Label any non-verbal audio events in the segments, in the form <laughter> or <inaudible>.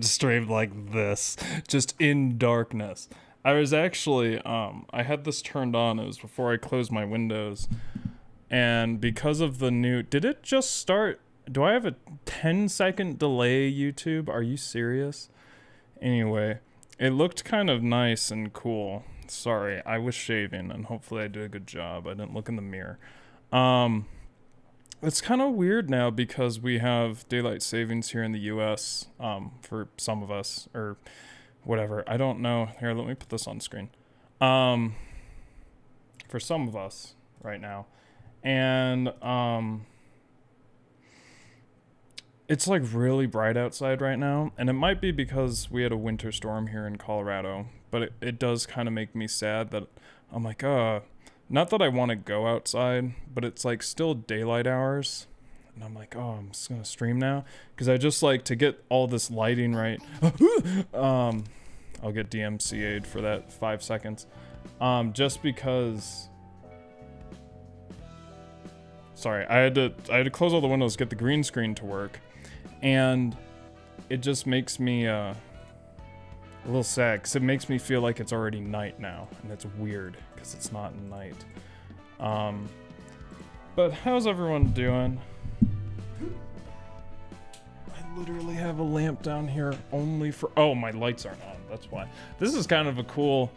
stream like this, just in darkness. I was actually, um, I had this turned on. It was before I closed my windows, and because of the new, did it just start? Do I have a 10 second delay? YouTube, are you serious? Anyway, it looked kind of nice and cool. Sorry, I was shaving, and hopefully I did a good job. I didn't look in the mirror. Um, it's kind of weird now because we have daylight savings here in the U.S. Um, for some of us, or whatever. I don't know. Here, let me put this on screen. Um, for some of us right now, and um, it's like really bright outside right now, and it might be because we had a winter storm here in Colorado, but it, it does kind of make me sad that I'm like, uh, not that I want to go outside, but it's like still daylight hours. And I'm like, oh, I'm just gonna stream now because I just like to get all this lighting right. <laughs> um, I'll get DMCA'd for that five seconds. Um, just because. Sorry, I had to I had to close all the windows, get the green screen to work, and it just makes me uh, a little sad because it makes me feel like it's already night now, and it's weird because it's not night. Um, but how's everyone doing? I literally have a lamp down here only for. Oh, my lights aren't on. That's why. This is kind of a cool.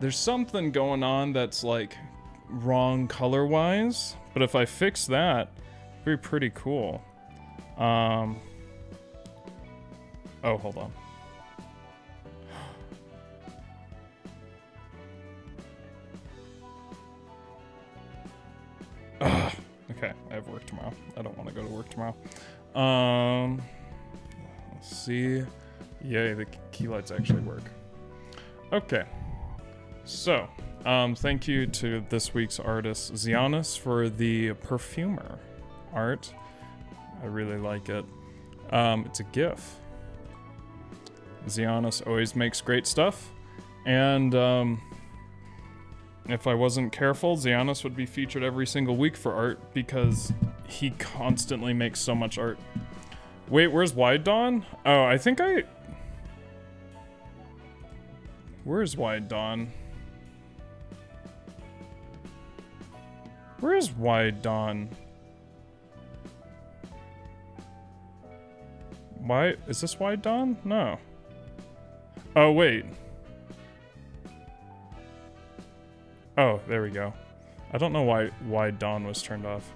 There's something going on that's like wrong color wise, but if I fix that, it'd be pretty cool. Um. Oh, hold on. Ugh. Okay, I have work tomorrow. I don't want to go to work tomorrow. Um, let's see. Yay, the key lights actually work. Okay, so um, thank you to this week's artist Zianis for the perfumer art. I really like it. Um, it's a GIF. Zianis always makes great stuff, and um, if I wasn't careful, Zianis would be featured every single week for art because he constantly makes so much art. Wait, where's Wide Dawn? Oh, I think I... Where's Wide Dawn? Where's Wide Dawn? Why? Is this Wide Dawn? No. Oh, wait. Oh, there we go. I don't know why why Dawn was turned off.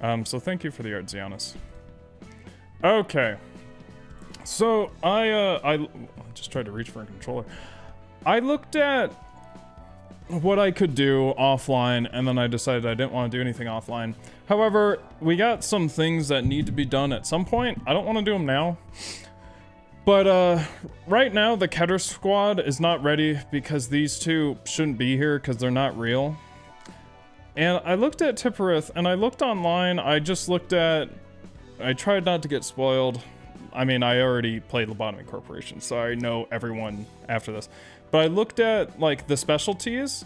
Um, so thank you for the art, Zianis. Okay. So I uh I just tried to reach for a controller. I looked at what I could do offline and then I decided I didn't want to do anything offline. However, we got some things that need to be done at some point. I don't want to do them now. But uh, right now, the Keter squad is not ready because these two shouldn't be here because they're not real. And I looked at Tiphereth and I looked online. I just looked at. I tried not to get spoiled. I mean, I already played Lobotomy Corporation, so I know everyone after this. But I looked at like the specialties,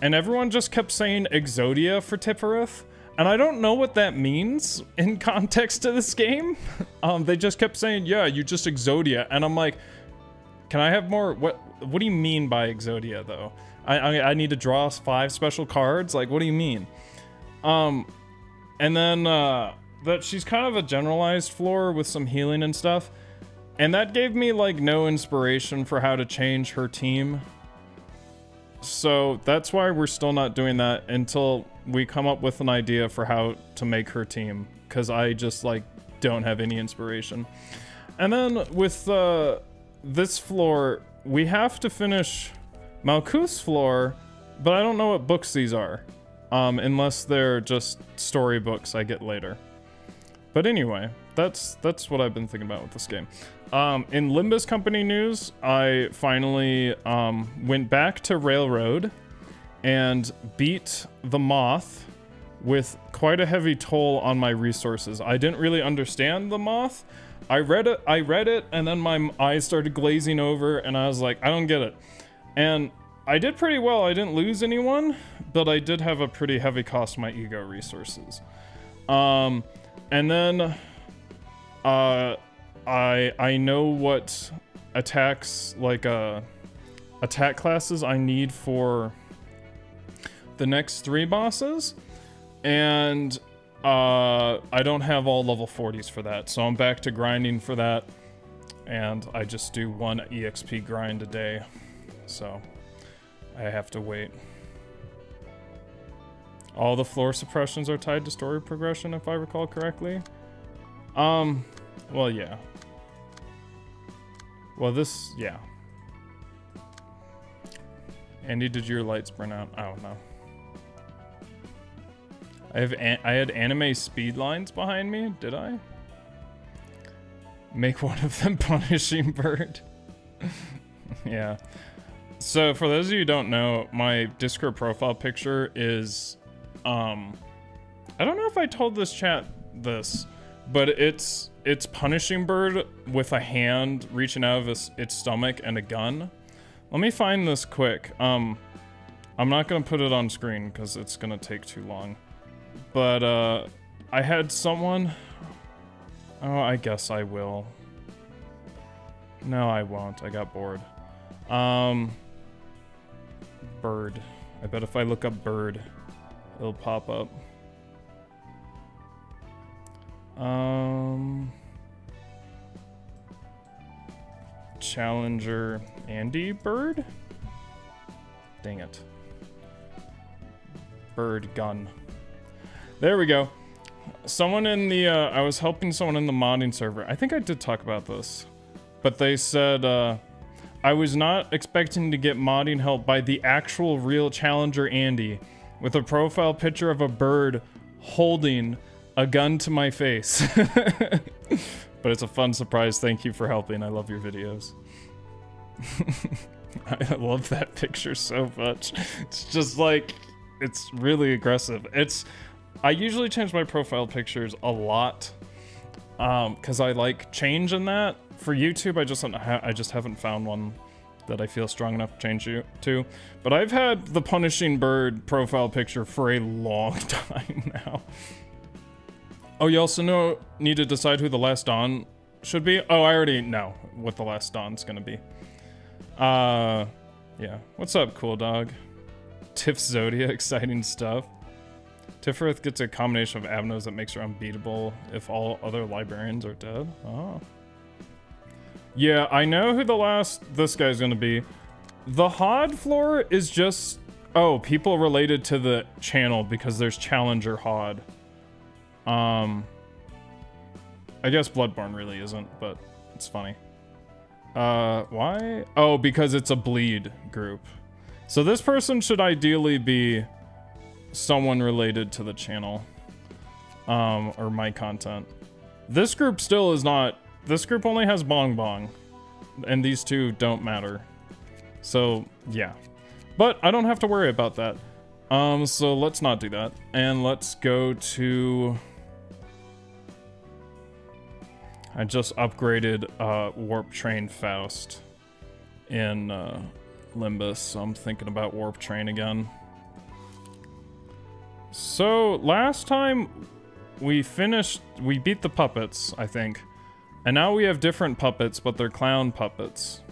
and everyone just kept saying Exodia for Tiphereth. And I don't know what that means in <laughs> context to this game. um, they just kept saying, yeah, you just Exodia. And I'm like, can I have more? What What do you mean by Exodia, though? I, I, I need to draw five special cards? Like, what do you mean? Um, and then uh, that she's kind of a generalized floor with some healing and stuff. And that gave me, like, no inspiration for how to change her team. So that's why we're still not doing that until we come up with an idea for how to make her team because I just like don't have any inspiration. And then with uh, this floor, we have to finish Malkuth's floor, but I don't know what books these are, um, unless they're just storybooks I get later. But anyway, that's that's what I've been thinking about with this game. Um, in Limbus Company news, I finally um, went back to Railroad and beat the moth with quite a heavy toll on my resources. I didn't really understand the moth. I read it, I read it, and then my eyes started glazing over, and I was like, I don't get it. And I did pretty well. I didn't lose anyone, but I did have a pretty heavy cost my ego resources. Um, and then, uh, I I know what attacks like uh attack classes I need for the next three bosses, and uh, I don't have all level 40s for that, so I'm back to grinding for that, and I just do one EXP grind a day, so I have to wait. All the floor suppressions are tied to story progression, if I recall correctly. Um, well, yeah. Well, this, yeah. Andy, did your lights burn out? I don't know. I have I had anime speed lines behind me. Did I? Make one of them <laughs> punishing bird. <laughs> yeah. So for those of you who don't know, my Discord profile picture is, um, I don't know if I told this chat this, but it's it's punishing bird with a hand reaching out of its, its stomach and a gun. Let me find this quick. Um, I'm not gonna put it on screen because it's gonna take too long. But, uh, I had someone... Oh, I guess I will. No, I won't. I got bored. Um... Bird. I bet if I look up bird, it'll pop up. Um... Challenger Andy Bird? Dang it. Bird gun. There we go. Someone in the, uh, I was helping someone in the modding server. I think I did talk about this. But they said, uh, I was not expecting to get modding help by the actual real challenger Andy with a profile picture of a bird holding a gun to my face. <laughs> but it's a fun surprise. Thank you for helping. I love your videos. <laughs> I love that picture so much. It's just like, it's really aggressive. It's, I usually change my profile pictures a lot because um, I like change in that. For YouTube, I just I just haven't found one that I feel strong enough to change you to. But I've had the Punishing Bird profile picture for a long <laughs> time now. Oh, you also know need to decide who the Last Dawn should be? Oh, I already know what the Last Dawn's gonna be. Uh, yeah. What's up, cool dog? Tiff Zodia, <laughs> exciting stuff. Tiphereth gets a combination of avenues that makes her unbeatable if all other librarians are dead. Oh. Yeah, I know who the last this guy's gonna be. The Hod floor is just... Oh, people related to the channel because there's Challenger Hod. Um... I guess Bloodborne really isn't, but it's funny. Uh, why? Oh, because it's a bleed group. So this person should ideally be someone related to the channel um, or my content. This group still is not, this group only has Bong Bong and these two don't matter. So yeah, but I don't have to worry about that. Um, so let's not do that. And let's go to, I just upgraded uh, Warp Train Faust in uh, Limbus, so I'm thinking about Warp Train again. So, last time we finished, we beat the puppets, I think. And now we have different puppets, but they're clown puppets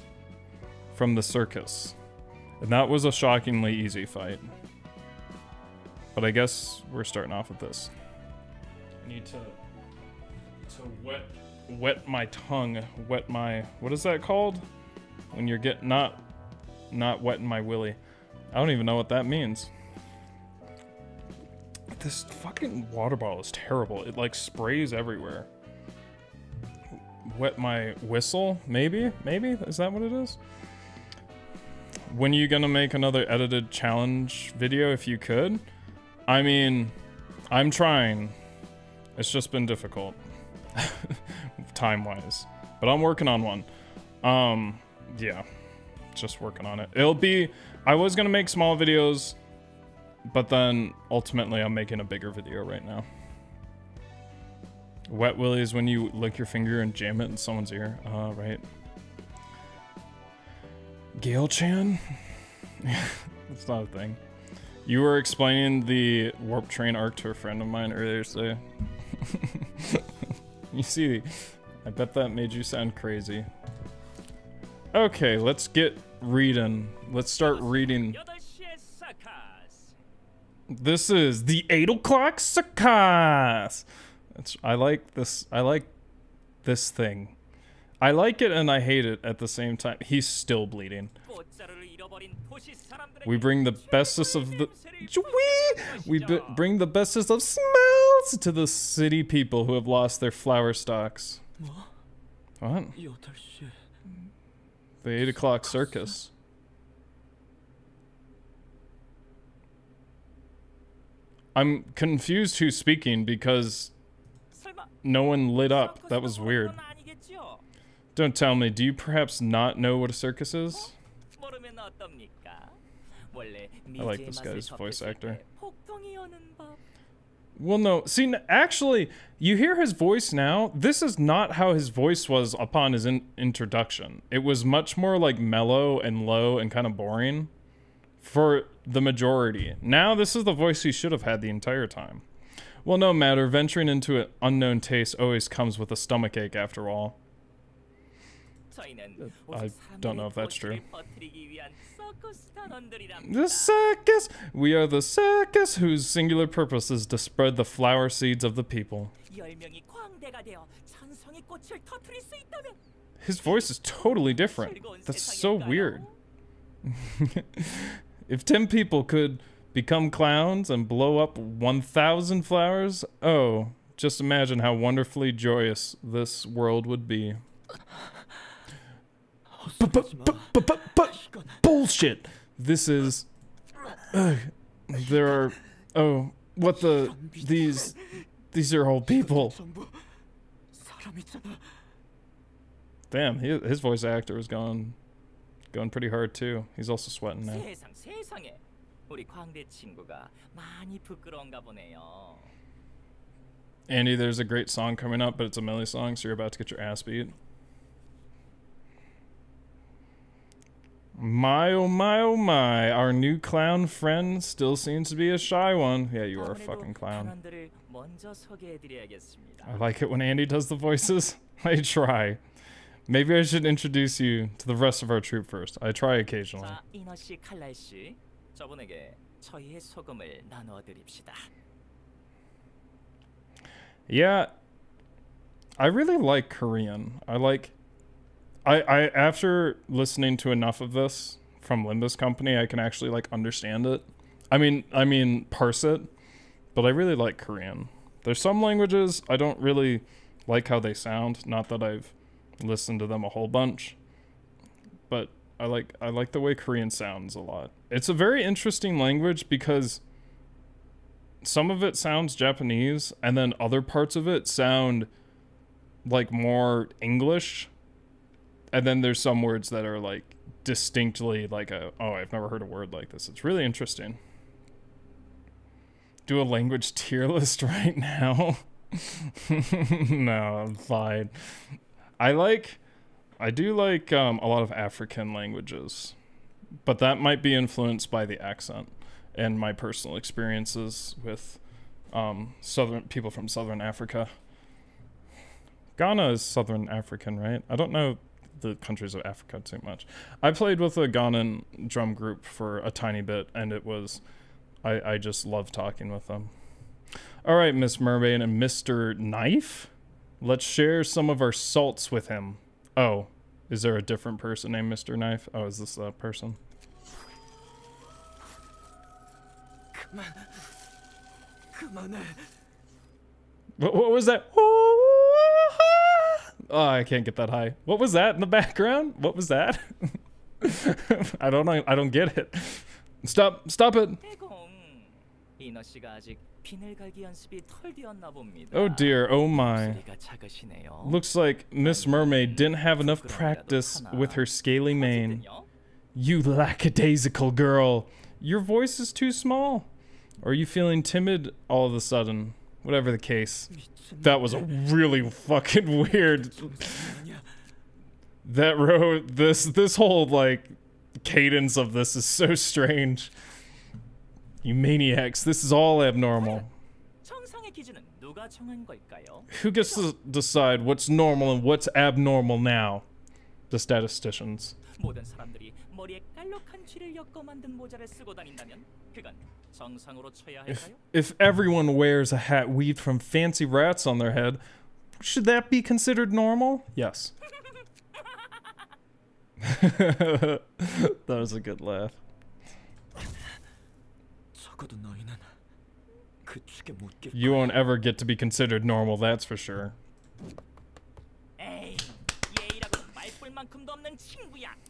from the circus. And that was a shockingly easy fight. But I guess we're starting off with this. I need to to wet wet my tongue, wet my what is that called? When you're get not not wetting my willy. I don't even know what that means. This fucking water bottle is terrible. It like sprays everywhere. Wet my whistle? Maybe? Maybe? Is that what it is? When are you gonna make another edited challenge video if you could? I mean, I'm trying. It's just been difficult. <laughs> Time-wise. But I'm working on one. Um, yeah. Just working on it. It'll be... I was gonna make small videos but then ultimately I'm making a bigger video right now. Wet willy is when you lick your finger and jam it in someone's ear. Uh, right. Gail Chan? <laughs> That's not a thing. You were explaining the warp train arc to a friend of mine earlier today. <laughs> you see, I bet that made you sound crazy. Okay, let's get reading. Let's start reading. This is the 8 o'clock circus. That's, I like this. I like this thing. I like it and I hate it at the same time. He's still bleeding. We bring the bestest of the we bring the bestest of smells to the city people who have lost their flower stocks. What? The 8 o'clock circus. I'm confused who's speaking because no one lit up. That was weird. Don't tell me, do you perhaps not know what a circus is? I like this guy's voice actor. Well, no. See, actually, you hear his voice now. This is not how his voice was upon his in introduction. It was much more like mellow and low and kind of boring for the majority. Now, this is the voice he should have had the entire time. Well, no matter. Venturing into an unknown taste always comes with a stomach ache after all. I don't know if that's true. The circus! We are the circus whose singular purpose is to spread the flower seeds of the people. His voice is totally different. That's so weird. <laughs> if 10 people could become clowns and blow up 1,000 flowers, oh, just imagine how wonderfully joyous this world would be. Bullshit! This is. Uh, there are. Oh, what the. These. These are all people. Damn, he, his voice actor is going. Going pretty hard too. He's also sweating now. Andy, there's a great song coming up, but it's a melee song, so you're about to get your ass beat. My oh my oh my, our new clown friend still seems to be a shy one. Yeah, you are a fucking clown. I like it when Andy does the voices. <laughs> I try. Maybe I should introduce you to the rest of our troop first. I try occasionally. Yeah, I really like Korean. I like I, I after listening to enough of this from Limbus Company, I can actually like understand it. I mean, I mean parse it, but I really like Korean. There's some languages I don't really like how they sound. Not that I've listened to them a whole bunch, but I like I like the way Korean sounds a lot. It's a very interesting language because some of it sounds Japanese and then other parts of it sound like more English and then there's some words that are like distinctly like a oh I've never heard a word like this. It's really interesting. Do a language <laughs> tier list <laughs> right now. <laughs> no, I'm fine. I like I do like um, a lot of African languages, but that might be influenced by the accent and my personal experiences with um, southern people from southern Africa. Ghana is southern African, right? I don't know the countries of Africa too much. I played with a Ghanaian drum group for a tiny bit, and it was, I, I just love talking with them. All right, Miss Mermaid and Mr. Knife, let's share some of our salts with him. Oh, is there a different person named Mr. Knife? Oh, is this that person? Come on. Come on. What, what was that? Oh, I can't get that high. What was that in the <laughs> background? What was that? <laughs> I don't know. I don't get it. Stop. Stop it. Oh dear, oh my. Looks like Miss Mermaid didn't have enough practice with her scaly mane. You lackadaisical girl. Your voice is too small. Or are you feeling timid all of a sudden? Whatever the case. That was a really fucking weird. That row, this this whole like cadence of this is so strange. You maniacs, this is all abnormal. Who gets to decide what's normal and what's abnormal now? The statisticians. If, if everyone wears a hat weaved from fancy rats on their head, should that be considered normal? Yes. <laughs> <laughs> that was a good laugh. You won't ever get to be considered normal, that's for sure.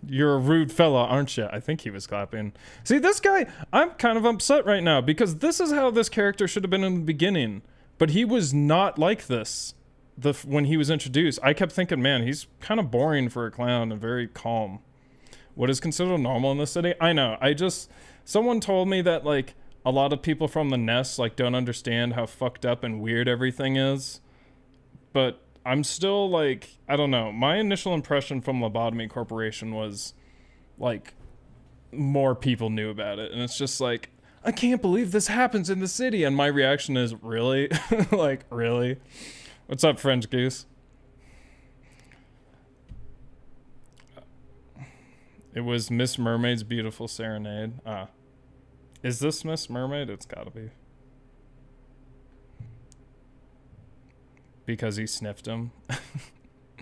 You're a rude fella, aren't you? I think he was clapping. See, this guy, I'm kind of upset right now because this is how this character should have been in the beginning. But he was not like this the when he was introduced. I kept thinking, man, he's kind of boring for a clown and very calm. What is considered normal in this city? I know. I just someone told me that like a lot of people from the nest like don't understand how fucked up and weird everything is. But I'm still like I don't know. My initial impression from Lobotomy Corporation was like more people knew about it and it's just like I can't believe this happens in the city and my reaction is really <laughs> like really What's up French Goose? It was Miss Mermaid's beautiful serenade. Ah. Is this Miss Mermaid? It's gotta be. Because he sniffed him. <laughs>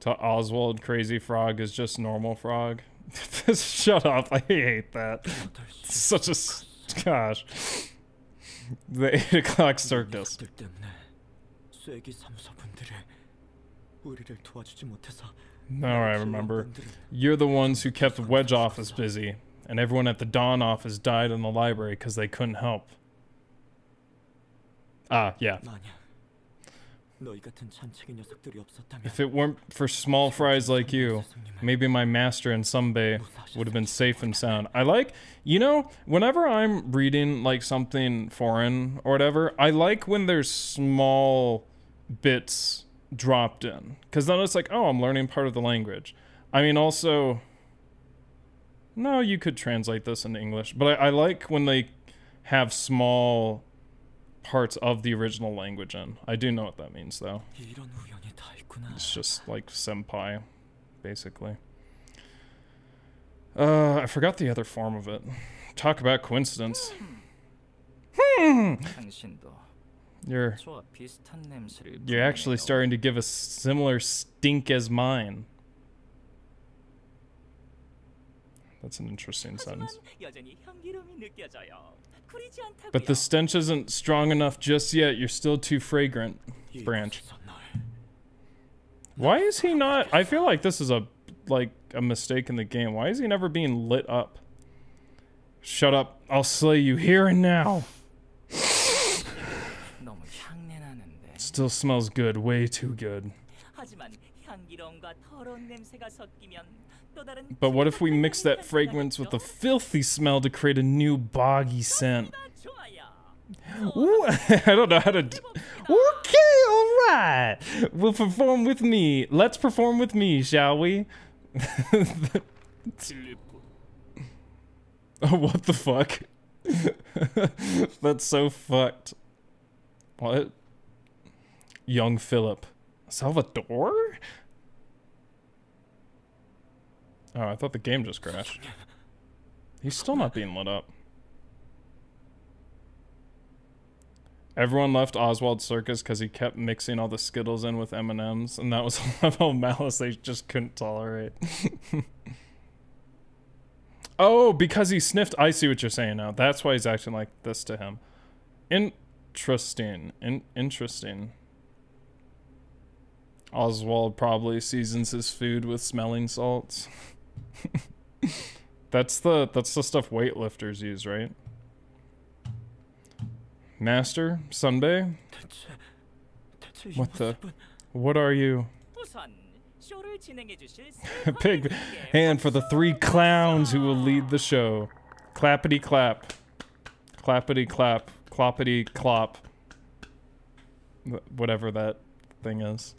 to Oswald, Crazy Frog is just normal frog. <laughs> Shut up, I hate that. Such a... gosh. The 8 o'clock circus. Now I remember. You're the ones who kept Wedge Office busy and everyone at the Dawn office died in the library because they couldn't help. Ah, yeah. If it weren't for small fries like you, maybe my master and Sunbei would have been safe and sound. I like, you know, whenever I'm reading like something foreign or whatever, I like when there's small bits dropped in. Because then it's like, oh, I'm learning part of the language. I mean, also, no, you could translate this into English, but I, I like when they have small parts of the original language in. I do know what that means, though. It's just like senpai, basically. Uh, I forgot the other form of it. Talk about coincidence. Hmm. You're, you're actually starting to give a similar stink as mine. That's an interesting sentence. But the stench isn't strong enough just yet. You're still too fragrant, Branch. Why is he not... I feel like this is a like a mistake in the game. Why is he never being lit up? Shut up. I'll slay you here and now. Still smells good. Way too good. But what if we mix that fragrance with the filthy smell to create a new boggy scent? Ooh, <laughs> I don't know how to... Okay, alright! We'll perform with me. Let's perform with me, shall we? <laughs> oh, what the fuck? <laughs> That's so fucked. What? Young Philip. Salvador? Oh, I thought the game just crashed. He's still not being lit up. Everyone left Oswald Circus because he kept mixing all the Skittles in with M&Ms, and that was <laughs> a level of malice they just couldn't tolerate. <laughs> oh, because he sniffed. I see what you're saying now. That's why he's acting like this to him. Interesting. In- interesting. Oswald probably seasons his food with smelling salts. <laughs> <laughs> that's the that's the stuff weightlifters use, right? Master, Sunbei? What the? What are you? <laughs> Pig hand for the three clowns who will lead the show. Clappity clap. Clappity clap. Cloppity clop. Whatever that thing is.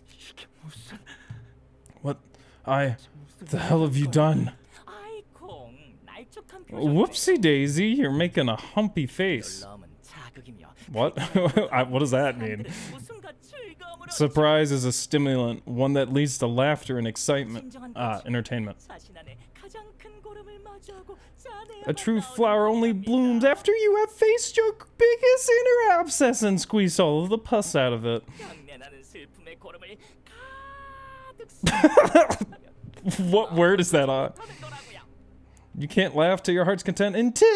What? I. What the hell have you done? Whoopsie daisy, you're making a humpy face. What? <laughs> what does that mean? Surprise is a stimulant, one that leads to laughter and excitement. Ah, entertainment. A true flower only blooms after you have faced your biggest inner abscess and squeezed all of the pus out of it. <laughs> <laughs> <laughs> what word is that on? You can't laugh to your heart's content until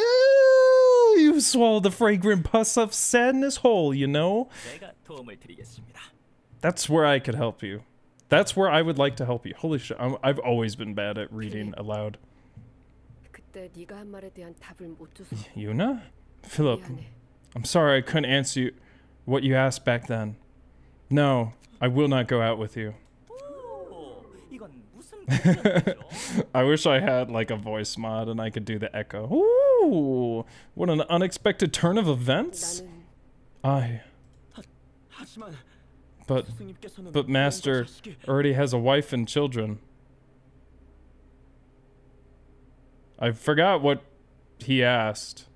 you swallow the fragrant pus of sadness whole, you know? That's where I could help you. That's where I would like to help you. Holy shit, i I've always been bad at reading aloud. Yuna? Philip, I'm sorry I couldn't answer you what you asked back then. No, I will not go out with you. <laughs> I wish I had like a voice mod and I could do the echo. Ooh, what an unexpected turn of events. I. But, but Master already has a wife and children. I forgot what he asked.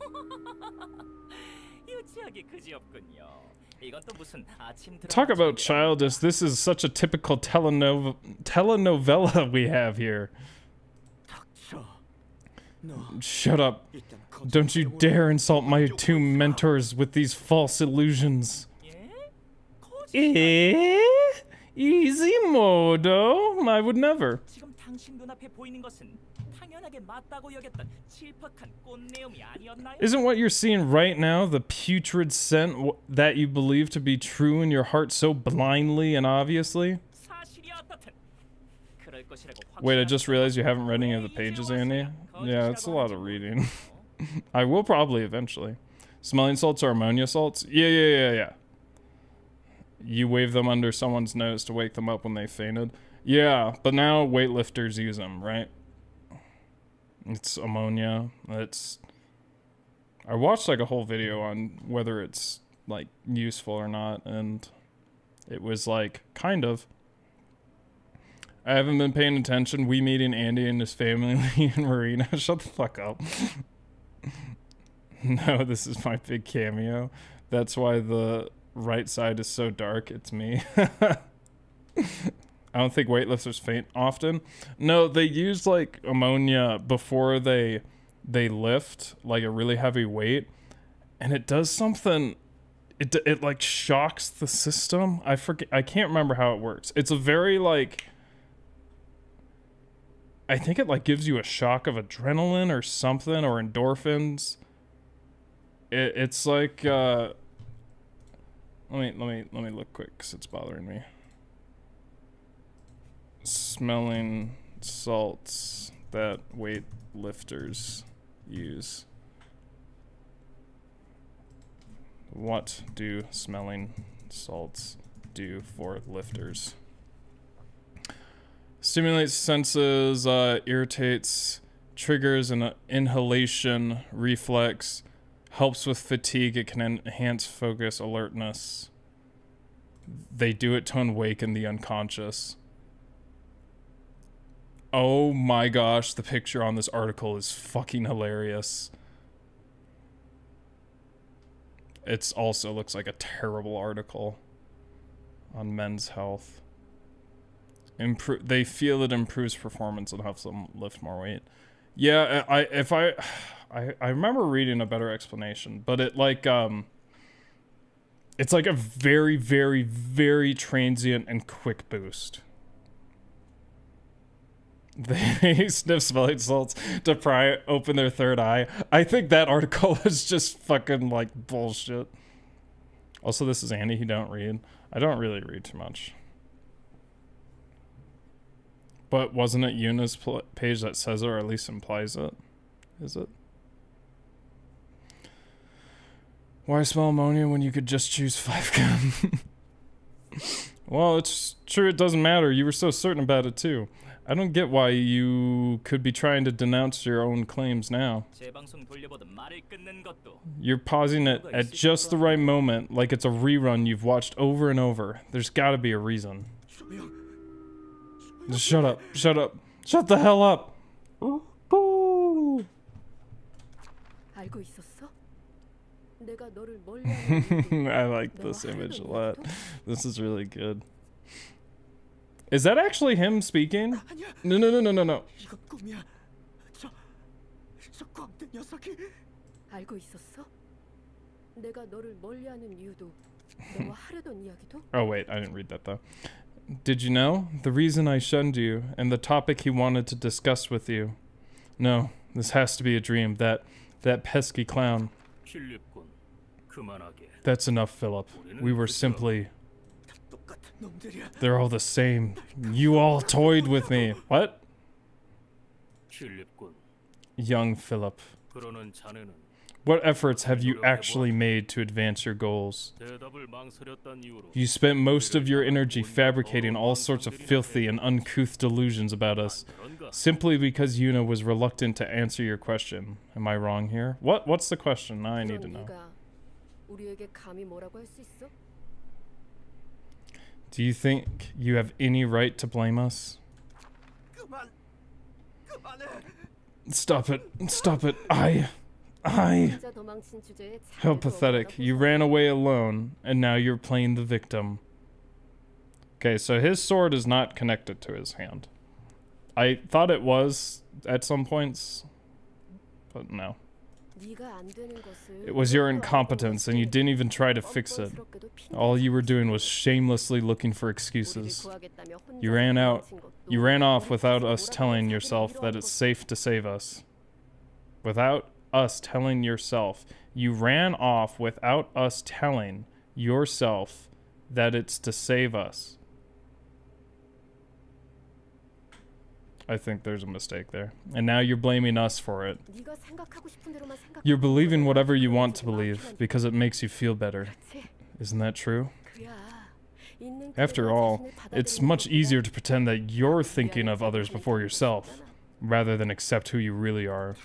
<laughs> Talk about childish. This is such a typical telenovela we have here. Shut up. Don't you dare insult my two mentors with these false illusions. Eh? Easy modo? I would never. Isn't what you're seeing right now the putrid scent that you believe to be true in your heart so blindly and obviously? Wait, I just realized you haven't read any of the pages, Andy. Yeah, it's a lot of reading. <laughs> I will probably eventually. Smelling salts or ammonia salts? Yeah, yeah, yeah, yeah. You wave them under someone's nose to wake them up when they fainted. Yeah, but now weightlifters use them, right? It's ammonia. It's. I watched like a whole video on whether it's like useful or not, and it was like kind of. I haven't been paying attention. We meeting Andy and his family <laughs> and Marina. <laughs> Shut the fuck up. <laughs> no, this is my big cameo. That's why the right side is so dark. It's me. I don't think weightlifters faint often. No, they use like ammonia before they they lift like a really heavy weight and it does something it it like shocks the system. I forget I can't remember how it works. It's a very like I think it like gives you a shock of adrenaline or something or endorphins. It, it's like uh let me let me let me look quick cuz it's bothering me. Smelling salts that weight lifters use. What do smelling salts do for lifters? Stimulates senses, uh, irritates, triggers an inhalation reflex, helps with fatigue. It can enhance focus, alertness. They do it to awaken the unconscious. Oh my gosh, the picture on this article is fucking hilarious. It's also looks like a terrible article on men's health. Impro- they feel it improves performance and helps them lift more weight. Yeah, I if I <sighs> I I remember reading a better explanation, but it like um it's like a very very very transient and quick boost. <laughs> They sniff smelling salts to pry open their third eye. I think that article <laughs> is just fucking like bullshit. Also, this is Andy. He don't read. I don't really read too much. But wasn't it Yuna's page that says it, or at least implies it? Is it? Why smell ammonia when you could just choose five gun? <laughs> well, it's true. It doesn't matter. You were so certain about it too. I don't get why you could be trying to denounce your own claims now. You're pausing it at just the right moment, like it's a rerun you've watched over and over. There's gotta be a reason. Just shut up, shut up, shut the hell up! <laughs> I like this image a lot. This is really good. Is that actually him speaking? No, no, no, no, no, no. <laughs> oh wait, I didn't read that though. Did you know? The reason I shunned you, and the topic he wanted to discuss with you. No, this has to be a dream. That that pesky clown. That's enough, Philip. We were simply they're all the same. You all toyed with me. What? Young Philip. What efforts have you actually made to advance your goals? You spent most of your energy fabricating all sorts of filthy and uncouth delusions about us, simply because Yuna was reluctant to answer your question. Am I wrong here? What? What's the question? I need to know. Do you think you have any right to blame us? Come on. Come on. Stop it. Stop it. I. I. How pathetic. You ran away alone, and now you're playing the victim. Okay, so his sword is not connected to his hand. I thought it was at some points, but no. It was your incompetence, and you didn't even try to fix it. All you were doing was shamelessly looking for excuses. You ran out. You ran off without us telling yourself that it's safe to save us. Without us telling yourself. You ran off without us telling yourself that it's to save us. I think there's a mistake there. And now you're blaming us for it. You're believing whatever you want to believe because it makes you feel better. Isn't that true? After all, it's much easier to pretend that you're thinking of others before yourself, rather than accept who you really are.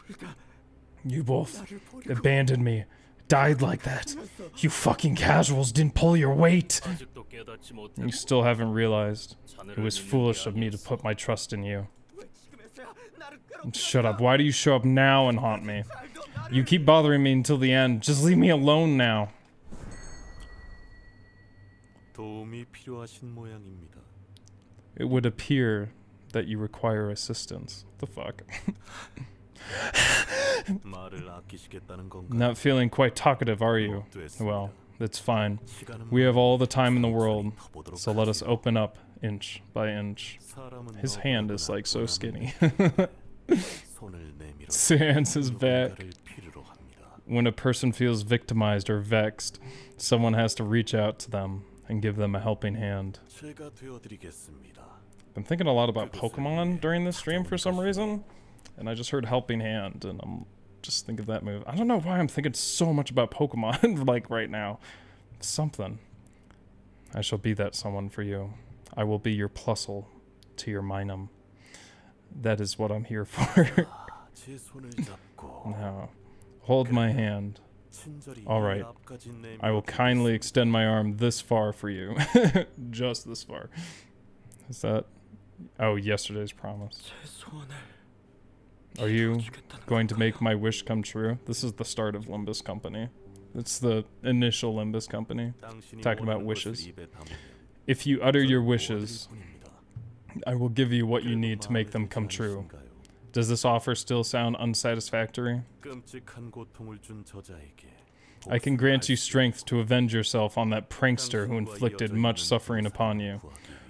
You both abandoned me, died like that. You fucking casuals didn't pull your weight. You still haven't realized. It was foolish of me to put my trust in you. Shut up. Why do you show up now and haunt me? You keep bothering me until the end. Just leave me alone now. It would appear that you require assistance. The fuck? Not feeling quite talkative, are you? Well, that's fine. We have all the time in the world, so let us open up inch by inch. His hand is like so skinny. <laughs> Sans <laughs> is back. When a person feels victimized or vexed, someone has to reach out to them and give them a helping hand. Been thinking a lot about Pokemon during this stream for some reason, and I just heard helping hand, and I'm just think of that move. I don't know why I'm thinking so much about Pokemon <laughs> like right now. Something. I shall be that someone for you. I will be your plusle to your Minun. That is what I'm here <laughs> for. now, hold my hand. All right. I will kindly extend my arm this far for you. <laughs> Just this far. Is that... Oh, yesterday's promise. Are you going to make my wish come true? This is the start of Limbus Company. It's the initial Limbus Company. Talking about wishes. If you utter your wishes, I will give you what you need to make them come true. Does this offer still sound unsatisfactory? I can grant you strength to avenge yourself on that prankster who inflicted much suffering upon you.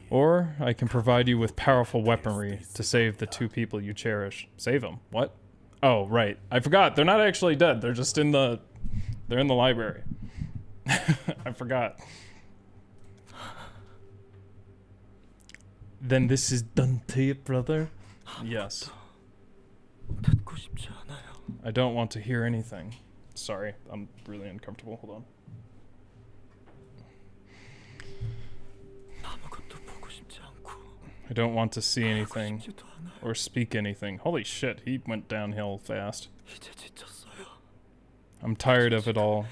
Or I can provide you with powerful weaponry to save the two people you cherish. Save them? What? Oh, right. I forgot. They're not actually dead. They're just in the... They're in the library. <laughs> I forgot. Then this is Dante, brother. Yes. I don't want to hear anything. Sorry, I'm really uncomfortable. Hold on. I don't want to see anything or speak anything. Holy shit, he went downhill fast. I'm tired of it all.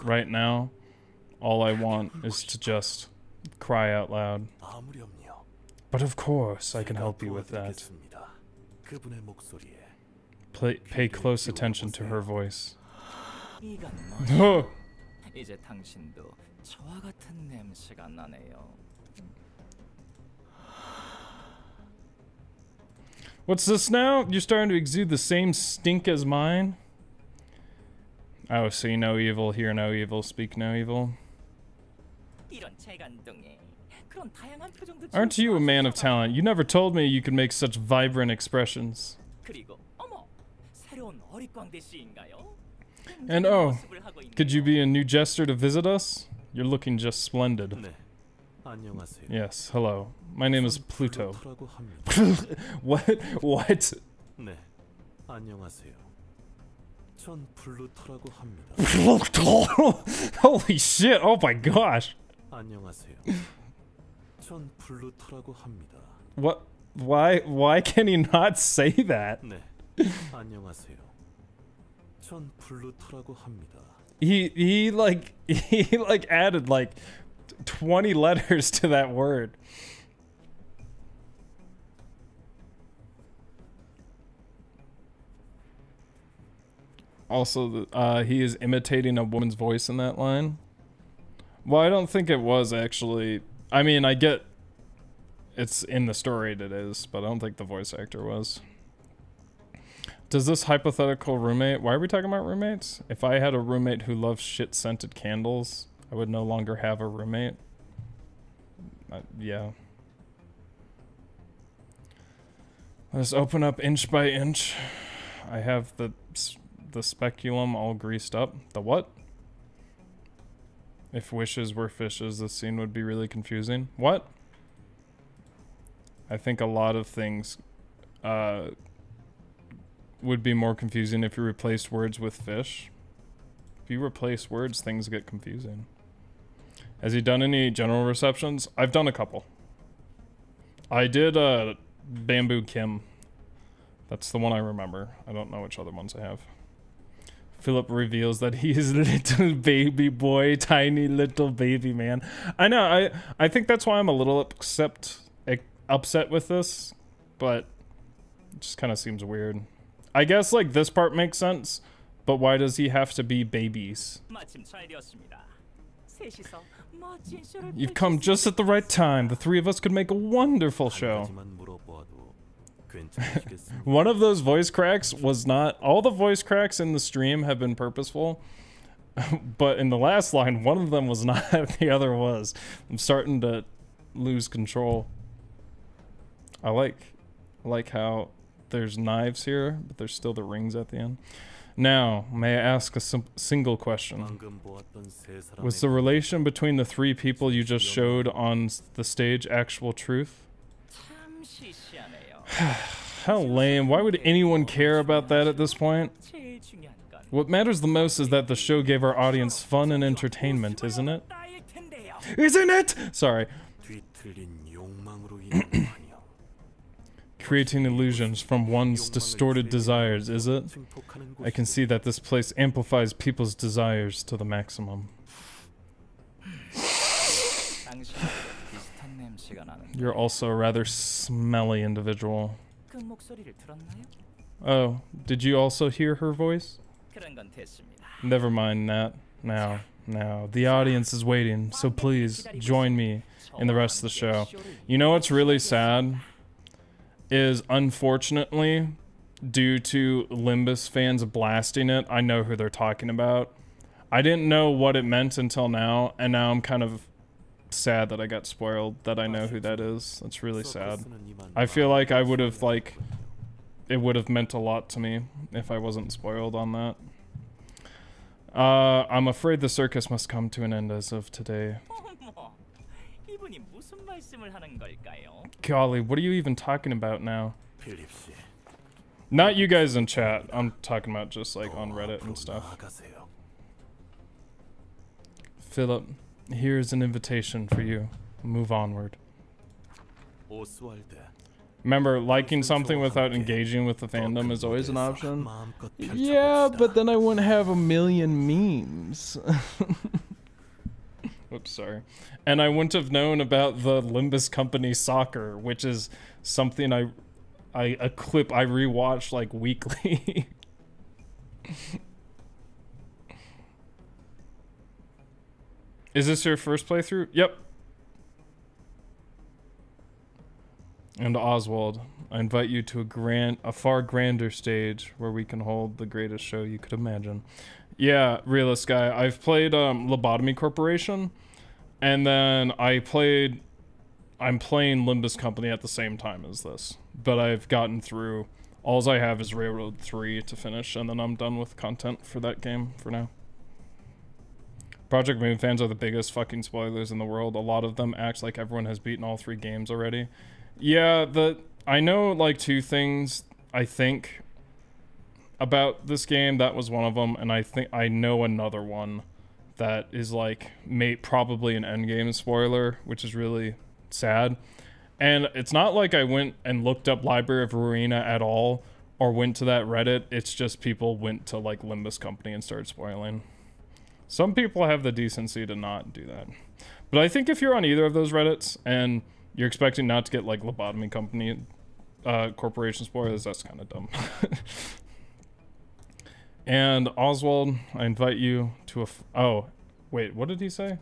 Right now, all I want is to just cry out loud. 아무렴요. But of course, I can 제가 help you with that. 도와드리겠습니다. 그분의 목소리에 Play, pay close attention to her voice. 이건 <laughs> Oh, 뭐? 이제 당신도 저와 같은 냄새가 나네요. What's this now? You're starting to exude the same stink as mine? Oh, see no evil, hear no evil, speak no evil. 이런 재간둥이 그런 다양한 표정도 Aren't you a man of talent? You never told me you could make such vibrant expressions. And oh, could you be a new jester to visit us? You're looking just splendid. Yes, hello. My name is Pluto. <laughs> what? What? <laughs> Holy shit! Oh my gosh! What? Why? Why can he not say that? he he like <laughs> he like added like 20 letters to that word. Also, uh, he is imitating a woman's voice in that line. Well, I don't think it was actually I mean, I get it's in the story it is, but I don't think the voice actor was. Does this hypothetical roommate, why are we talking about roommates? If I had a roommate who loves shit scented candles, I would no longer have a roommate. Uh, yeah. Let's open up inch by inch. I have the the speculum all greased up. The what? If wishes were fishes, this scene would be really confusing. What? I think a lot of things uh, would be more confusing if you replaced words with fish. If you replace words, things get confusing. Has he done any general receptions? I've done a couple. I did uh, Bamboo Kim. That's the one I remember. I don't know which other ones I have. Philip reveals that he is <laughs> little baby boy, tiny little baby man. I know. I I think that's why I'm a little upset upset with this, but it just kind of seems weird. I guess like this part makes sense, but why does he have to be babies? You've come just at the right time. The three of us could make a wonderful show. <laughs> One of those voice cracks was not all the voice cracks in the stream have been purposeful. <laughs> But in the last line, one of them was not, <laughs> the other was. I'm starting to lose control. I like I like how there's knives here, but there's still the rings at the end. Now, may I ask a single question? Was the relation between the three people you just showed on the stage actual truth? How lame. Why would anyone care about that at this point? What matters the most is that the show gave our audience fun and entertainment, isn't it? Isn't it? Sorry. Creating illusions from one's distorted desires, is it? I can see that this place amplifies people's desires to the maximum. You're also a rather smelly individual. Oh, did you also hear her voice? Never mind that. Now, now, the audience is waiting, so please join me in the rest of the show. You know what's really sad? Is unfortunately, due to Limbus fans blasting it, I know who they're talking about. I didn't know what it meant until now, and now I'm kind of sad that I got spoiled, that I know who that is. That's really sad. I feel like I would have, like, it would have meant a lot to me if I wasn't spoiled on that. Uh, I'm afraid the circus must come to an end as of today. <laughs> Golly, what are you even talking about now? Not you guys in chat. I'm talking about just like on Reddit and stuff. Philip. Here's an invitation for you. Move onward. Remember, liking something without engaging with the fandom is always an option. Yeah, but then I wouldn't have a million memes. <laughs> Oops, sorry. And I wouldn't have known about the Limbus Company soccer, which is something I, I a clip I rewatch like weekly. <laughs> Is this your first playthrough? Yep. And Oswald, I invite you to a grand, a far grander stage where we can hold the greatest show you could imagine. Yeah, realist guy. I've played um, Lobotomy Corporation, and then I played. I'm playing Limbus Company at the same time as this, but I've gotten through. Alls I have is Railroad 3 to finish, and then I'm done with content for that game for now. Project Moon fans are the biggest fucking spoilers in the world. A lot of them act like everyone has beaten all three games already. Yeah, the I know like two things I think about this game. That was one of them, and I think I know another one that is like may probably an endgame spoiler, which is really sad. And it's not like I went and looked up Library of Ruina at all or went to that Reddit. It's just people went to like Limbus Company and started spoiling. Some people have the decency to not do that. But I think if you're on either of those Reddits and you're expecting not to get like lobotomy company uh, corporation spoilers, that's kind of dumb. <laughs> and Oswald, I invite you to a. Oh, wait, what did he say?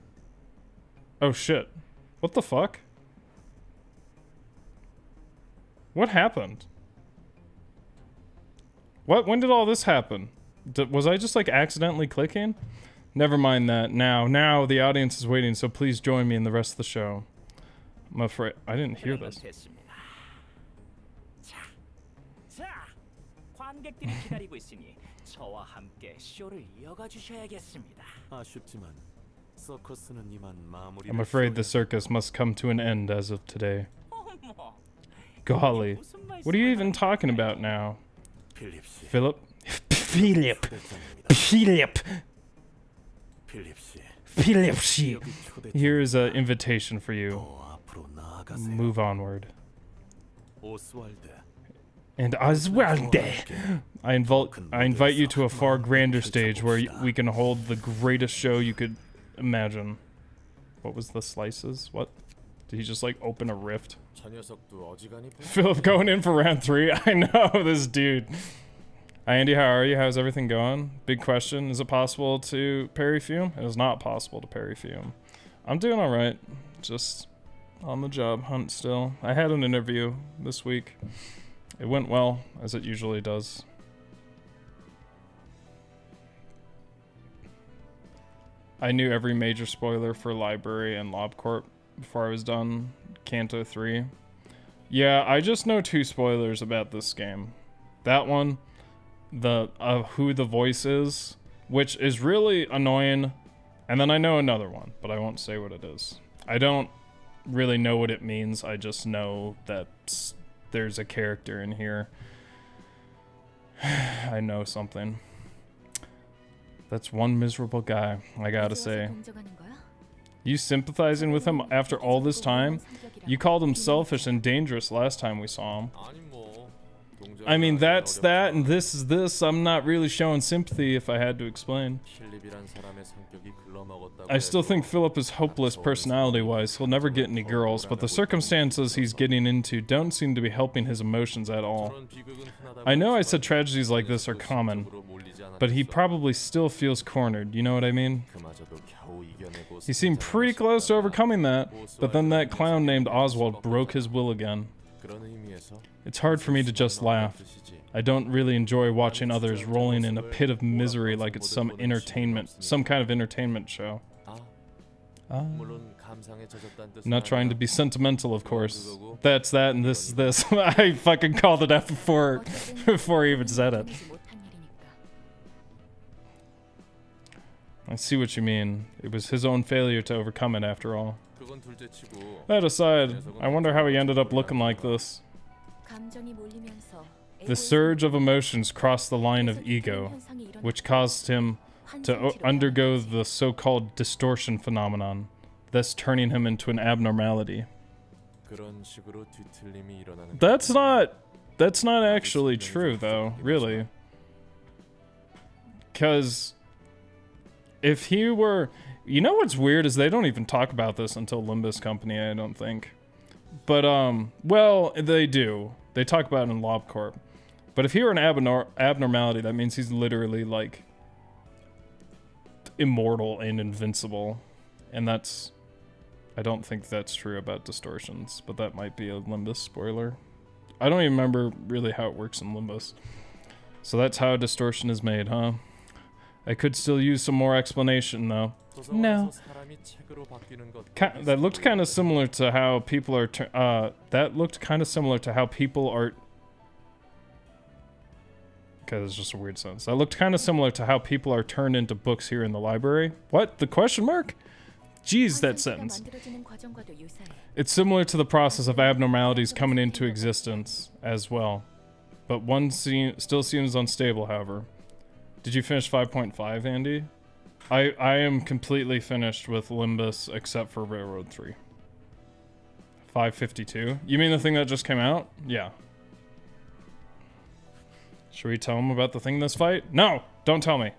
Oh shit. What the fuck? What happened? What? When did all this happen? Was I just like accidentally clicking? Never mind that. Now, now the audience is waiting, so please join me in the rest of the show. I'm afraid I didn't hear this. I'm afraid the circus must come to an end as of today. Golly, what are you even talking about now? Philip? <laughs> Philip? Philip! Philipsi. Here's an invitation for you. Move onward. And Oswalde, I I invite you to a far grander stage where we can hold the greatest show you could imagine. What was the slices? What? Did he just like open a rift? <laughs> Philip going in for round three. <laughs> I know this dude. Hi Andy, how are you? How's everything going? Big question. Is it possible to parry fume? It is not possible to parry fume. I'm doing all right. Just on the job hunt still. I had an interview this week. It went well, as it usually does. I knew every major spoiler for Library and LobCorp before I was done Canto 3. Yeah, I just know two spoilers about this game. That one, the of who the voice is, which is really annoying, and then I know another one, but I won't say what it is. I don't really know what it means. I just know that there's a character in here. <sighs> I know something. That's one miserable guy, I gotta say. You sympathizing with him after all this time? You called him selfish and dangerous last time we saw him. I mean, that's that, and this is this. I'm not really showing sympathy if I had to explain. I still think Philip is hopeless personality-wise. He'll never get any girls, but the circumstances he's getting into don't seem to be helping his emotions at all. I know I said tragedies like this are common, but he probably still feels cornered, you know what I mean? He seemed pretty close to overcoming that, but then that clown named Oswald broke his will again. It's hard for me to just laugh. I don't really enjoy watching others rolling in a pit of misery like it's some entertainment, some kind of entertainment show. Uh, not trying to be sentimental, of course. That's that and this is this. <laughs> I fucking called it out before, before he even said it. I see what you mean. It was his own failure to overcome it, after all. That aside, I wonder how he ended up looking like this. The surge of emotions crossed the line of ego, which caused him to undergo the so-called distortion phenomenon, thus turning him into an abnormality. That's not that's not actually true though, really. Cuz if he were you know what's weird is they don't even talk about this until Limbus Company, I don't think. But um well, they do. They talk about it in LobCorp. But if he were an abnor- abnormality, that means he's literally like immortal and invincible and that's I don't think that's true about distortions, but that might be a Limbus spoiler. I don't even remember really how it works in Limbus. So that's how distortion is made, huh? I could still use some more explanation, though. No. That looked kind of similar to how people are... Uh, that looked kind of similar to how people are... Okay, that's just a weird sentence. That looked kind of similar to how people are turned into books here in the library. What? The question mark? Geez, that sentence. It's similar to the process of abnormalities coming into existence as well. But one se still seems unstable, however. Did you finish 5.5, Andy? I, I am completely finished with Limbus except for Railroad 3. 552? You mean the thing that just came out? Yeah. Should we tell him about the thing this fight? No! Don't tell me.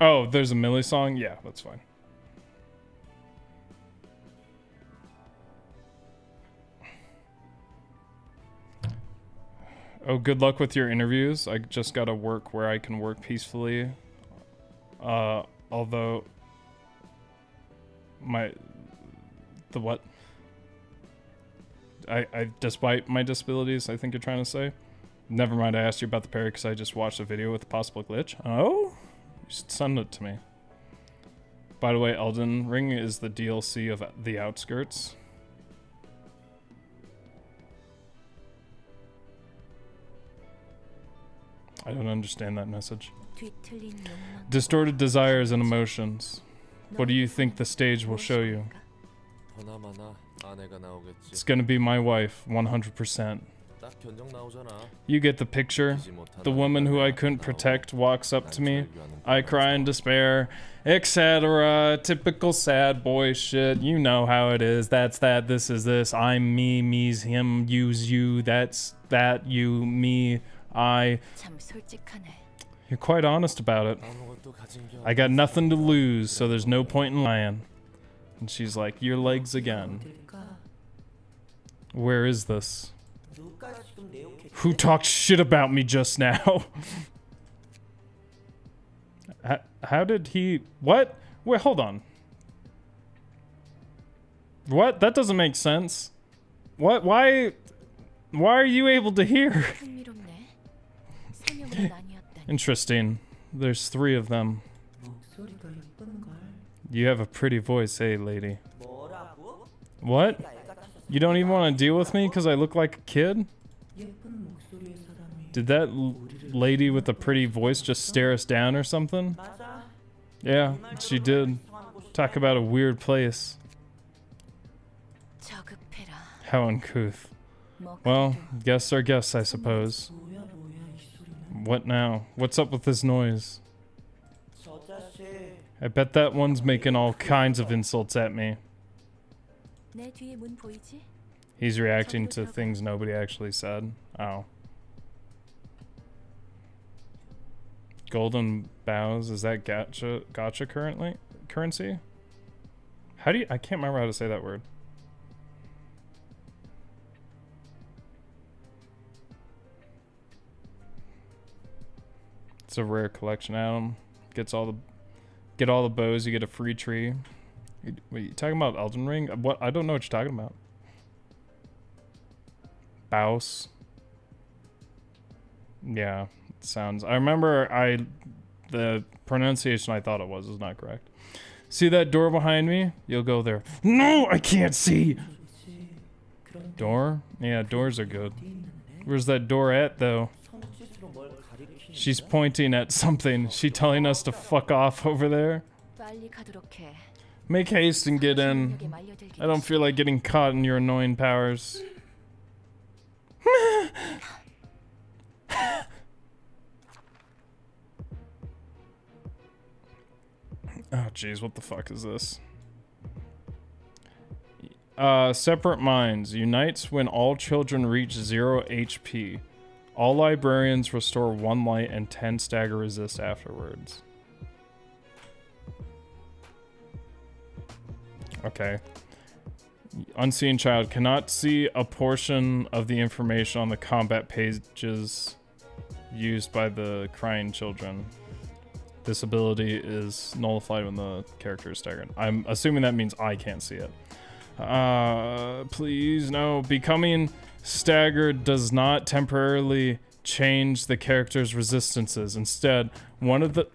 Oh, there's a Mili song? Yeah, that's fine. Oh, good luck with your interviews. I just gotta work where I can work peacefully. Uh, although my the what? I, I despite my disabilities, I think you're trying to say. Never mind. I asked you about the parry because I just watched a video with a possible glitch. Oh, you should send it to me. By the way, Elden Ring is the DLC of The Outskirts. I don't understand that message. Distorted desires and emotions. What do you think the stage will show you? It's gonna be my wife, 100%. You get the picture. The woman who I couldn't protect walks up to me. I cry in despair, etc. Typical sad boy shit. You know how it is. That's that. This is this. I'm me. Me's him. You's you. That's that. You. Me. I... You're quite honest about it. I got nothing to lose, so there's no point in lying. And she's like, your legs again. Where is this? Who talked shit about me just now? <laughs> how, how did he... What? Wait, hold on. What? That doesn't make sense. What? Why? Why are you able to hear? <laughs> Interesting. There's three of them. You have a pretty voice, eh, lady? What? You don't even want to deal with me because I look like a kid? Did that lady with the pretty voice just stare us down or something? Yeah, she did. Talk about a weird place. How uncouth. Well, guests are guests, I suppose. What now? What's up with this noise? I bet that one's making all kinds of insults at me. He's reacting to things nobody actually said. Oh. Golden bows, is that gacha gacha currently currency? How do you I can't remember how to say that word. It's a rare collection item. Gets all the get all the bows, you get a free tree. Wait, you talking about Elden Ring? Uh, what I don't know what you're talking about. Bouse. Yeah, sounds. I remember I the pronunciation I thought it was is not correct. See that door behind me? You'll go there. No, I can't see. Door? Yeah, doors are good. Where's that door at though? She's pointing at something. She telling us to fuck off over there? Make haste and get in. I don't feel like getting caught in your annoying powers. <laughs> Oh, jeez, what the fuck is this? Uh, separate minds unites when all children reach zero HP. All librarians restore one light and ten stagger resist afterwards. Okay. Unseen child cannot see a portion of the information on the combat pages used by the crying children. This ability is nullified when the character is staggered. I'm assuming that means I can't see it. Uh, please, no. Becoming Staggered does not temporarily change the character's resistances. Instead, one of the...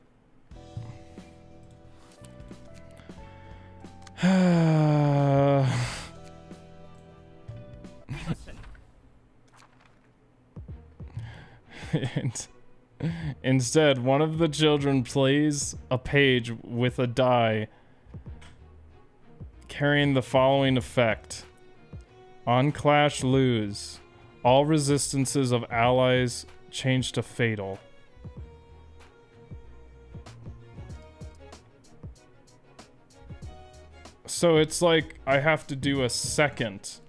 <sighs> Instead, one of the children plays a page with a die carrying the following effect. On clash lose. All resistances of allies change to fatal. So it's like I have to do a second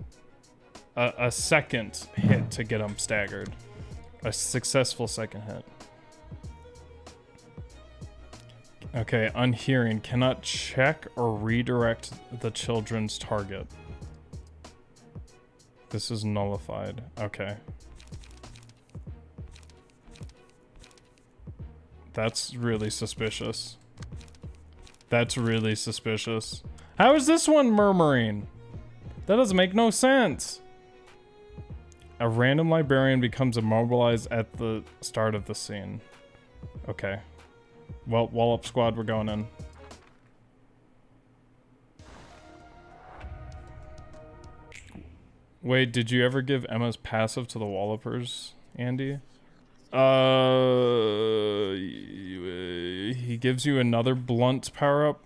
a, a second hit to get them staggered. A successful second hit. Okay, unhearing. Cannot check or redirect the children's target. This is nullified. Okay. That's really suspicious. That's really suspicious. How is this one murmuring? That doesn't make no sense. A random librarian becomes immobilized at the start of the scene. Okay. Well, Wallop Squad, we're going in. Wait, did you ever give Emma's passive to the Wallopers, Andy? Uh, he gives you another blunt power up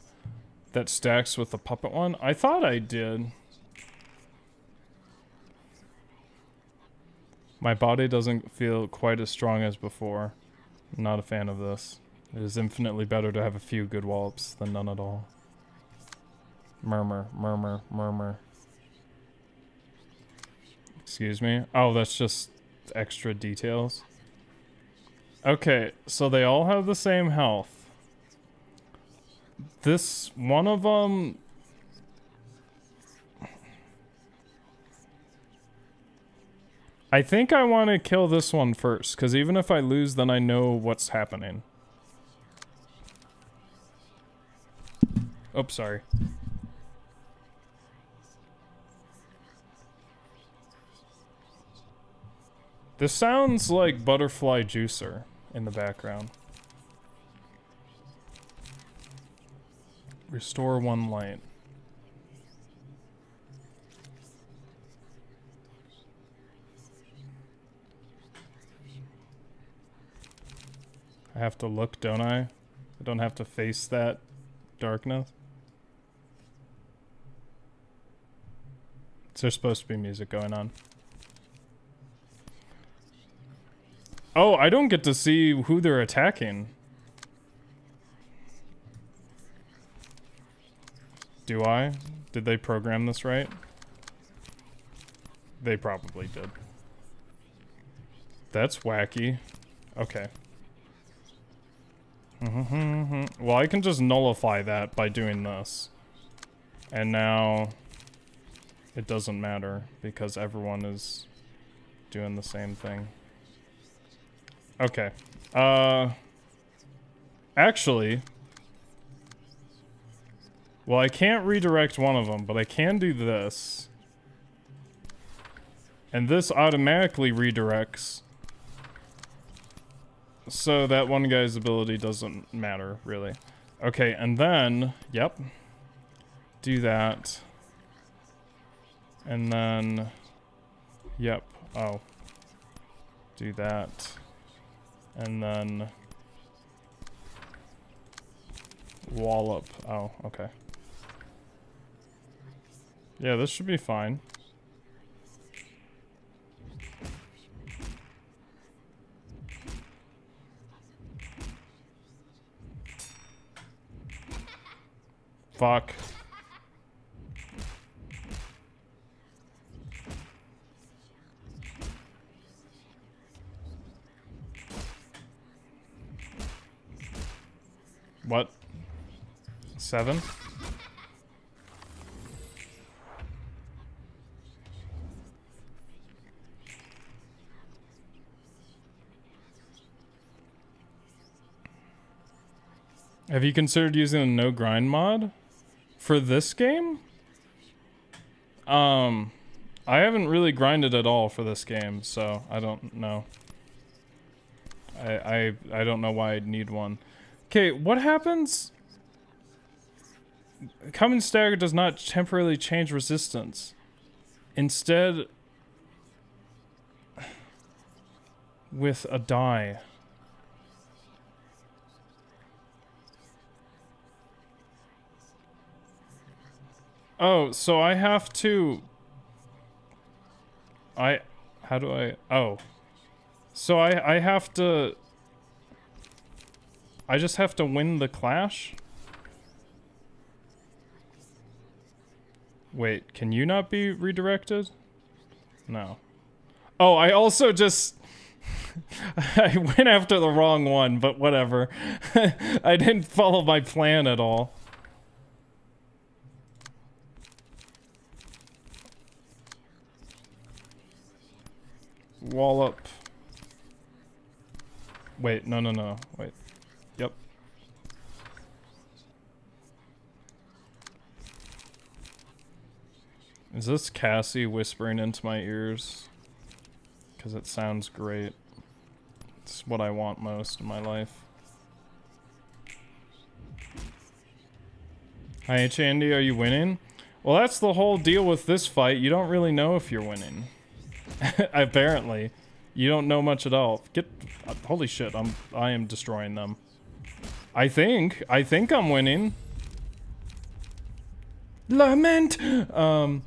that stacks with the puppet one. I thought I did. My body doesn't feel quite as strong as before. I'm not a fan of this. It is infinitely better to have a few good wallops than none at all. Murmur, murmur, murmur. Excuse me? Oh, that's just extra details. Okay, so they all have the same health. This, one of them... I think I want to kill this one first, because even if I lose, then I know what's happening. Oops, sorry. This sounds like Butterfly Juicer in the background. Restore one light. I have to look, don't I? I don't have to face that darkness. So there's supposed to be music going on. Oh, I don't get to see who they're attacking. Do I? Did they program this right? They probably did. That's wacky. Okay. well, I can just nullify that by doing this. And now it doesn't matter because everyone is doing the same thing. Okay. Uh actually well, I can't redirect one of them, but I can do this. And this automatically redirects. So that one guy's ability doesn't matter, really. Okay, and then, yep. Do that. And then, yep, oh. Do that. And then, wallop. Oh, okay. Yeah, this should be fine. Fuck. What? Seven? Have you considered using a no grind mod for this game? Um, I haven't really grinded at all for this game, so I don't know. I I I don't know why I'd need one. Okay, what happens? Common stagger does not temporarily change resistance. Instead, with a die. Oh, so I have to. I. How do I. Oh. So I, I have to. I just have to win the clash? Wait, can you not be redirected? No. Oh, I also just. <laughs> I went after the wrong one, but whatever. <laughs> I didn't follow my plan at all. Wallop. Wait, no, no, no. Wait. Yep. Is this Cassie whispering into my ears? Because it sounds great. It's what I want most in my life. Hi, Chandy, are you winning? Well, that's the whole deal with this fight. You don't really know if you're winning. <laughs> Apparently. You don't know much at all. Get... Uh, holy shit, I'm, I am destroying them. I think. I think I'm winning. Lament! Um...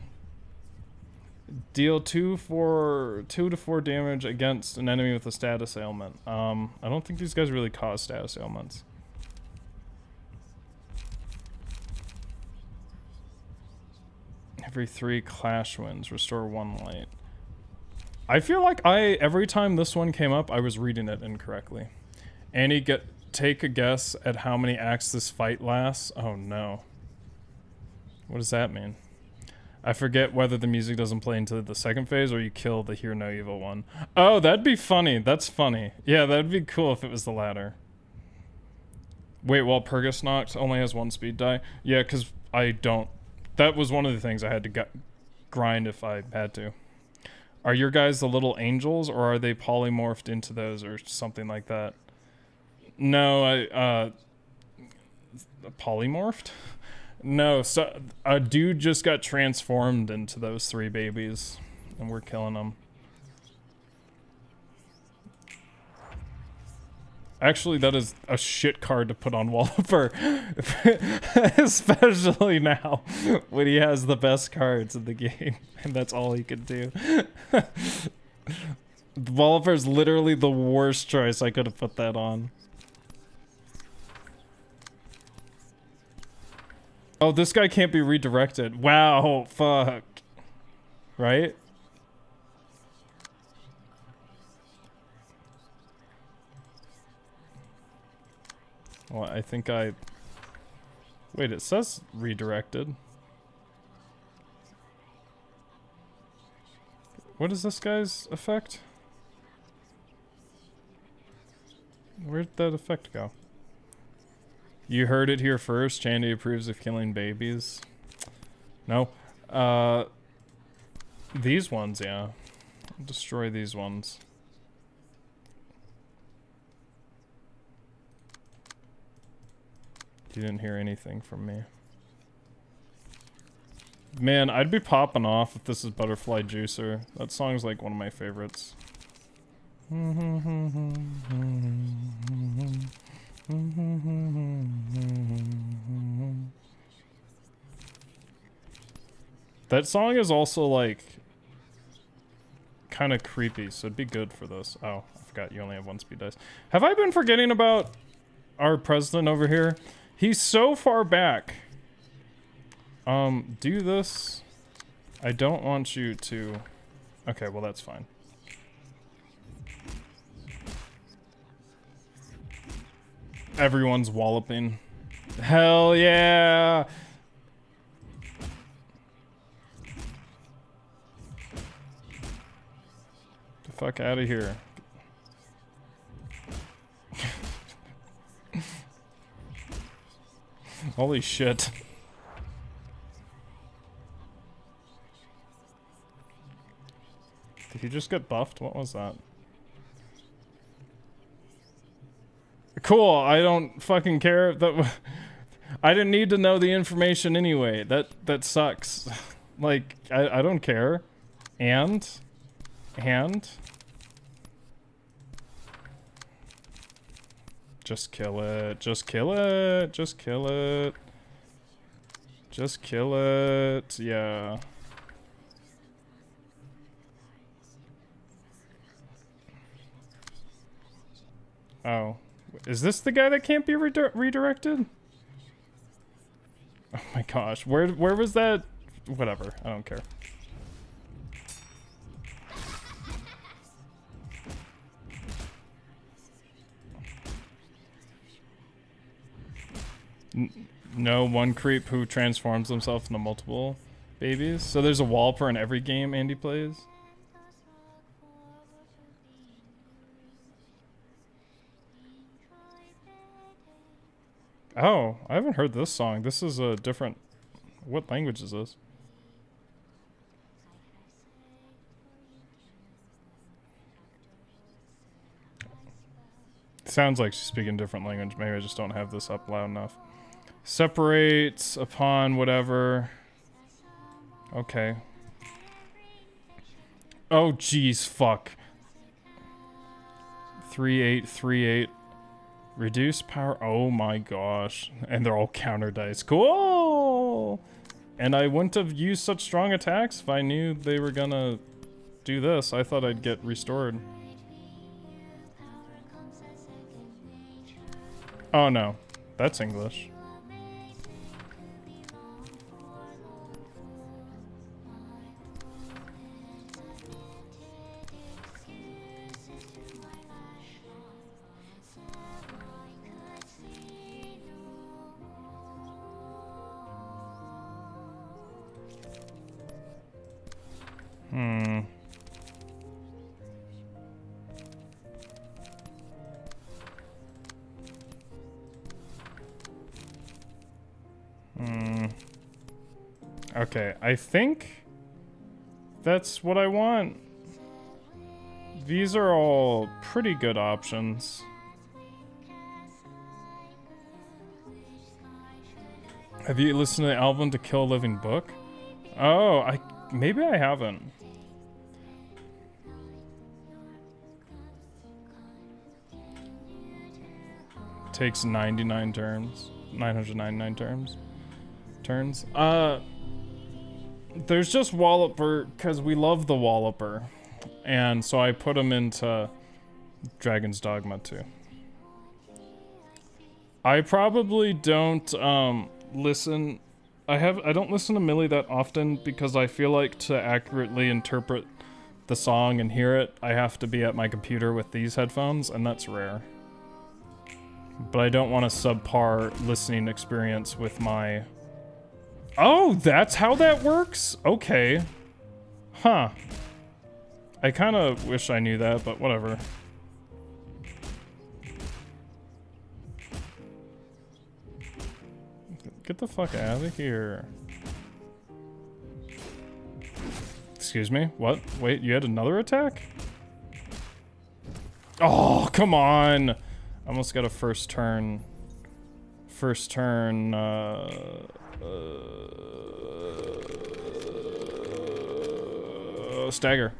Deal two for two to four damage against an enemy with a status ailment. Um, I don't think these guys really cause status ailments. Every three clash wins, restore one light. I feel like I every time this one came up, I was reading it incorrectly. Annie, get take a guess at how many acts this fight lasts. Oh no. What does that mean? I forget whether the music doesn't play into the second phase or you kill the Hear No Evil one. Oh, that'd be funny. That's funny. Yeah, that'd be cool if it was the latter. Wait, while Purgus Noct only has one speed die? Yeah, because I don't... That was one of the things I had to grind if I had to. Are your guys the little angels, or are they polymorphed into those, or something like that? No, I, uh... Polymorphed? No, so a dude just got transformed into those three babies, and we're killing them. Actually, that is a shit card to put on Walloper. <laughs> Especially now, when he has the best cards in the game, and that's all he can do. <laughs> Walloper is literally the worst choice I could have put that on. Oh, this guy can't be redirected. Wow, fuck. Right? Well, I think I... Wait, it says redirected. What is this guy's effect? Where'd that effect go? You heard it here first. Chandy approves of killing babies. No. Uh, these ones, yeah. Destroy these ones. You didn't hear anything from me. Man, I'd be popping off if this is Butterfly Juicer. That song's like one of my favorites. <laughs> That song is also like kind of creepy, so it'd be good for this. Oh, I forgot you only have one speed dice. Have I been forgetting about our president over here? He's so far back. Um, do this. I don't want you to... Okay, well that's fine. Everyone's walloping. Hell yeah! The fuck out of here. <laughs> Holy shit. Did he just get buffed? What was that? Cool, I don't fucking care. That I didn't need to know the information anyway. That that sucks. <laughs> like I I don't care. And and just kill it. Just kill it. Just kill it. Just kill it. Yeah. Oh. Is this the guy that can't be redir redirected? Oh my gosh. Where where was that? Whatever. I don't care. N no one creep who transforms himself into multiple babies. So there's a Walper in every game Andy plays. Oh, I haven't heard this song. This is a different... What language is this? Sounds like she's speaking different language. Maybe I just don't have this up loud enough. Separates upon whatever. Okay. Oh, jeez, fuck. 3838. Reduce power. Oh my gosh. And they're all counter dice. Cool! And I wouldn't have used such strong attacks if I knew they were gonna do this. I thought I'd get restored. Oh no. That's English. I think that's what I want. These are all pretty good options. Have you listened to the album To Kill a Living Book? Oh, I maybe I haven't. Takes 99 turns. 999 turns. Turns. Uh there's just Walloper because we love the Walloper. And so I put him into Dragon's Dogma too. I probably don't um listen I have I don't listen to Mili that often because I feel like to accurately interpret the song and hear it, I have to be at my computer with these headphones and that's rare. But I don't want a subpar listening experience with my Oh, that's how that works? Okay. Huh. I kind of wish I knew that, but whatever. Get the fuck out of here. Excuse me? What? Wait, you had another attack? Oh, come on! I almost got a first turn. First turn, uh, uh, stagger.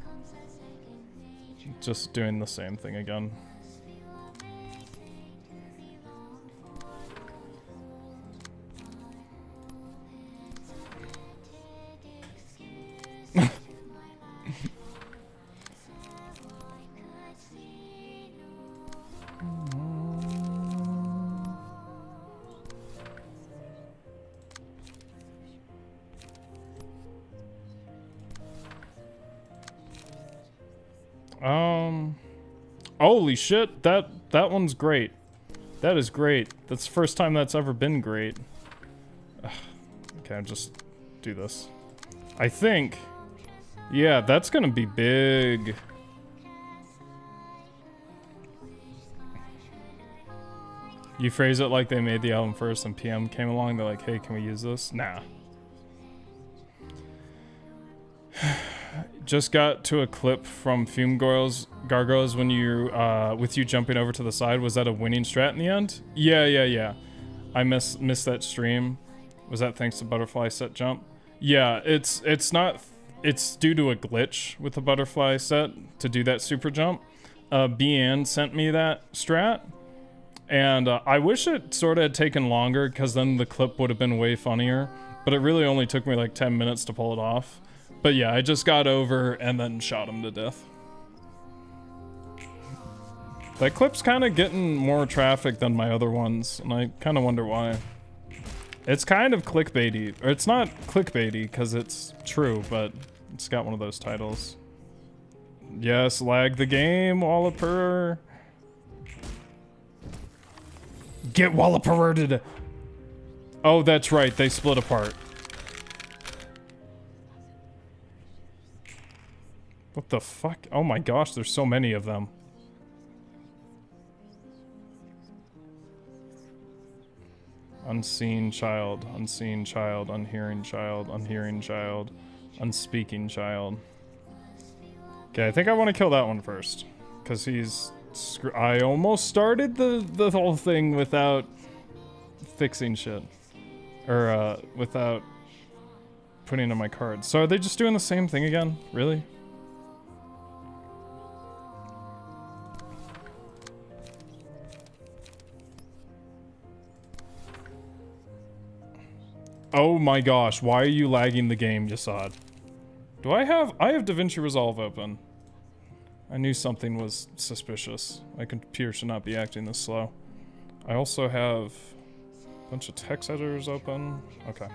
Just doing the same thing again. Holy shit, that that one's great. That is great. That's the first time that's ever been great. Ugh. Okay, I'll just do this. I think, yeah, that's gonna be big. You phrase it like they made the album first and PM came along, they're like, hey, can we use this? Nah. Just got to a clip from Fume Gargoyles, Gargoyles when you, uh, with you jumping over to the side. Was that a winning strat in the end? Yeah, yeah, yeah. I miss missed that stream. Was that thanks to butterfly set jump? Yeah, it's it's not. It's due to a glitch with the butterfly set to do that super jump. Uh, Bian sent me that strat, and uh, I wish it sort of had taken longer because then the clip would have been way funnier. But it really only took me like 10 minutes to pull it off. But yeah, I just got over and then shot him to death. That clip's kind of getting more traffic than my other ones, and I kind of wonder why. It's kind of clickbaity. Or it's not clickbaity, because it's true, but it's got one of those titles. Yes, lag the game, Walloper. Get Walloperted. Oh, that's right. They split apart. What the fuck? Oh my gosh, there's so many of them. Unseen child, unseen child, unhearing child, unhearing child, unspeaking child. Okay, I think I want to kill that one first. Because he's... I almost started the, the whole thing without fixing shit. Or, uh, without putting in my cards. So are they just doing the same thing again? Really? Oh my gosh, why are you lagging the game, Yesod? Do I have... I have DaVinci Resolve open. I knew something was suspicious. My computer should not be acting this slow. I also have a bunch of text editors open. Okay.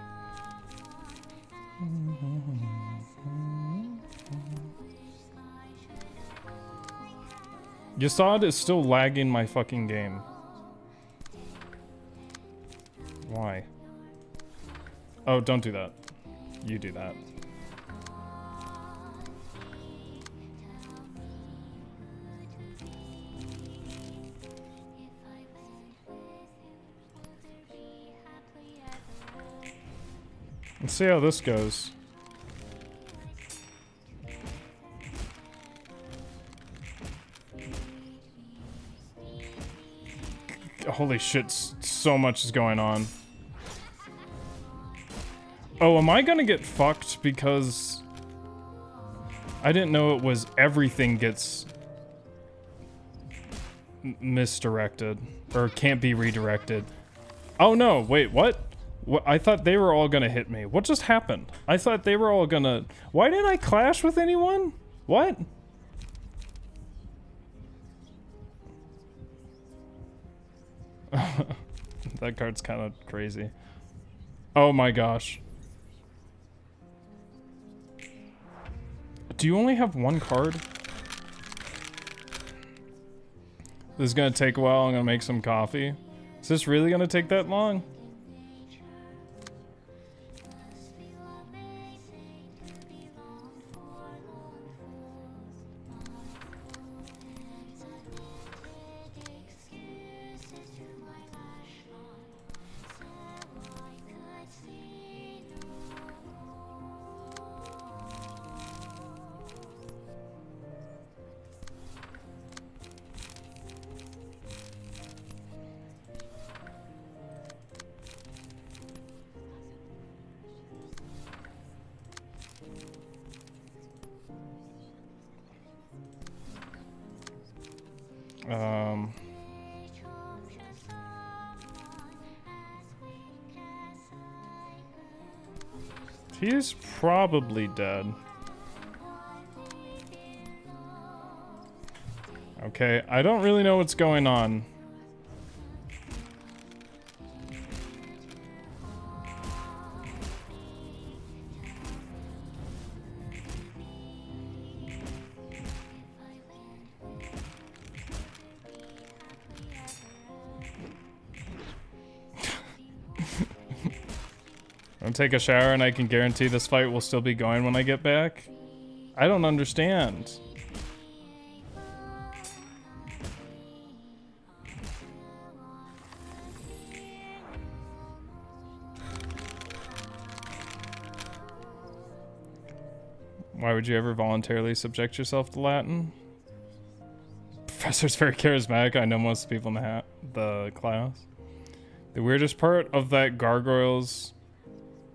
Yesod is still lagging my fucking game. Why? Oh, don't do that. You do that. Let's see how this goes. Holy shit, so much is going on. Oh, am I gonna get fucked because I didn't know it was everything gets misdirected or can't be redirected. Oh no, wait, what? What I thought they were all gonna hit me. What just happened? I thought they were all gonna Why didn't I clash with anyone? What? <laughs> that card's kind of crazy. Oh my gosh. Do you only have one card? This is gonna take a while. I'm gonna make some coffee. Is this really gonna take that long? Probably dead. Okay, I don't really know what's going on. and take a shower and I can guarantee this fight will still be going when I get back? I don't understand. Why would you ever voluntarily subject yourself to Latin? Professor's very charismatic. I know most people in the, the class. The weirdest part of that gargoyle's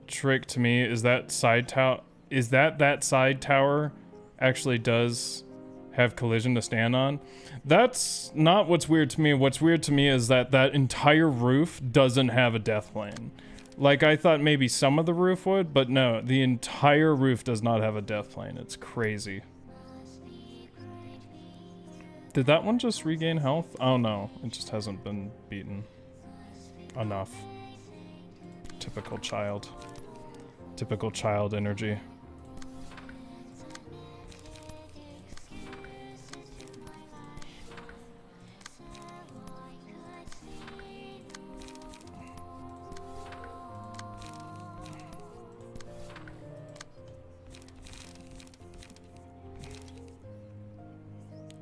trick to me is that side tower. Is that that side tower actually does have collision to stand on? That's not what's weird to me. What's weird to me is that that entire roof doesn't have a death plane. Like I thought maybe some of the roof would, but no, the entire roof does not have a death plane. It's crazy. Did that one just regain health? Oh no, it just hasn't been beaten enough. Typical child. Typical child energy.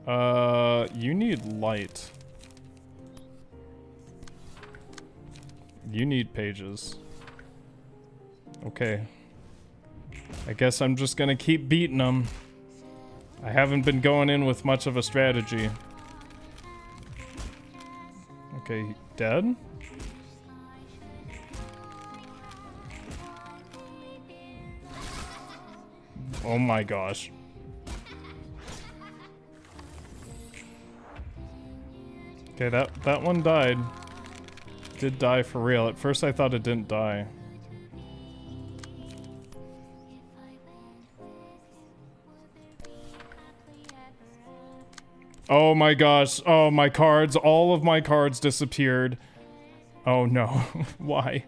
Uh, you need light. You need pages. Okay. I guess I'm just gonna keep beating them. I haven't been going in with much of a strategy. Okay, dead? Oh my gosh. Okay, that, that one died. Did die for real. At first I thought it didn't die. Oh my gosh. Oh, my cards. All of my cards disappeared. Oh no. <laughs> Why?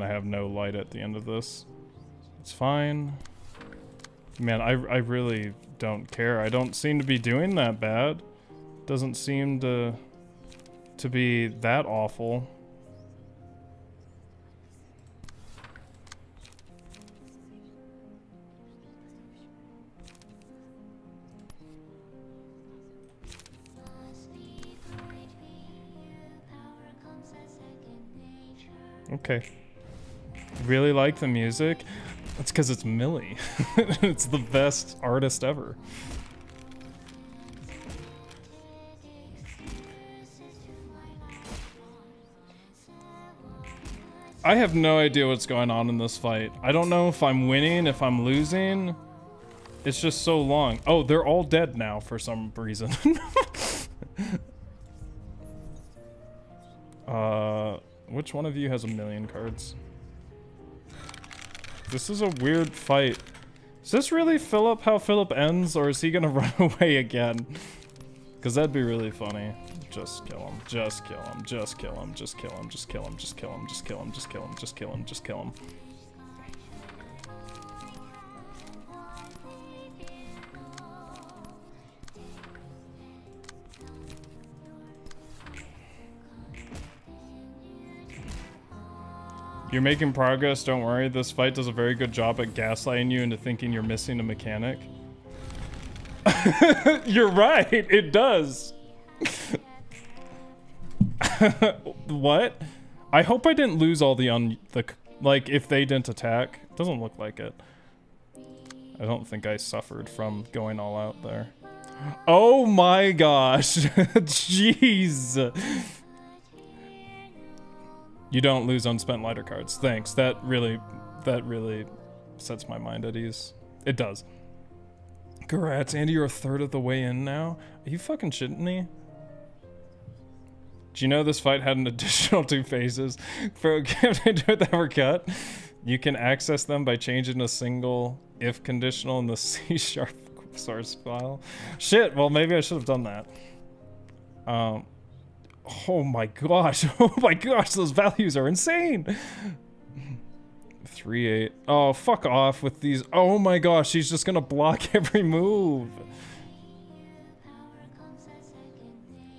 Gonna have no light at the end of this. It's fine. Man, I, I really don't care. I don't seem to be doing that bad. Doesn't seem to to be that awful. Okay. Really like the music. That's because it's Mili. <laughs> it's the best artist ever. I have no idea what's going on in this fight. I don't know if I'm winning, if I'm losing. It's just so long. Oh, they're all dead now for some reason. <laughs> uh, which one of you has a million cards? This is a weird fight. Does this really Philip how Philip ends, or is he gonna run away again? Because that'd be really funny. Just kill him. Just kill him. Just kill him. Just kill him. Just kill him. Just kill him. Just kill him. Just kill him. Just kill him. Just kill him. You're making progress, don't worry. This fight does a very good job at gaslighting you into thinking you're missing a mechanic. <laughs> you're right, it does. <laughs> what? I hope I didn't lose all the un the like if they didn't attack. Doesn't look like it. I don't think I suffered from going all out there. Oh my gosh. <laughs> Jeez. You don't lose unspent lighter cards. Thanks. That really, that really sets my mind at ease. It does. Congrats, Andy, you're a third of the way in now? Are you fucking shitting me? Do you know this fight had an <laughs> additional two phases? For a gift <laughs> into it that were cut, you can access them by changing a single if conditional in the <laughs> C sharp source file. Shit, well maybe I should have done that. Um, Oh my gosh. <laughs> Oh my gosh, those values are insane. 3-8. Oh, fuck off with these. Oh my gosh, she's just gonna block <laughs> every move.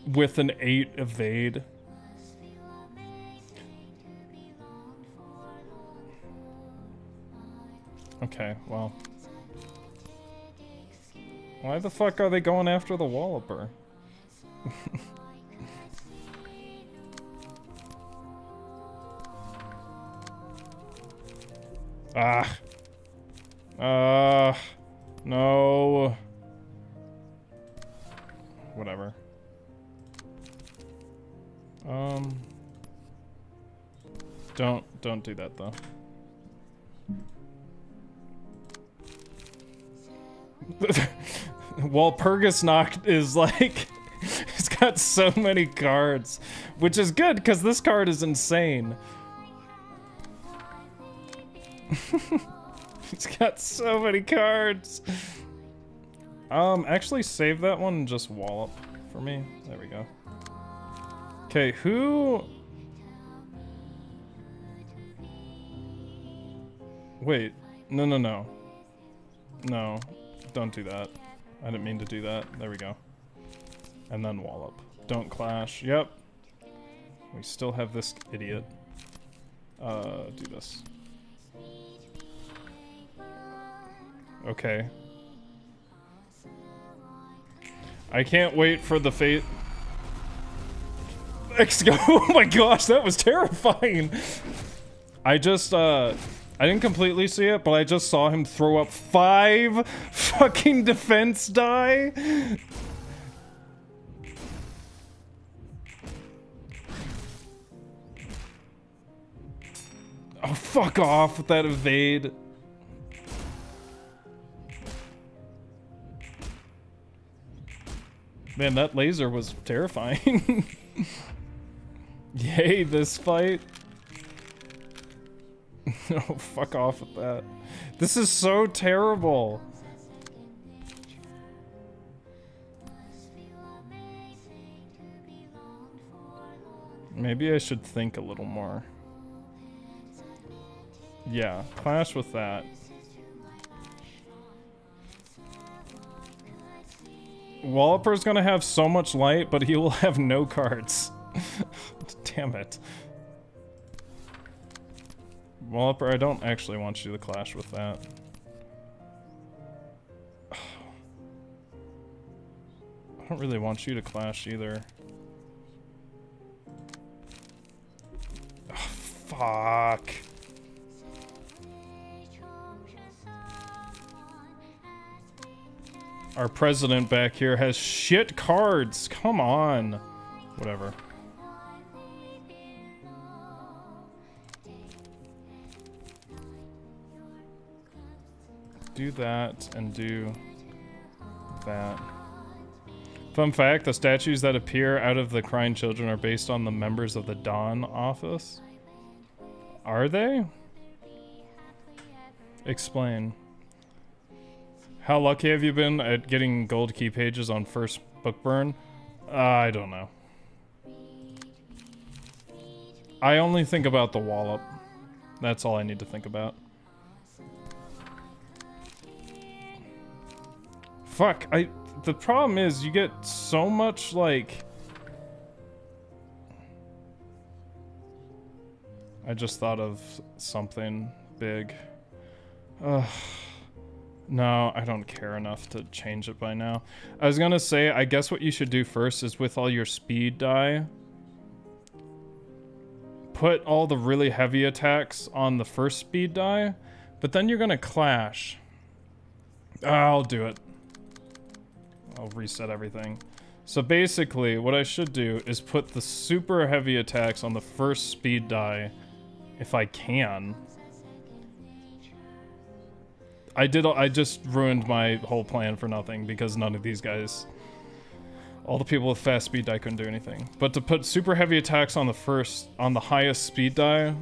With an 8 evade. Okay, well. Why the fuck are they going after the Walloper? <laughs> ah. Uh. No. Whatever. Um. Don't don't do that though. <laughs> Walpurgis Nacht is like <laughs> he's got so many cards, which is good because this card is insane. <laughs> he's got so many cards. Um, actually save that one and just wallop for me. There we go. Okay, who Wait, no, no, no. No, don't do that. I didn't mean to do that. There we go. And then wallop. Don't clash. Yep. We still have this idiot. Uh, do this. Okay. I can't wait for the fate. Go. <laughs> Oh my gosh, that was terrifying. I just, uh, I didn't completely see it, but I just saw him throw up five <laughs> fucking defense die. Oh, fuck off with that evade. Man, that laser was terrifying. <laughs> Yay, this fight. no, <laughs> oh, fuck off with that. This is so terrible. Maybe I should think a little more. Yeah, clash with that. Walloper's gonna have so much light, but he will have no cards. <laughs> Damn it. Walloper, I don't actually want you to clash with that. I don't really want you to clash either. Fuck. Our president back here has shit cards. Come on. Whatever. Do that and do that. Fun fact, the statues that appear out of the crying children are based on the members of the Dawn office. Are they? Explain. How lucky have you been at getting gold key pages on first book burn? Uh, I don't know. I only think about the wallop. That's all I need to think about. Fuck, I... The problem is you get so much, like... I just thought of something big. Ugh. No, I don't care enough to change it by now. I was gonna say, I guess what you should do first is with all your speed die, put all the really heavy attacks on the first speed die, but then you're gonna clash. I'll do it. I'll reset everything. So basically, what I should do is put the super heavy attacks on the first speed die, if I can. I did. I just ruined my whole plan for nothing because none of these guys, all the people with fast speed die couldn't do anything. But to put super heavy attacks on the first, on the highest speed die,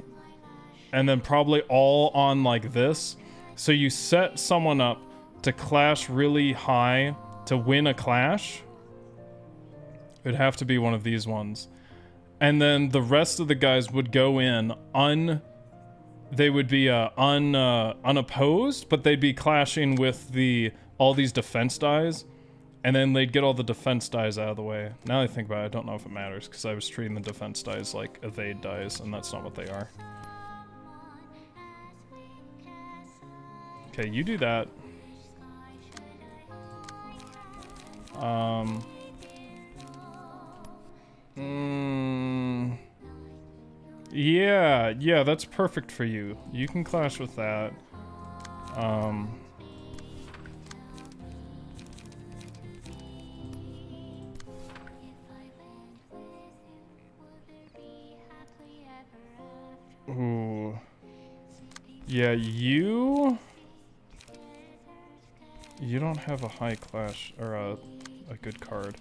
and then probably all on like this, so you set someone up to clash really high to win a clash. It'd have to be one of these ones. And then the rest of the guys would go in un they would be uh, un uh, unopposed, but they'd be clashing with the all these defense dies, and then they'd get all the defense dies out of the way. Now I think about it, I don't know if it matters because I was treating the defense dies like evade dies, and that's not what they are. Okay, you do that. Um. Mm, yeah, yeah, that's perfect for you. You can clash with that. Um. Ooh. Yeah, you... You don't have a high clash, or a, a good card.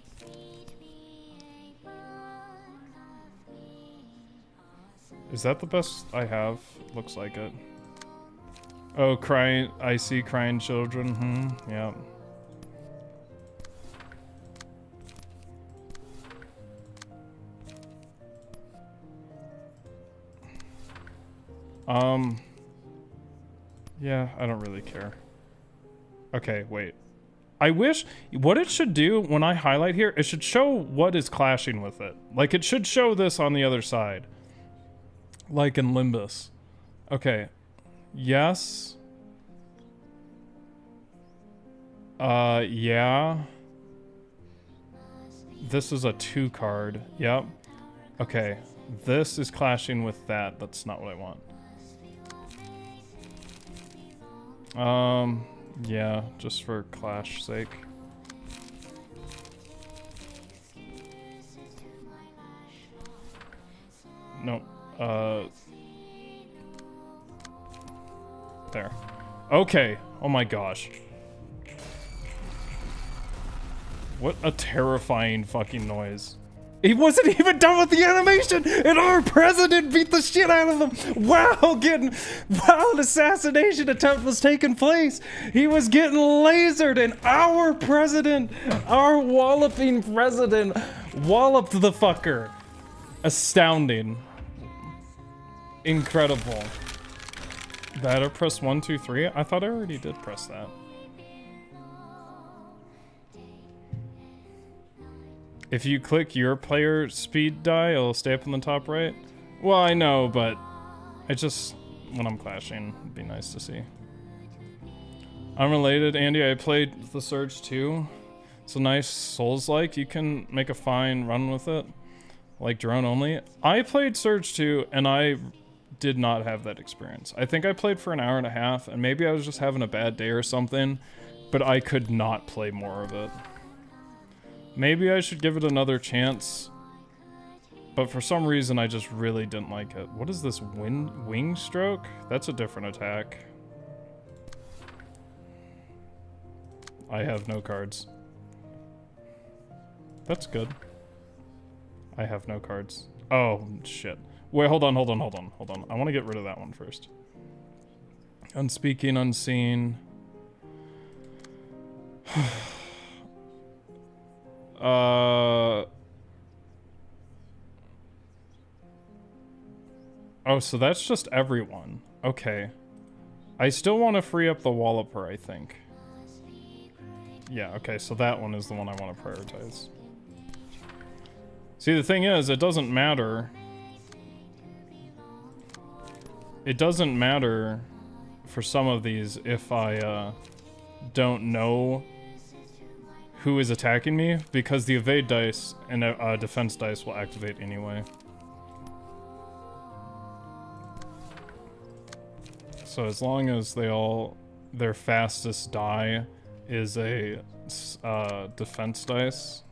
Is that the best I have? Looks like it. Oh, crying, I see crying children, hmm, yeah. Um, yeah, I don't really care. Okay, wait. I wish what it should do when I highlight here, it should show what is clashing with it. Like it should show this on the other side. Like in Limbus. Okay. Yes. Uh, yeah. This is a two card. Yep. Okay. This is clashing with that. That's not what I want. Um, yeah, just for clash sake. No, uh... There. Okay, oh my gosh. What a terrifying fucking noise. He wasn't <laughs> even done with the animation, and our president beat the shit out of him. Wow, getting wow, an assassination attempt was taking place. He was getting lasered, and our president, our walloping president, walloped the fucker. Astounding. Incredible. Better press one, two, three. I thought I already did press that. If you click your player speed die, it'll stay up in the top right. Well, I know, but it just, when I'm clashing, it'd be nice to see. Unrelated, Andy, I played the Surge too. It's a nice Souls-like. You can make a fine run with it, like drone only. I played Surge 2, and I did not have that experience. I think I played for an hour and a half, and maybe I was just having a bad day or something, but I could not play more of it. Maybe I should give it another chance. But for some reason, I just really didn't like it. What is this wind wing stroke? That's a different attack. I have no cards. That's good. I have no cards. Oh, shit. Wait, hold on, hold on, hold on, hold on. I want to get rid of that one first. Unspeaking, unseen. <sighs> Uh. Oh, so that's just everyone. Okay. I still want to free up the Walloper, I think. Yeah, okay, so that one is the one I want to prioritize. See, the thing is, it doesn't matter. It doesn't matter for some of these if I uh, don't know who is attacking me because the evade dice and a uh, defense dice will activate anyway. So as long as they all, their fastest die is a uh, defense dice,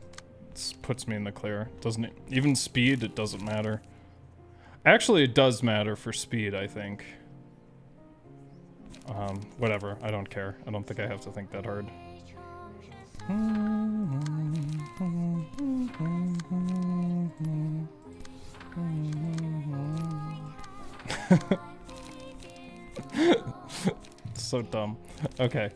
puts me in the clear. Doesn't it, even speed, it doesn't matter. Actually, it does matter for speed, I think. Um, whatever, I don't care. I don't think I have to think that hard. <laughs> so dumb. Okay.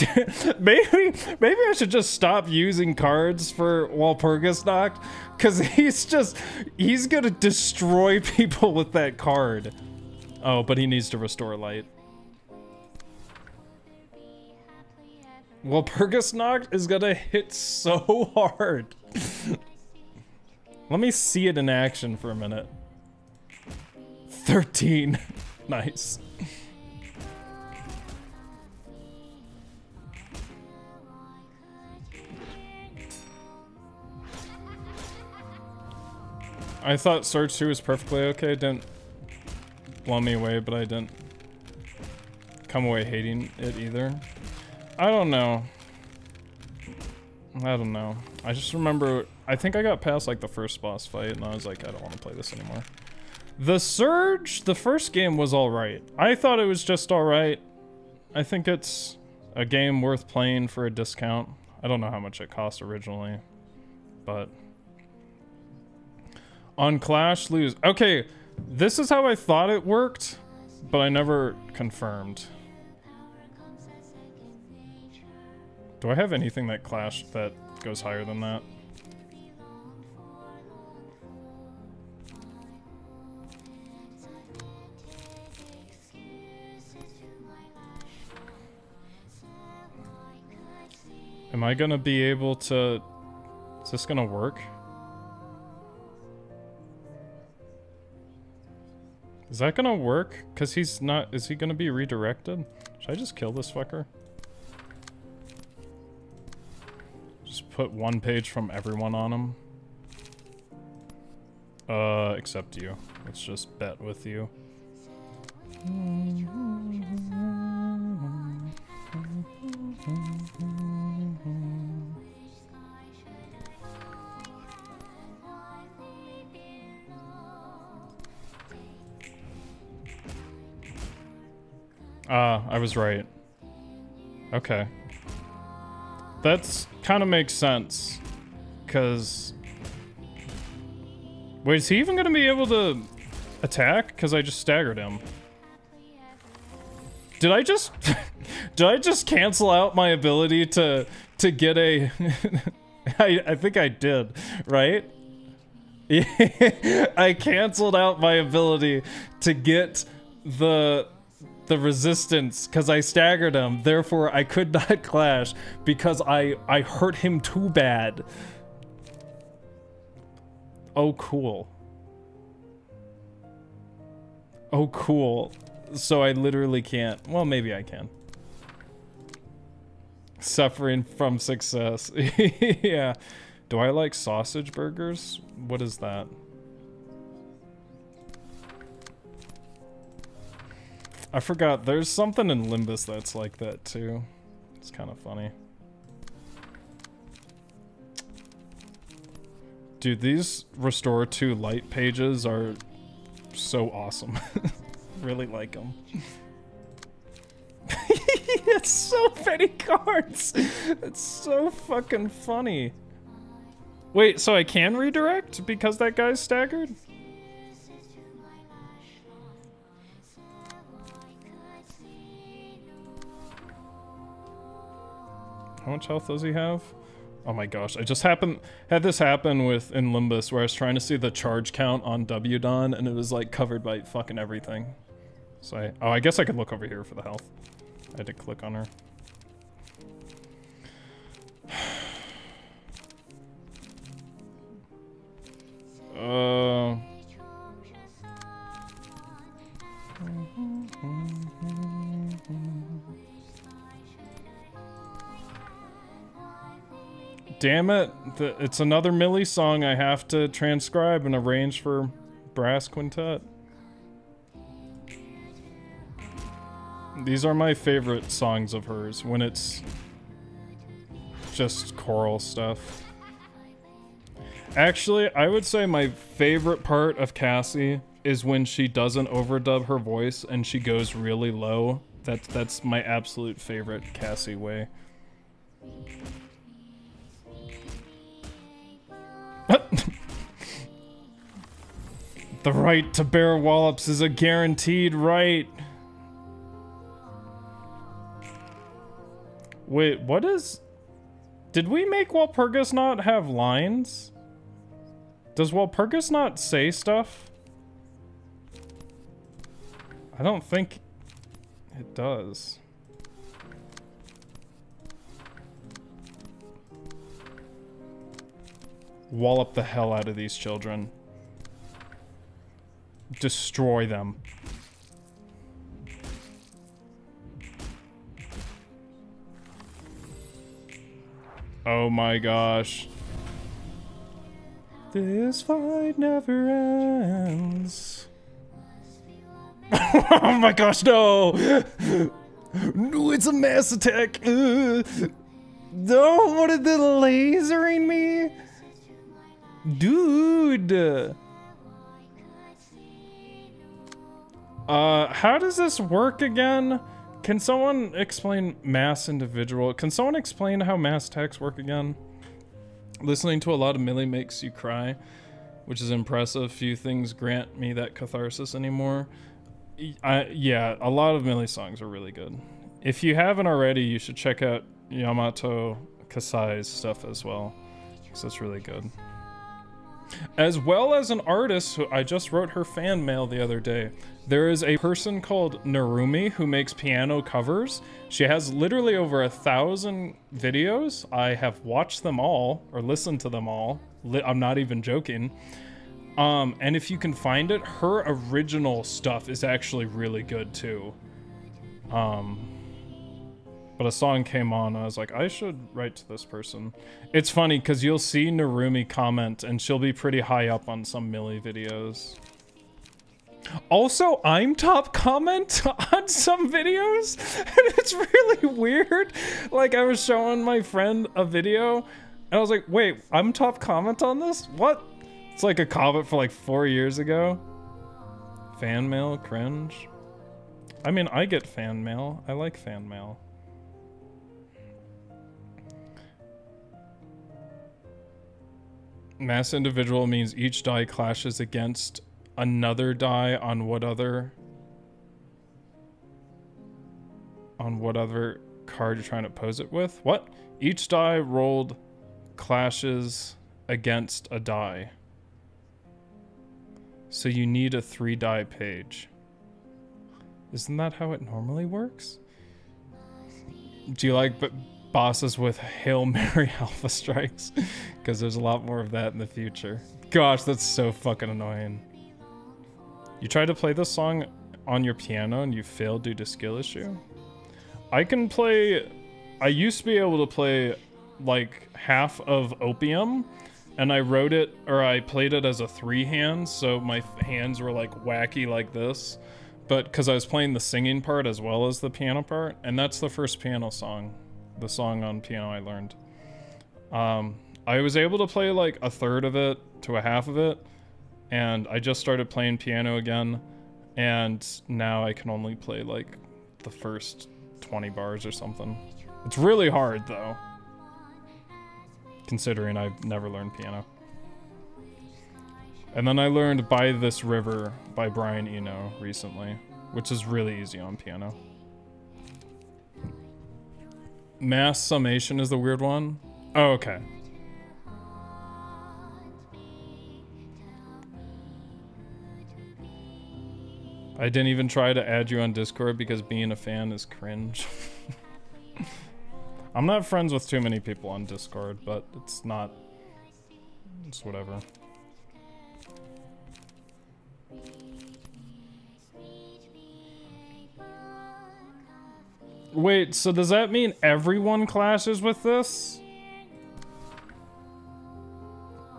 <laughs> maybe maybe I should just stop using cards for Walpurgis Nacht cuz he's just he's to destroy <laughs> people with that card. Oh, but he needs to restore light. Walpurgis Nacht is gonna hit so <laughs> hard. Let me see it in action for a minute. 13. nice. I thought Surge 2 was perfectly okay. Didn't blow me away, but I didn't come away hating it either. I don't know. I don't know. I just remember, I think I got past like the first boss fight and I was like, I don't want to play this anymore. The Surge, the first game was alright. I thought it was just alright. I think it's a game worth playing for a discount. I don't know how much it cost originally, but on Clash lose. Okay, this is how I thought it worked, but I never confirmed. Do I have anything that Clash that goes higher than that? Am I gonna be able to... Is this gonna work? Is that gonna work? Cause he's not- is he gonna be redirected? Should I just kill this fucker? Just put one page from everyone on him? Uh, except you. Let's just bet with you. <laughs> Ah, I was right. Okay. That's kind of makes sense. Because... Wait, is he even going to be able to attack? Because I just staggered him. Did I just... <laughs> did I just cancel out my ability to to get a... <laughs> I, I think I did, right? <laughs> I canceled out my ability to get the the resistance because I staggered him. Therefore, I could <laughs> not clash because I I hurt him too bad. Oh, cool. Oh, cool. So I literally can't. Well, maybe I can. Suffering from success. <laughs> yeah. Do I like sausage burgers? What is that? I forgot. There's something in Limbus that's like that too. It's kind of funny. Dude, these restore to light pages are so awesome. <laughs> really like them. <laughs> it's so many cards. It's so fucking funny. Wait, so I can redirect because that guy's staggered? How much health does he have? Oh my gosh, I just happened had this happen with in Limbus where I was trying to see the charge count on W Don and it was like covered by fucking everything. So I oh I guess I could look over here for the health. I had to click on her. <sighs> Uh Damn it. It's another Mili song I have to transcribe and arrange for brass quintet. These are my favorite songs of hers when it's just choral stuff. Actually, I would say my favorite part of Cassie is when she doesn't overdub her voice and she goes really low. That's that's my absolute favorite Cassie way. The right to bear wallops is a guaranteed right. Wait, what is... Did we make Walpurgis not have lines? Does Walpurgis not say stuff? I don't think it does. Wallop the hell out of these children. Destroy them. Oh my gosh. This fight never ends. <laughs> oh my gosh, no! No, it's a mass attack! Ugh. No, what are they lasering me? Dude! Uh, how does this work again? Can someone explain mass individual? Can someone explain how mass attacks work again? Listening to a lot of Mili makes you cry, which is impressive. Few things grant me that catharsis anymore. I, yeah, a lot of Mili songs are really good. If you haven't already, you should check out Yamato Kasai's stuff as well, because it's really good. As well as an artist who I just wrote her fan mail the other day. There is a person called Narumi who makes piano covers. She has literally over a thousand videos. I have watched them all or listened to them all. I'm not even joking. Um, and if you can find it, her original stuff is actually really good too. Um, but a song came on, I was like, I should write to this person. It's funny because you'll see Narumi comment, and she'll be pretty high up on some Mili videos. Also, I'm top comment <laughs> on some videos, <laughs> and it's really weird. Like, I was showing my friend a video, and I was like, wait, I'm top comment on this? What? It's like a comment for like four years ago. Fan mail, cringe. I mean, I get fan mail. I like fan mail. Mass individual means each die clashes against another die on what other on what other card you're trying to pose it with. What? Each die rolled clashes against a die. So you need a three die page. Isn't that how it normally works? Do you like b- bosses with Hail <laughs> Mary Alpha Strikes? Because there's a lot more of that in the future. Gosh, that's so fucking annoying. You tried to play this song on your piano and you failed due to skill issue? I can play. I used to be able to play like half of Opium, and I wrote it or I played it as a three hand, so my hands were like wacky like this. But because I was playing the singing part as well as the piano part, and that's the first piano song, the song on piano I learned. Um, I was able to play like a third of it to a half of it, and I just started playing piano again, and now I can only play like the first 20 bars or something. It's really hard though, considering I've never learned piano. And then I learned By This River by Brian Eno recently, which is really easy on piano. Mass summation is the weird one. Oh, okay. I didn't even try to add you on Discord because being a fan is cringe. <laughs> I'm not friends with too many people on Discord, but it's not. It's whatever. Wait, so does that mean everyone clashes with this?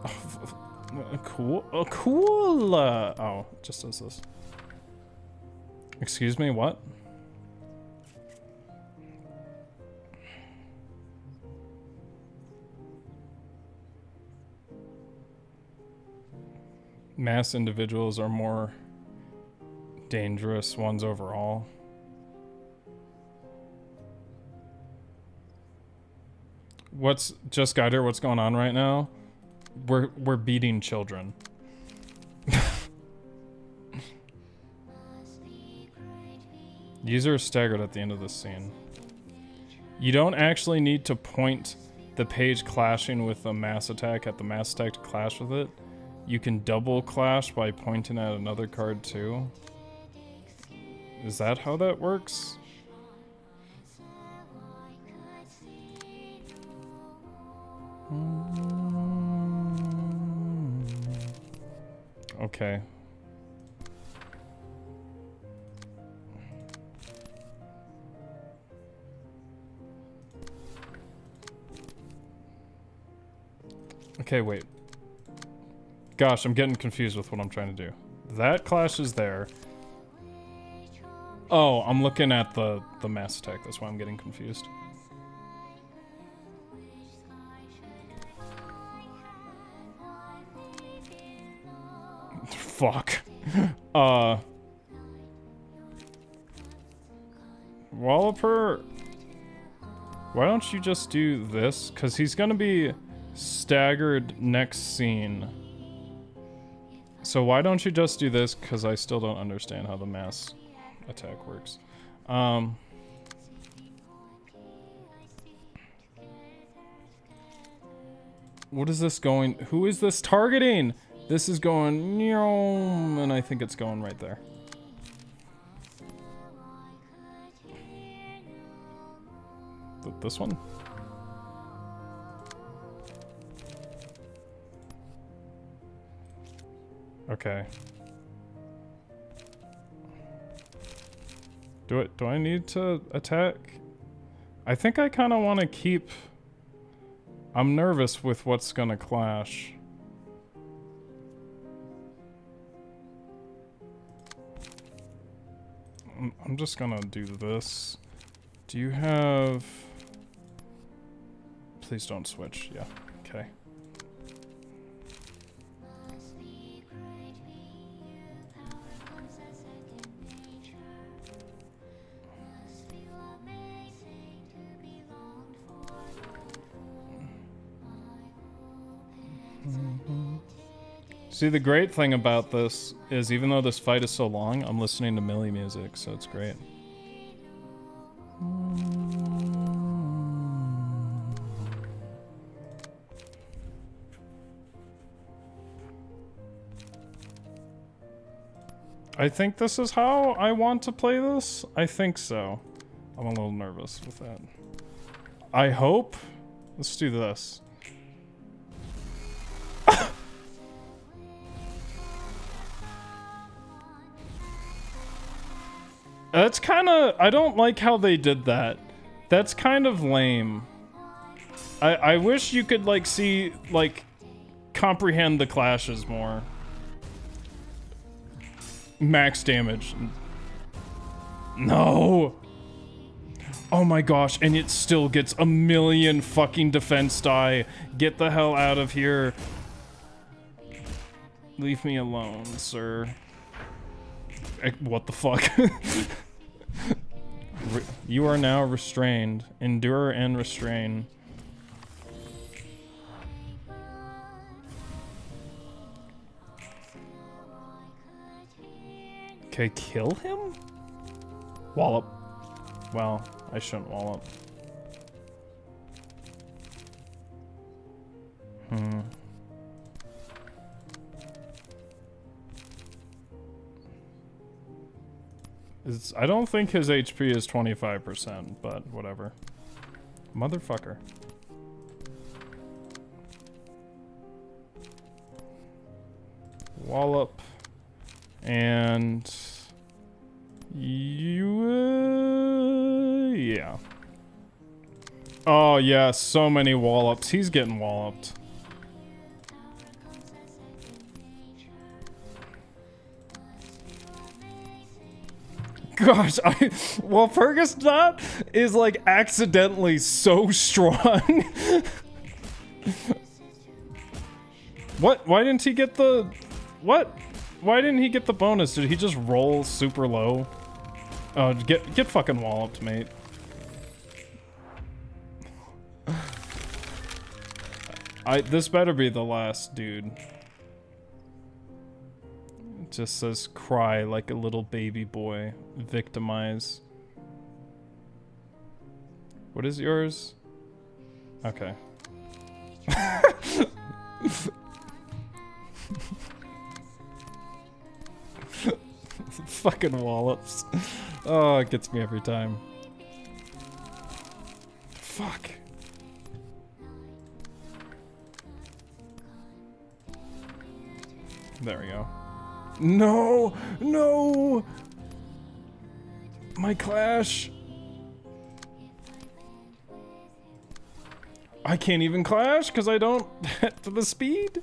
Oh, <laughs> cool. Oh, cool. Uh, oh, just says this. Excuse me, what? Mass individuals are more dangerous ones overall. What's just here? What's going on right now? We're we're beating children. <laughs> User is staggered at the end of this scene. You don't actually need to point the page clashing with a mass attack at the mass attack to clash with it. You can double clash by pointing at another card too. Is that how that works? Okay. Okay, wait. Gosh, I'm getting confused with what I'm trying to do. That clash is there. Oh, I'm looking at the, the mass attack. That's why I'm getting confused. Fuck. <laughs> Uh... Walloper... Why don't you just do this? Because he's gonna be staggered next scene. So why don't you just do this? Because I still don't understand how the mass attack works. Um... What is this going? Who is this targeting? This is going, and I think it's going right there. Th this one? Okay. Do it. Do I need to attack? I think I kind of want to keep... I'm nervous with what's going to clash. I'm, just gonna do this. Do you have... Please don't switch. Yeah, okay. Mm-hmm. See, the great thing about this is even though this fight is so long, I'm listening to Mili music, so it's great. I think this is how I want to play this. I think so. I'm a little nervous with that. I hope. Let's do this. That's kind of... I don't like how they did that. That's kind of lame. I, I wish you could, like, see, like, comprehend the clashes more. Max damage. No! Oh my gosh, and it still gets a million fucking defense die. Get the hell out of here. Leave me alone, sir. What the fuck? <laughs> you are now restrained. Endure and restrain. Okay, kill him? Wallop. Well, I shouldn't wallop. Hmm. I don't think his HP is 25%, but whatever. Motherfucker. Wallop. And... You... Uh, yeah. Oh, yeah, so many wallops. He's getting walloped. Gosh, I well Fergus is like accidentally so strong. what? Why didn't he get the what? Why didn't he get the bonus? Did he just roll super low? Oh, get get fucking walloped, mate. I this better be the last dude just says cry like a little baby boy. Victimize. What is yours? Okay. <laughs> Fucking wallops. Oh, it gets me every time. Fuck. There we go. No! No! My clash! I can't even clash because I don't get <laughs> to the speed.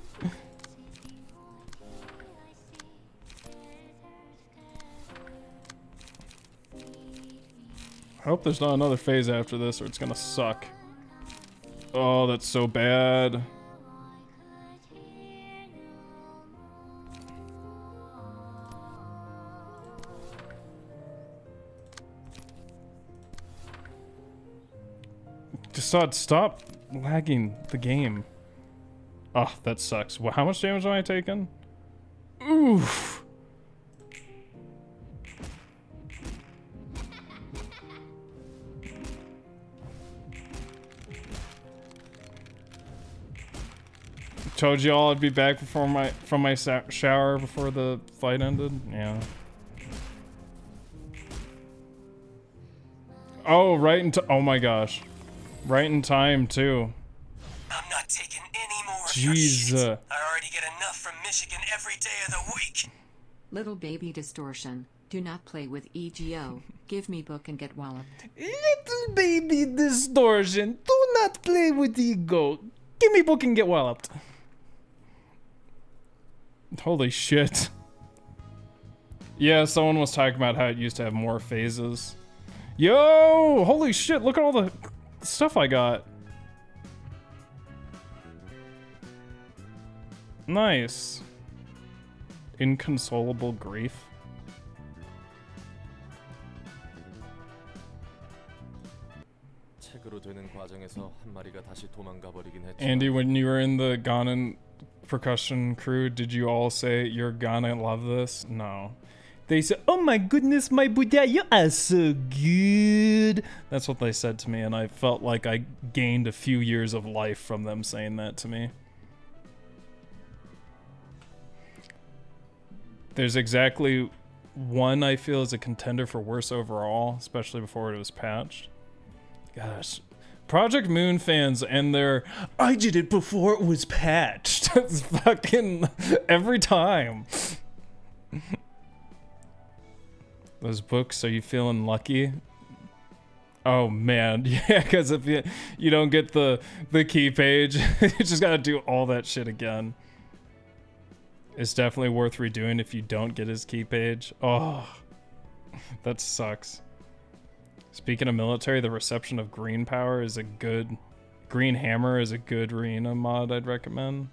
I hope there's not another phase after this or it's gonna suck. Oh, that's so bad. Desaad, stop lagging the game. Oh, that sucks. Well, how much damage am I taking? Oof. Told you all I'd be back before my from my shower before the fight ended. Yeah. Oh, right into oh my gosh, right in time too. I'm not taking any more of Jeez, your shit. I already get enough from Michigan every day of the week. Little baby distortion. Do not play with EGO. <laughs> Give me book and get walloped. Little baby distortion. Do not play with ego. Give me book and get walloped. Holy shit. Yeah, someone was talking about how it used to have more phases. Yo! Holy shit, look at all the stuff I got. Nice. Inconsolable grief. Andy, when you were in the Ganon percussion crew, did you all say, you're gonna love this? No. They said, "Oh my goodness, my Buddha, you are so good." That's what they said to me, and I felt like I gained a few years of life from them saying that to me. There's exactly one I feel is a contender for worse overall, especially before it was patched. Gosh, Project Moon fans and their I did it before it was patched. <laughs> it's fucking every time. Those books, are you feeling lucky? Oh man, <laughs> yeah, because if you you don't get the the key page, <laughs> you just gotta do all that shit again. It's definitely worth redoing if you don't get his key page. Oh, <laughs> that sucks. Speaking of military, the reception of green power is a good green hammer is a good arena mod I'd recommend.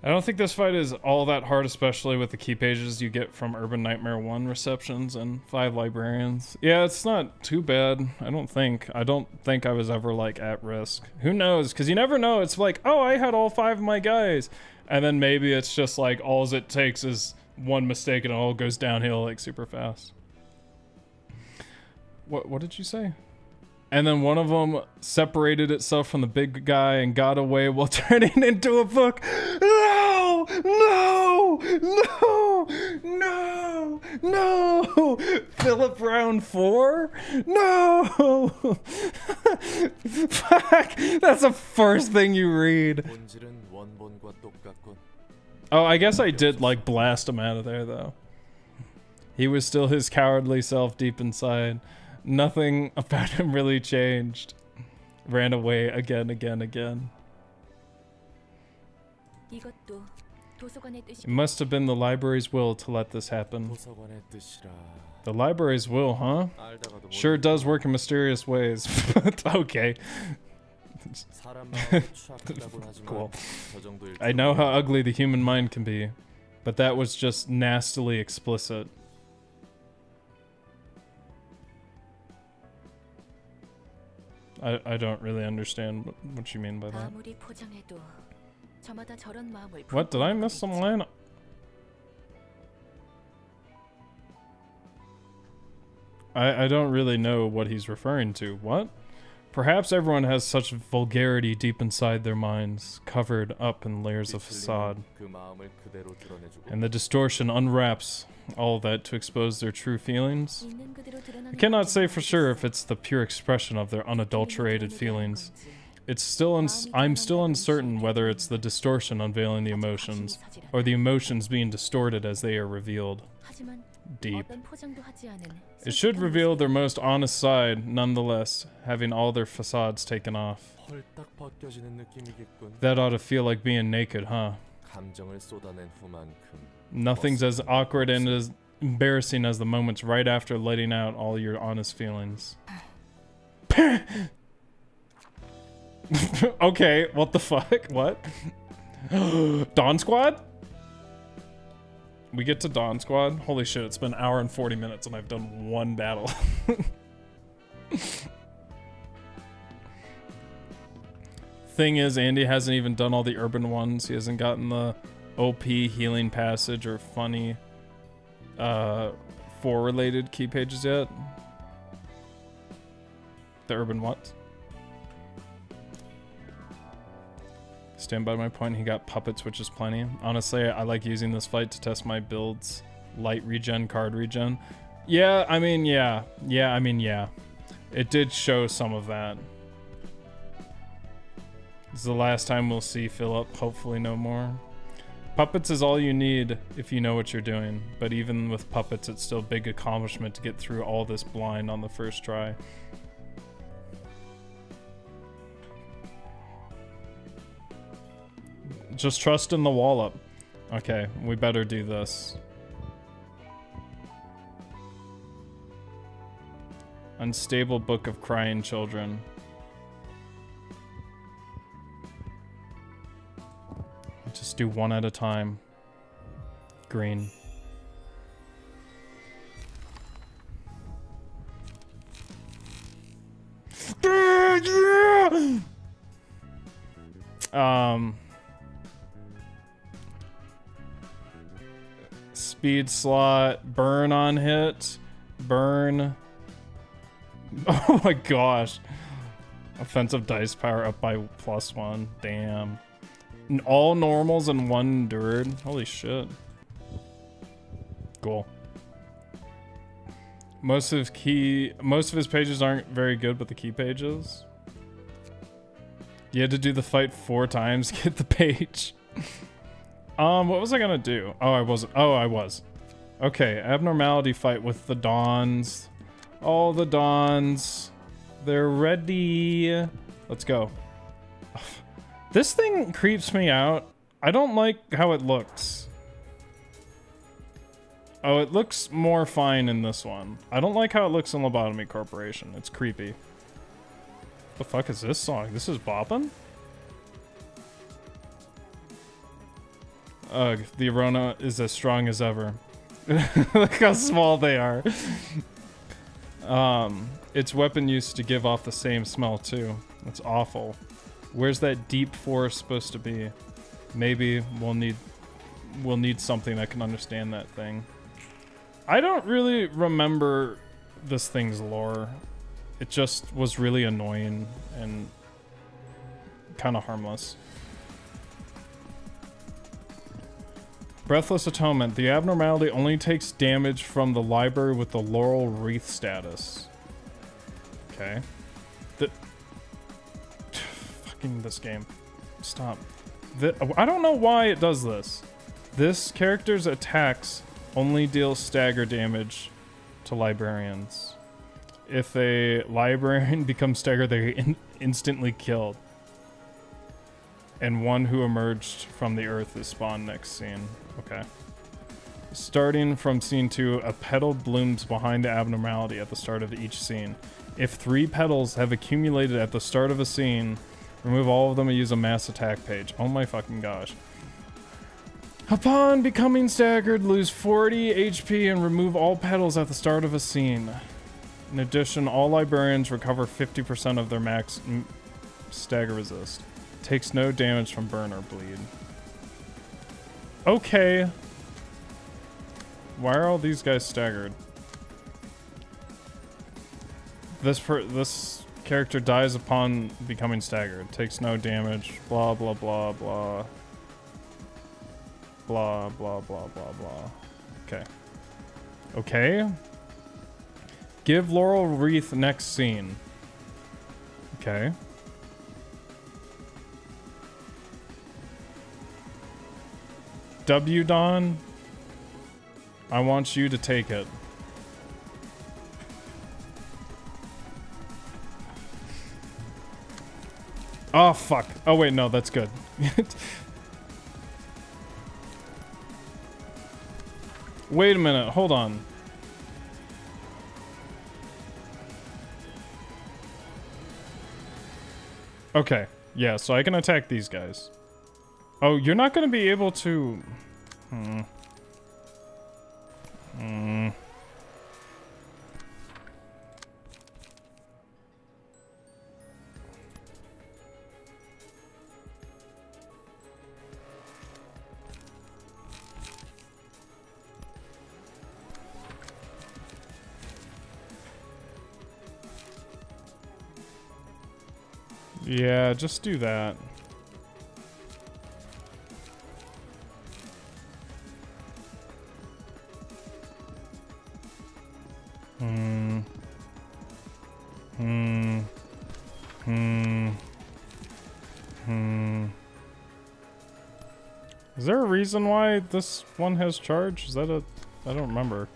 I don't think this fight is all that hard, especially with the key pages you get from Urban Nightmare 1 receptions and 5 librarians. Yeah, it's not too bad, I don't think. I don't think I was ever, like, at risk. Who knows? Because you never know. It's like, oh, I had all five of my guys. And then maybe it's just like, all it takes is one mistake and it all goes downhill, like, super fast. What, what did you say? And then one of them separated itself from the big guy and got away <laughs> while turning into a book. No! No! No! No! No! Philip Round 4? No! <laughs> Fuck! That's the first thing you read. Oh, I guess I did, like, blast him out of there, though. He was still his cowardly self deep inside. Nothing about <laughs> him really changed. Ran away again, again, again. It must have been the library's will to let this happen. The library's will, huh? Sure does work in mysterious ways. <laughs> okay. <laughs> cool. I know how ugly the human mind can be, but that was just nastily explicit. I, I don't really understand what, you mean by that. What, did I miss some line? I, I don't really know what he's referring to. What? Perhaps everyone has such vulgarity deep inside their minds, covered up in layers of facade. And the distortion unwraps all that to expose their true feelings. I cannot say for sure if it's the pure expression of their unadulterated feelings. It's still I'm still uncertain whether it's the distortion unveiling the emotions, or the emotions being distorted as they are revealed deep. It should reveal their most honest side, nonetheless, having all their facades taken off. That ought to feel like being naked, huh? Nothing's as awkward and as embarrassing as the moments right after letting out all your honest feelings. <laughs> okay, what the fuck? What? <gasps> Dawn Squad? We get to Dawn Squad? Holy shit, it's been an hour and 40 minutes and I've done one battle. <laughs> Thing is, Andy hasn't even done all the urban ones. He hasn't gotten the OP healing passage or funny uh, four related key pages yet. The urban what? Stand by my point, he got puppets, which is plenty. Honestly, I like using this fight to test my builds. Light regen, card regen. Yeah, I mean, yeah. Yeah, I mean, yeah. It did show some of that. This is the last time we'll see Philip, hopefully no more. Puppets is all you need if you know what you're doing, but even with puppets, it's still a big accomplishment to get through all this blind on the first try. Just trust in the wallop. Okay, we better do this. Unstable Book of Crying Children. Just do one at a time. Green. <laughs> Um. Speed slot, burn on hit, burn. <laughs> Oh my gosh. Offensive dice power up by plus one. Damn. All normals and one endured. Holy shit. Cool. Most of key, most of his pages aren't very good, but the key pages. You had to do the fight four times, get the page. <laughs> um, what was I gonna do? Oh, I wasn't. Oh, I was. Okay, abnormality fight with the Dons. All the Dons. They're ready. Let's go. <sighs> This thing creeps me out. I don't like how it looks. Oh, it looks more fine in this one. I don't like how it looks in Lobotomy Corporation. It's creepy. The fuck is this song? This is bopping? Ugh, the aroma is as strong as ever. <laughs> Look how small they are. um, its weapon used to give off the same smell too. That's awful. Where's that deep forest supposed to be? Maybe we'll need we'll need something that can understand that thing. I don't really remember this thing's lore. It just was really annoying and kind of harmless. Breathless Atonement. The abnormality only takes damage from the library with the Laurel Wreath status. Okay. The... <sighs> Fucking this game. Stop. The, I don't know why it does this. This character's attacks only deal stagger damage to librarians. If a librarian <laughs> becomes staggered, they're in instantly killed. And one who emerged from the earth is spawned next scene. Okay. Starting from scene two, a petal blooms behind the abnormality at the start of each scene. If three petals have accumulated at the start of a scene, remove all of them and use a mass attack page. Oh my fucking gosh. Upon becoming staggered, lose 40 HP and remove all petals at the start of a scene. In addition, all librarians recover 50% of their max stagger resist. Takes no damage from burn or bleed. Okay. Why are all these guys staggered? This per this character dies upon becoming staggered. Takes no damage. Blah blah blah blah. Blah blah blah blah blah. Okay. Okay. Give Laurel Wreath next scene. Okay. W Don, I want you to take it. Oh fuck. Oh wait, no, that's good. <laughs> Wait a minute, hold on. Okay, yeah, so I can attack these guys. Oh, you're not gonna be able to... Hmm. Hmm. Yeah, just do that. Hmm. Hmm. Hmm. Hmm. Is there a reason why this one has charge? Is that a... I don't remember.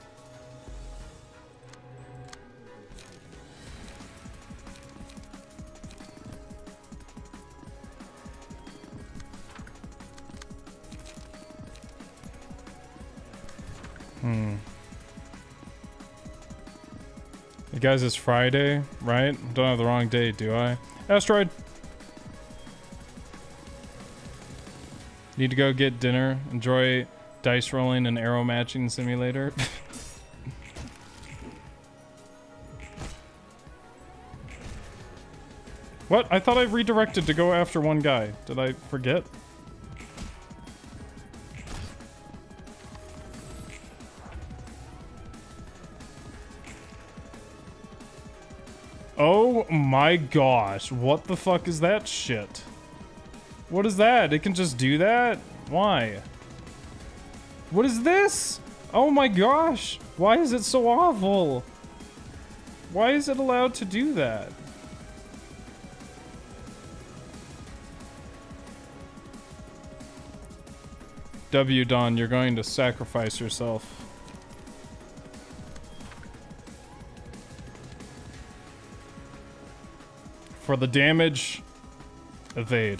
Guys, it's Friday, right? Don't have the wrong date, do I? Asteroid! Need to go get dinner. Enjoy dice rolling and arrow matching simulator. <laughs> what? I thought I redirected to go after one guy. Did I forget? My gosh, what the fuck is that shit? What is that? It can just do that? Why? What is this? Oh my gosh, why is it so awful? Why is it allowed to do that? W Don, you're going to sacrifice yourself. For the damage, evade.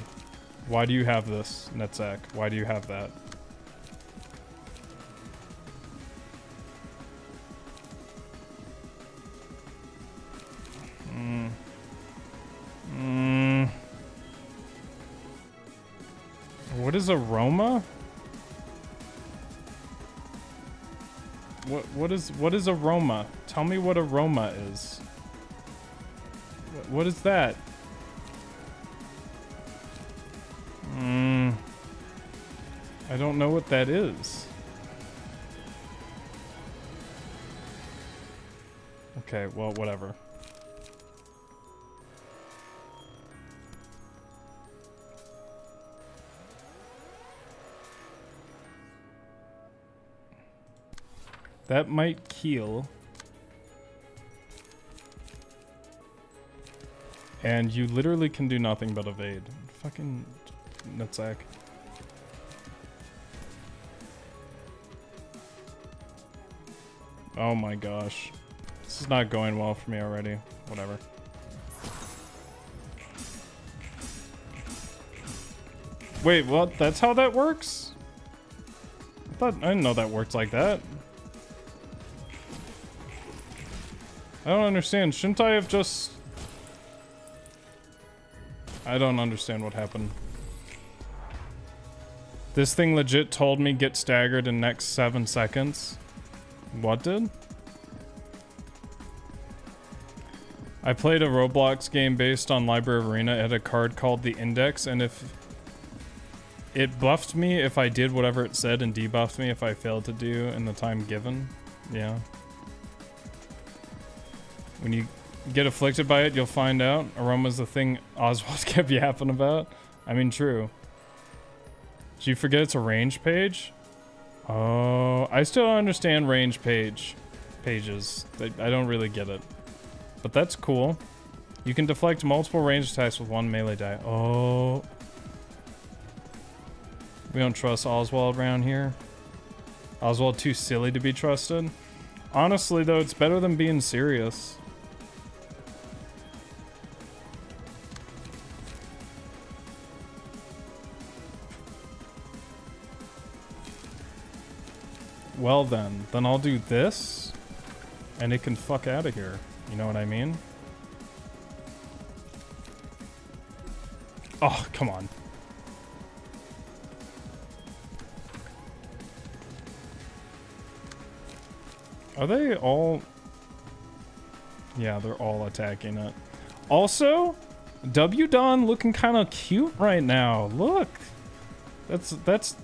Why do you have this, Netzach? Why do you have that? Mm. Mm. What is aroma? What what is what is aroma? Tell me what aroma is. What, is that? Mm. I don't know what that is. Okay, well, whatever. That might kill. And you literally can do nothing but evade. Fucking nutsack. Oh my gosh. This is not going well for me already. Whatever. Wait, what? That's how that works? I thought I didn't know that worked like that. I don't understand. Shouldn't I have just... I don't understand what happened. This thing legit told me get staggered in next seven seconds. What did? I played a Roblox game based on Library of Ruina. It had a card called the Index, and if it buffed me if I did whatever it said and debuffed me if I failed to do in the time given. Yeah. When you get afflicted by it, you'll find out. Aroma's the thing Oswald <laughs> kept yapping about. I mean, true. Do you forget it's a range page? Oh, I still don't understand range page pages. I I don't really get it. But that's cool. You can deflect multiple range attacks with one melee die. Oh. We don't trust Oswald around here. Oswald too silly to be trusted. Honestly, though, it's better than being serious. Well then. Then I'll do this, and it can fuck out of here. You know what I mean? Oh, come on. Are they all... Yeah, they're all attacking it. Also, W Don looking kind of cute right now. Look. That's that's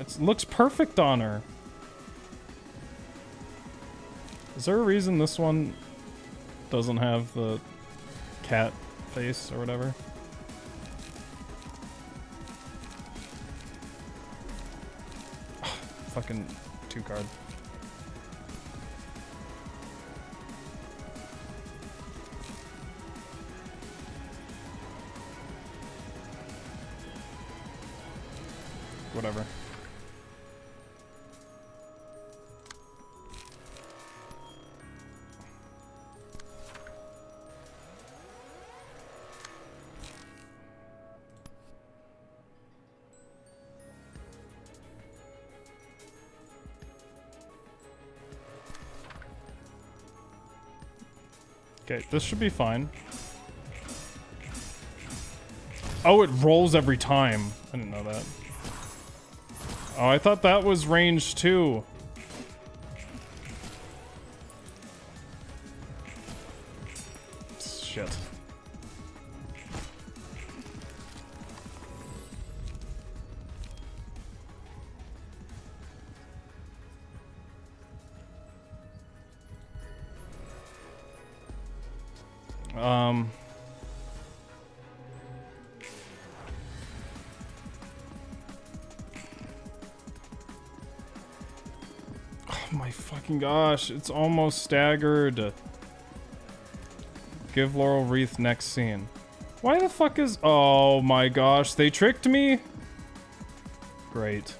it looks perfect on her. Is there a reason this one doesn't have the cat face or whatever? <sighs> Fucking two card. Whatever. Okay, this should be fine. Oh, it rolls every time. I didn't know that. Oh, I thought that was range too. Gosh, it's almost staggered. Give Laurel Wreath next scene. Why the fuck is... Oh my gosh, they tricked me? Great.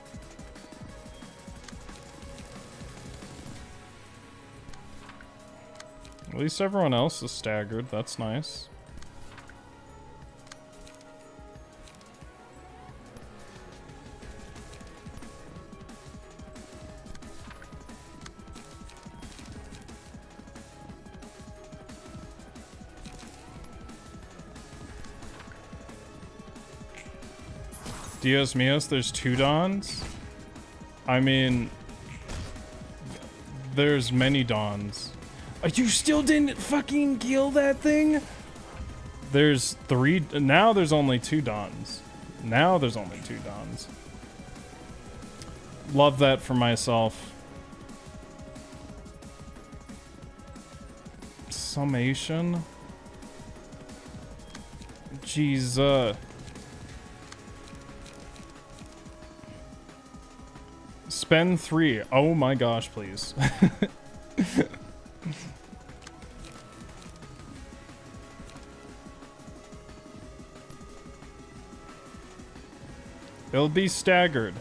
At least everyone else is staggered, that's nice. Dios Mios, there's two Dons? I mean... There's many Dawns. Uh, You still didn't fucking kill that thing? There's three... Now there's only two Dons. Now there's only two Dons. Love that for myself. Summation? Jesus. Spend three. Oh my gosh, please. <laughs> It'll be staggered.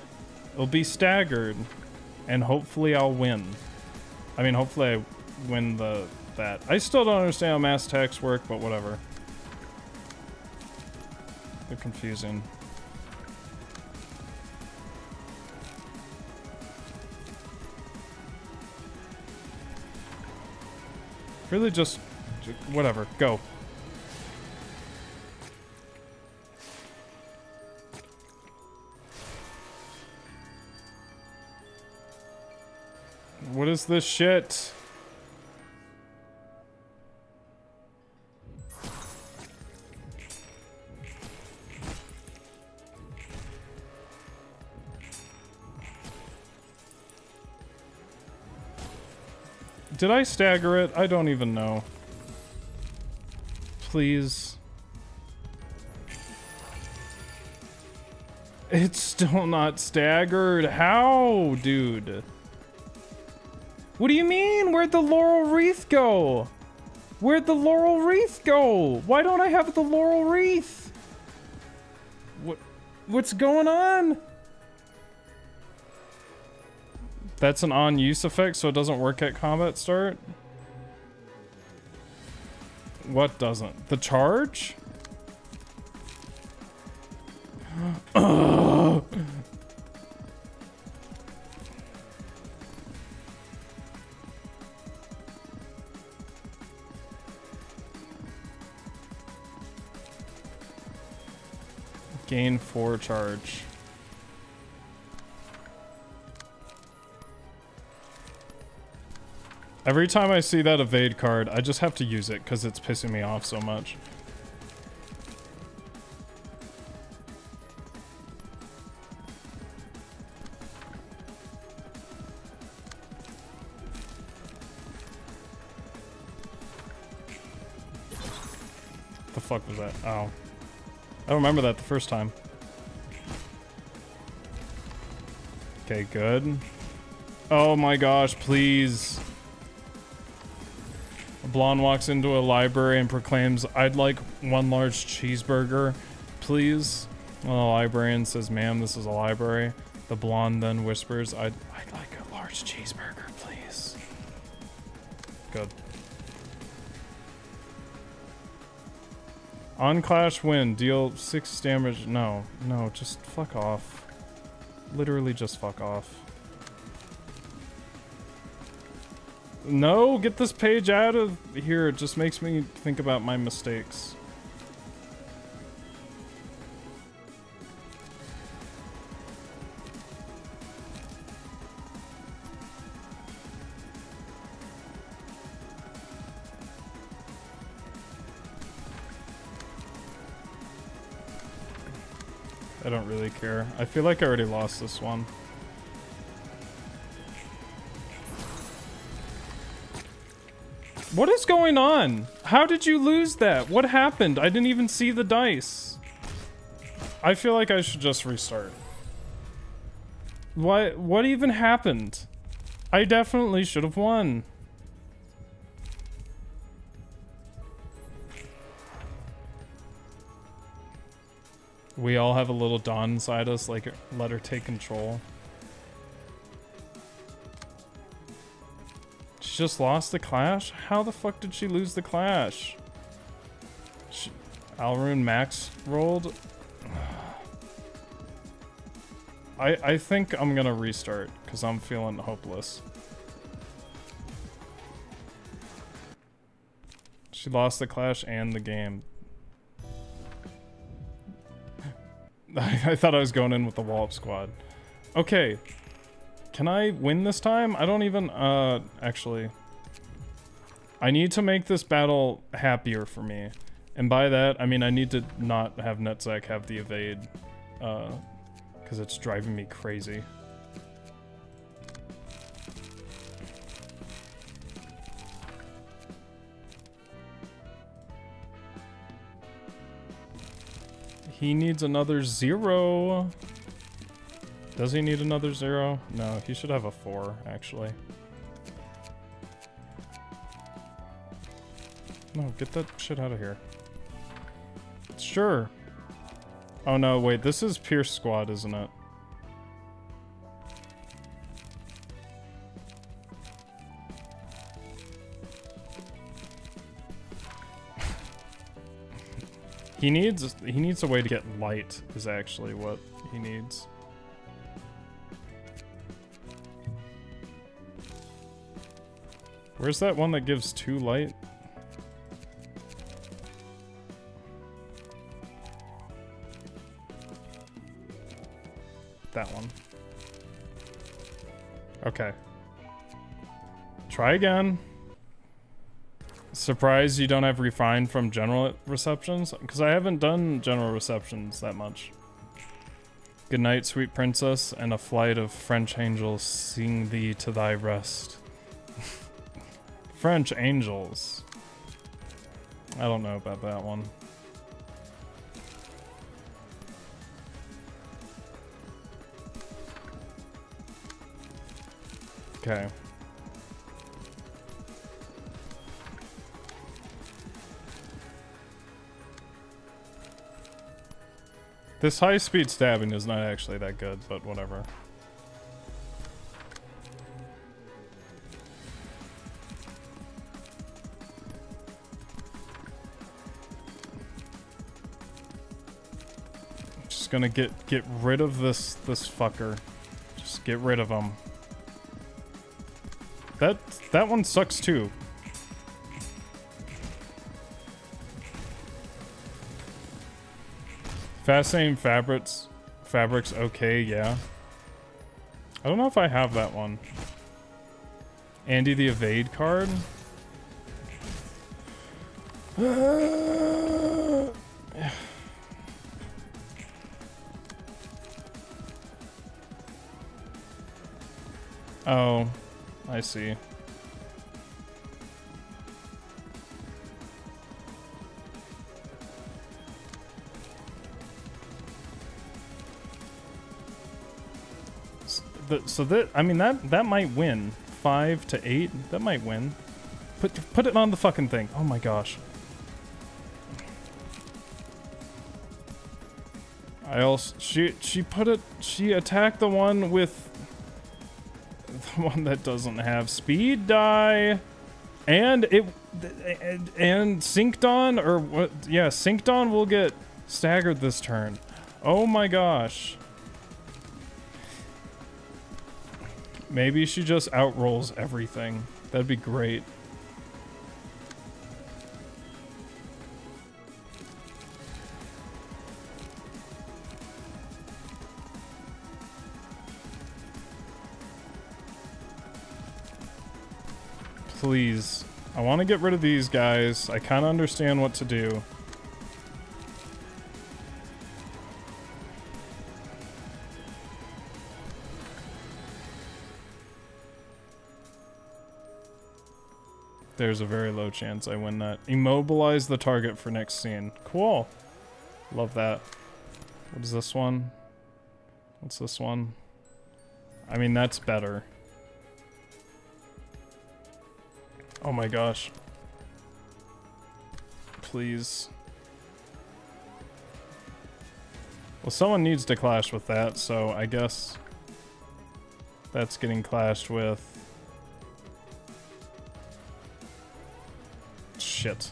It'll be staggered. And hopefully I'll win. I mean, hopefully I win the that. I still don't understand how mass attacks work, but whatever. They're confusing. Really just, whatever, go. What is this shit? Did I stagger it? I don't even know. Please. It's still not staggered. How, dude? What do you mean? Where'd the laurel wreath go? Where'd the laurel wreath go? Why don't I have the laurel wreath? What? What's going on? That's an on use effect, so it doesn't work at combat start? What doesn't? The charge? <coughs> Gain 4 charge. Every time I see that evade card, I just have to use it because it's pissing me off so much. The fuck was that? Oh. I don't remember that the first time. Okay, good. Oh my gosh, please. Blonde walks into a library and proclaims, I'd like one large cheeseburger, please. Well, the librarian says, ma'am, this is a library. The blonde then whispers, I'd, I'd like a large cheeseburger, please. Good. On Clash win, deal 6 damage. No, no, just fuck off. Literally just fuck off. No, get this page out of here. It just makes me think about my mistakes. I don't really care. I feel like I already lost this one. What is going on? How did you lose that? What happened? I didn't even see the dice. I feel like I should just restart. What what even happened? I definitely should have won. We all have a little Dawn inside us, like let her take control. She just lost the clash? How the fuck did she lose the clash? She, Alriune Max rolled? <sighs> I, I think I'm gonna restart, because I'm feeling hopeless. She lost the clash and the game. <laughs> I, I thought I was going in with the Wallop squad. Okay. Can I win this time? I don't even, uh, actually. I need to make this battle happier for me. And by that, I mean I need to not have Netzach have the evade, uh, because it's driving me crazy. He needs another zero. Does he need another zero? No, he should have a four, actually. No, get that shit out of here. Sure. Oh no, wait, this is Pierce Squad, isn't it? <laughs> He needs he needs a way to get light is actually what he needs. Where's that one that gives two light? That one. Okay. Try again. Surprised you don't have refined from general receptions? Because I haven't done general receptions that much. Good night, sweet princess, and a flight of French angels sing thee to thy rest. <laughs> French angels. I don't know about that one. Okay. This high-speed stabbing is not actually that good, but whatever. Gonna get get rid of this this fucker. Just get rid of him. That that one sucks too. Fascinating fabrics. Fabrics okay, yeah. I don't know if I have that one. Andy the evade card. <sighs> <sighs> Oh, I see. So that I mean that that might win five to eight. That might win. Put put it on the fucking thing. Oh my gosh. I also she she put it she attacked the one with <laughs> one that doesn't have speed die and it and, and Syncdon or what yeah Syncdon will get staggered this turn. Oh my gosh. Maybe she just outrolls everything. That'd be great. Please. I want to get rid of these guys. I kind of understand what to do. There's a very low chance I win that. Immobilize the target for next scene. Cool. Love that. What is this one? What's this one? I mean, that's better. Oh my gosh. Please. Well, someone needs to clash with that, so I guess that's getting clashed with. Shit.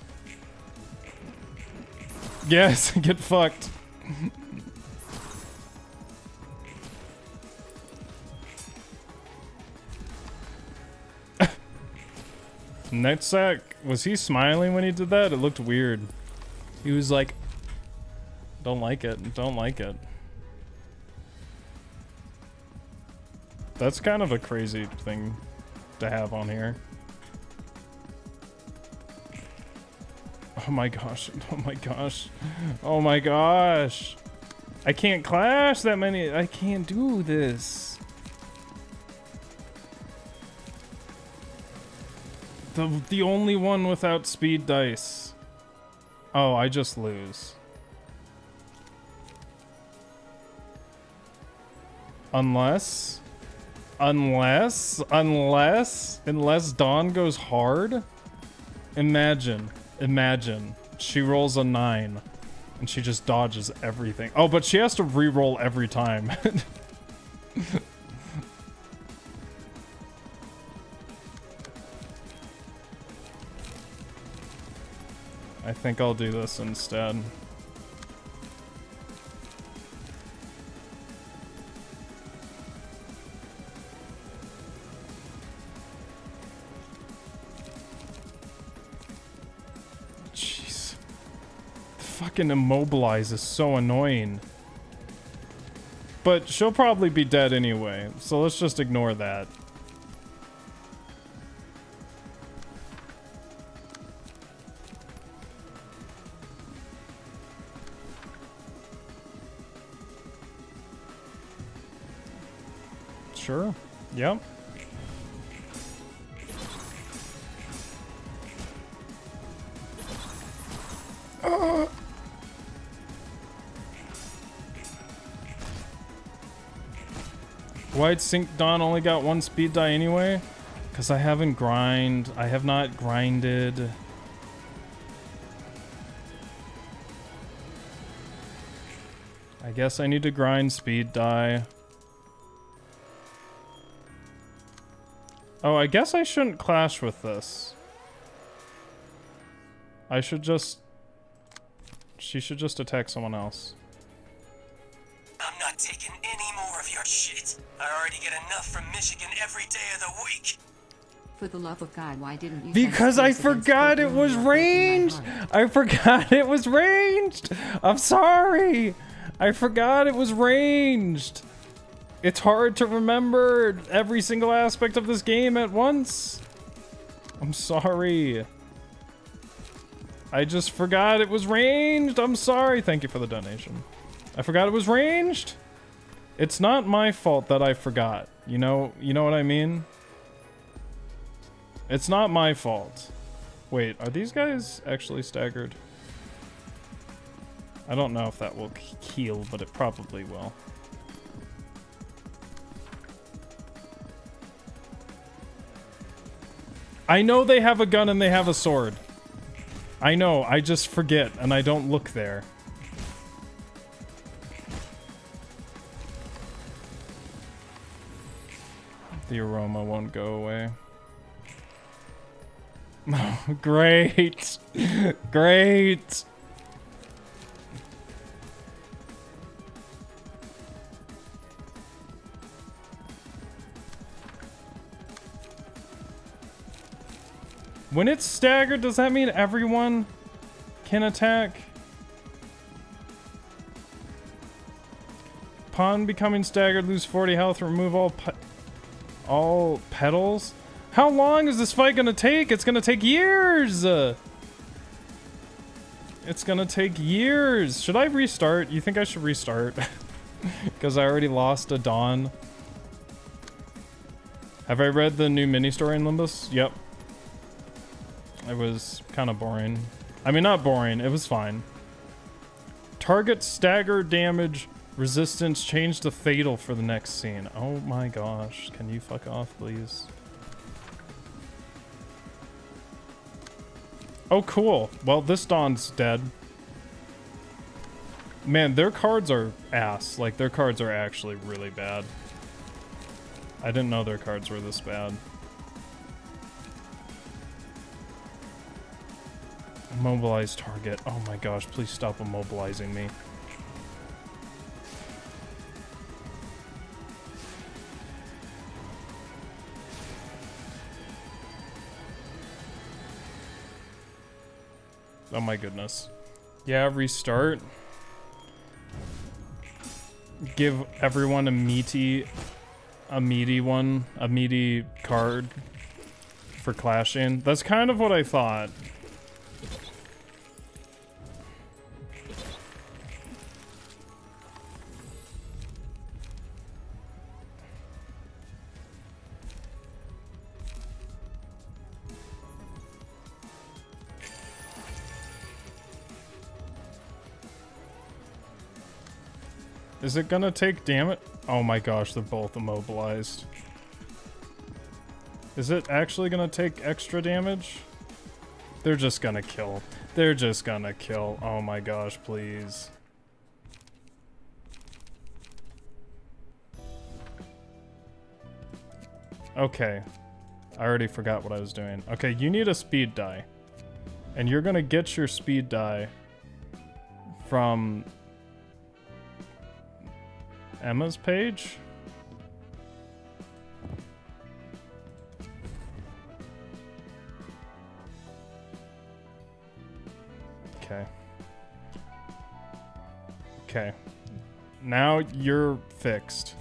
Yes, <laughs> get fucked. <laughs> Nutsack, was he smiling when he did that? It looked weird. He was like, don't like it, don't like it. That's kind of a crazy thing to have on here. Oh my gosh, <laughs> oh my gosh, oh my gosh. I can't clash that many, I can't do this. The, the only one without speed dice. Oh, I just lose. Unless... Unless... Unless... Unless Dawn goes hard? Imagine. Imagine. She rolls a 9. And she just dodges everything. Oh, but she has to re-roll every time. <laughs> I think I'll do this instead. Jeez. The fucking immobilize is so annoying. But she'll probably be dead anyway, so let's just ignore that. Sure. Yep. <gasps> Why'd Sync Dawn only got one speed die anyway? Because I haven't grind. I have not grinded. I guess I need to grind speed die. Oh, I guess I shouldn't clash with this. I should just... She should just attack someone else. I'm not taking any more of your shit. I already get enough from Michigan every day of the week. For the love of God, why didn't you? Because I forgot it was ranged! I forgot it was ranged! I'm sorry! I forgot it was ranged. It's hard to remember every single aspect of this game at once. I'm sorry. I just forgot it was ranged. I'm sorry. Thank you for the donation. I forgot it was ranged. It's not my fault that I forgot. You know, you know what I mean? It's not my fault. Wait, are these guys actually staggered? I don't know if that will heal, but it probably will. I know they have a gun and they have a sword. I know, I just forget and I don't look there. The aroma won't go away. <laughs> Great! Great! When it's staggered, does that mean everyone can attack? Upon becoming staggered, lose 40 health, remove all pe all petals? How long is this fight gonna take? It's gonna take years! It's gonna take years. Should I restart? You think I should restart? <laughs> Because I already lost a Dawn. Have I read the new mini story in Limbus? Yep. It was kind of boring. I mean, not boring. It was fine. Target stagger damage resistance changed to fatal for the next scene. Oh my gosh. Can you fuck off, please? Oh, cool. Well, this Dawn's dead. Man, their cards are ass. Like, their cards are actually really bad. I didn't know their cards were this bad. Immobilize target. Oh my gosh, please stop immobilizing me. Oh my goodness. Yeah, restart. Give everyone a meaty, a meaty one, a meaty card for clashing. That's kind of what I thought. Is it gonna take damage? Oh my gosh, they're both immobilized. Is it actually gonna take extra damage? They're just gonna kill. They're just gonna kill. Oh my gosh, please. Okay. I already forgot what I was doing. Okay, you need a speed die. And you're gonna get your speed die from Emma's page? Okay. Okay. Now you're fixed.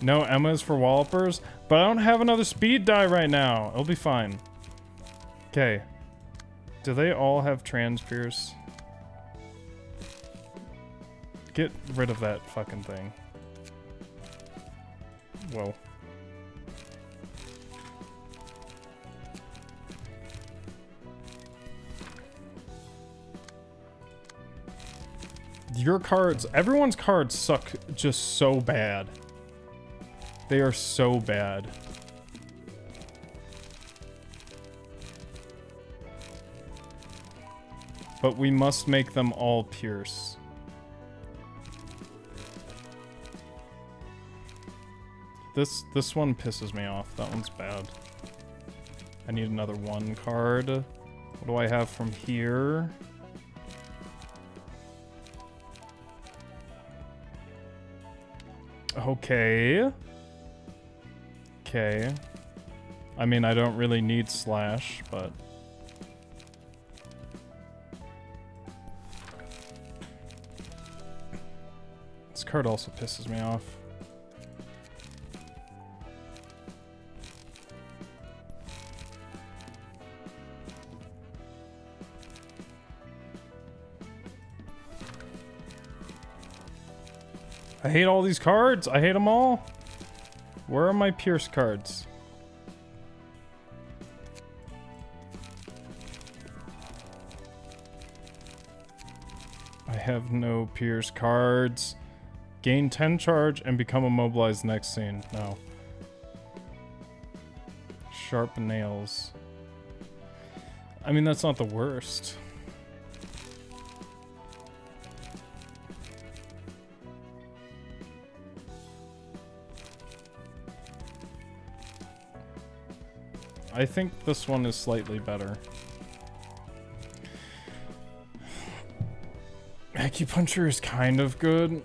No Emma's for Wallopers, but I don't have another speed die right now. It'll be fine. Okay. Do they all have Transpierce? Get rid of that fucking thing. Whoa. Your cards, everyone's cards suck just so bad. They are so bad. But we must make them all pierce. This this one pisses me off. That one's bad. I need another one card. What do I have from here? Okay. Okay. I mean, I don't really need Slash, but... This card also pisses me off. I hate all these cards. I hate them all. Where are my Pierce cards? I have no Pierce cards. Gain 10 charge and become immobilized next scene. No. Sharp nails. I mean, that's not the worst. I think this one is slightly better. Acupuncture is kind of good.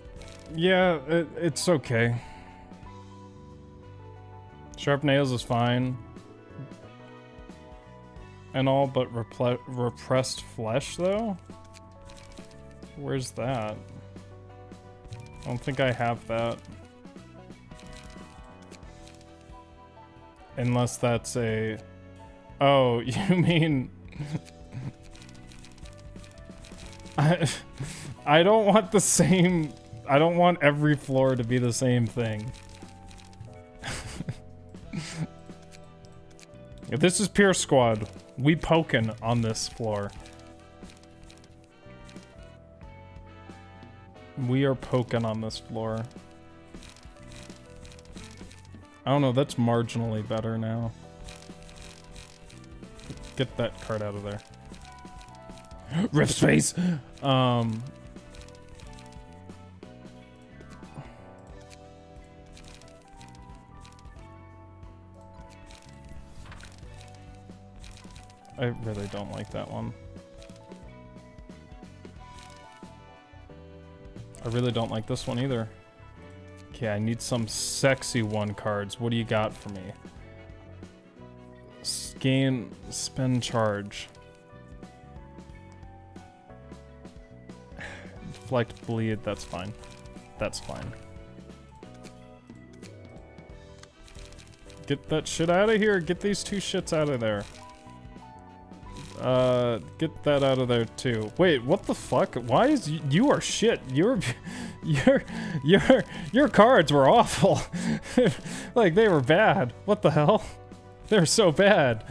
Yeah, it, it's okay. Sharp nails is fine. And all, but repressed flesh, though? Where's that? I don't think I have that. Unless that's a... Oh, <laughs> you mean... I, I don't want the same... I don't want every floor to be the same thing. <laughs> if this is Pure Squad, we poking on this floor. We are poking on this floor. I don't know, that's marginally better now. Get that card out of there. <gasps> Rip space! Um... I really don't like that one. I really don't like this one either. Okay, I need some sexy one cards. What do you got for me? Gain, spend charge. <sighs> Deflect, bleed, that's fine. That's fine. Get that shit out of here. Get these two shits out of there. Uh, get that out of there too. Wait, what the fuck? Why is y you are shit? Your, <laughs> your, your, your cards were awful. <laughs> like they were bad. What the hell? <laughs> They're so bad.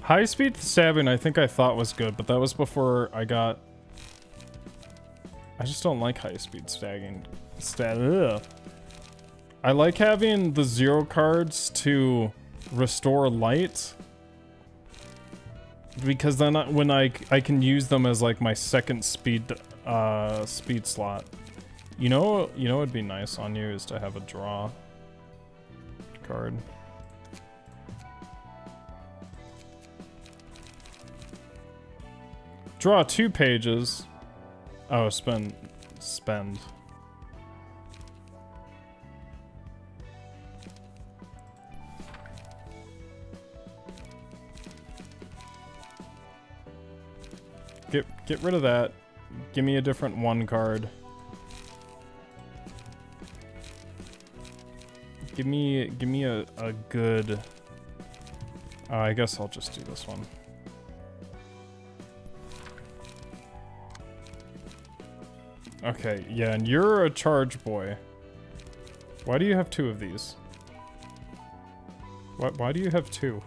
High speed stabbing I think I thought was good, but that was before I got I just don't like high speed stagging. Stab. I like having the zero cards to restore light because then I, when I I can use them as like my second speed uh speed slot. You know you know it'd be nice on you is to have a draw card. Draw two pages. Oh, spend. Spend. Get rid of that. Give me a different one card. Give me give me a, a good uh, I guess I'll just do this one. Okay, yeah, and you're a charge boy. Why do you have two of these? Why, why do you have two?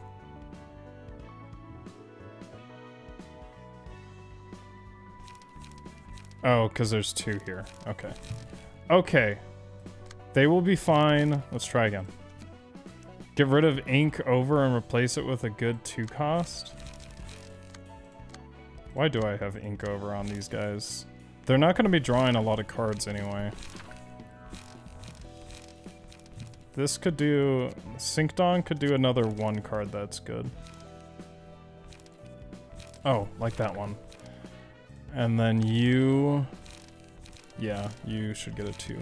Oh, because there's two here. Okay. Okay. They will be fine. Let's try again. Get rid of ink over and replace it with a good two cost. Why do I have ink over on these guys? They're not going to be drawing a lot of cards anyway. This could do... Syncdon could do another one card that's good. Oh, like that one and then you... Yeah, you should get a 2.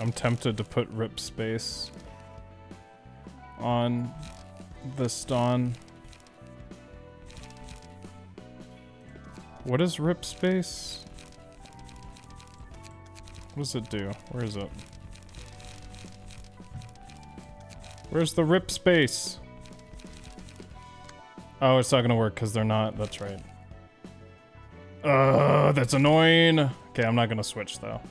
I'm tempted to put rip space on the stun. What is rip space? What does it do? Where is it? Where's the rip space? Oh, it's not gonna work because they're not. That's right. Uh, that's annoying. Okay, I'm not gonna switch though.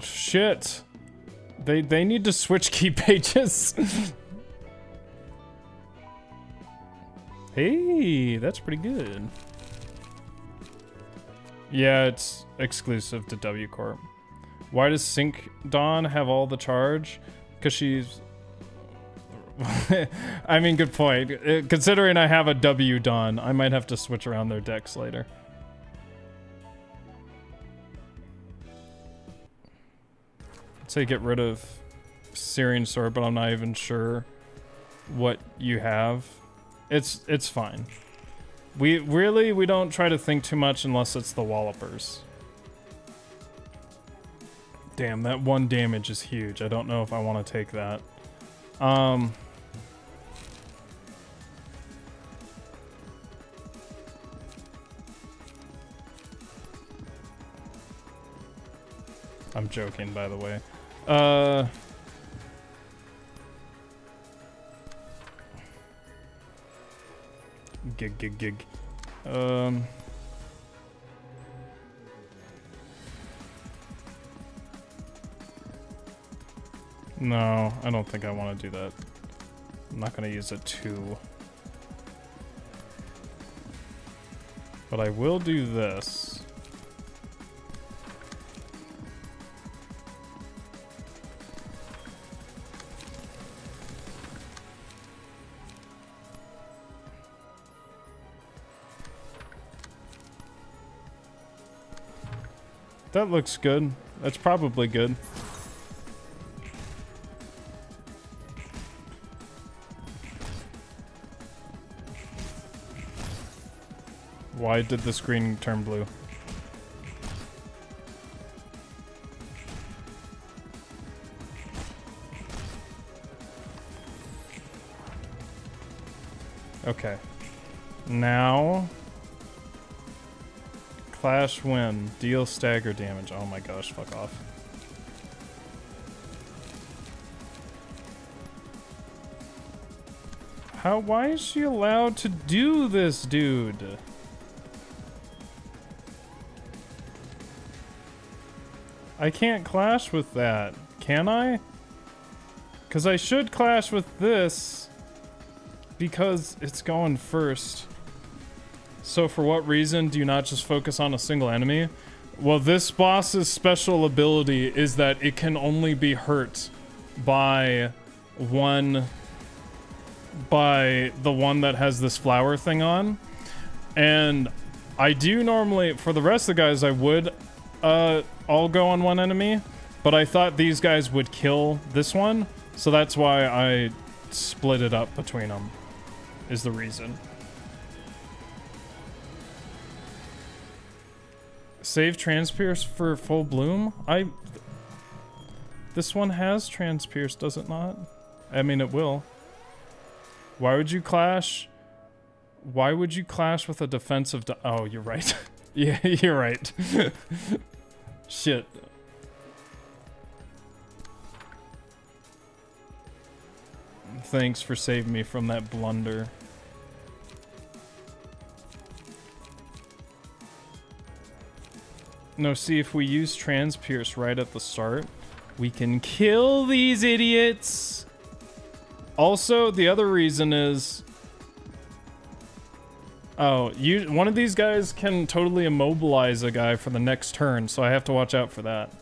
Shit. They they need to switch key pages. <laughs> hey, that's pretty good. Yeah, it's exclusive to W Corp. Why does Sync Dawn have all the charge? Because she's. <laughs> I mean, good point. Uh, Considering I have a W Dawn, I might have to switch around their decks later. I'd say get rid of Syrian Sword, but I'm not even sure what you have. It's it's fine. We really we don't try to think too much unless it's the wallopers. Damn, that one damage is huge. I don't know if I want to take that. Um I'm joking, by the way. Uh Gig, gig, gig. Um. No, I don't think I want to do that. I'm not going to use a 2. But I will do this. That looks good. That's probably good. Why did the screen turn blue? Okay. Now... Clash win. Deal stagger damage. Oh my gosh, fuck off. How, why is she allowed to do this, dude? I can't clash with that, can I? Because I should clash with this because it's going first. So for what reason do you not just focus on a single enemy? Well, this boss's special ability is that it can only be hurt by one by the one that has this flower thing on. And I do normally for the rest of the guys I would uh all go on one enemy, but I thought these guys would kill this one, so that's why I split it up between them. Is the reason. Save Transpierce for full bloom? I... This one has Transpierce, does it not? I mean, it will. Why would you clash? Why would you clash with a defensive... oh, you're right. <laughs> yeah, <laughs> you're right. <laughs> Shit. Thanks for saving me from that blunder. No, see, if we use Transpierce right at the start, we can kill these idiots. Also, the other reason is... Oh, you, one of these guys can totally immobilize a guy for the next turn, so I have to watch out for that.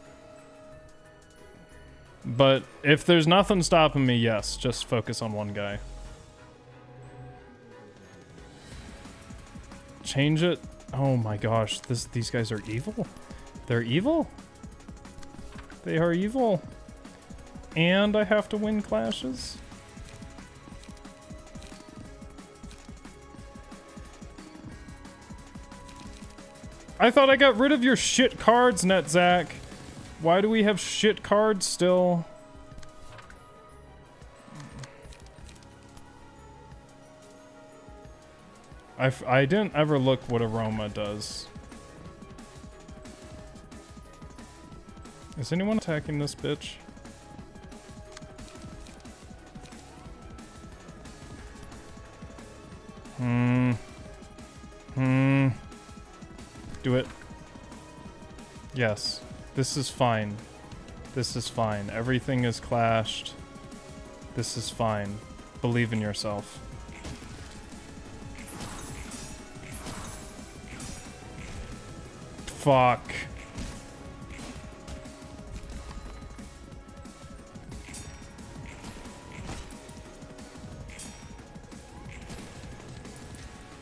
But if there's nothing stopping me, yes, just focus on one guy. Change it. Oh my gosh, this these guys are evil. They're evil? They are evil. And I have to win clashes? I thought I got rid of your shit cards, Netzach. Why do we have shit cards still? I f I didn't ever look what aroma does. Is anyone attacking this bitch? Hmm. Hmm. Do it. Yes. This is fine. This is fine. Everything is clashed. This is fine. Believe in yourself. Fuck.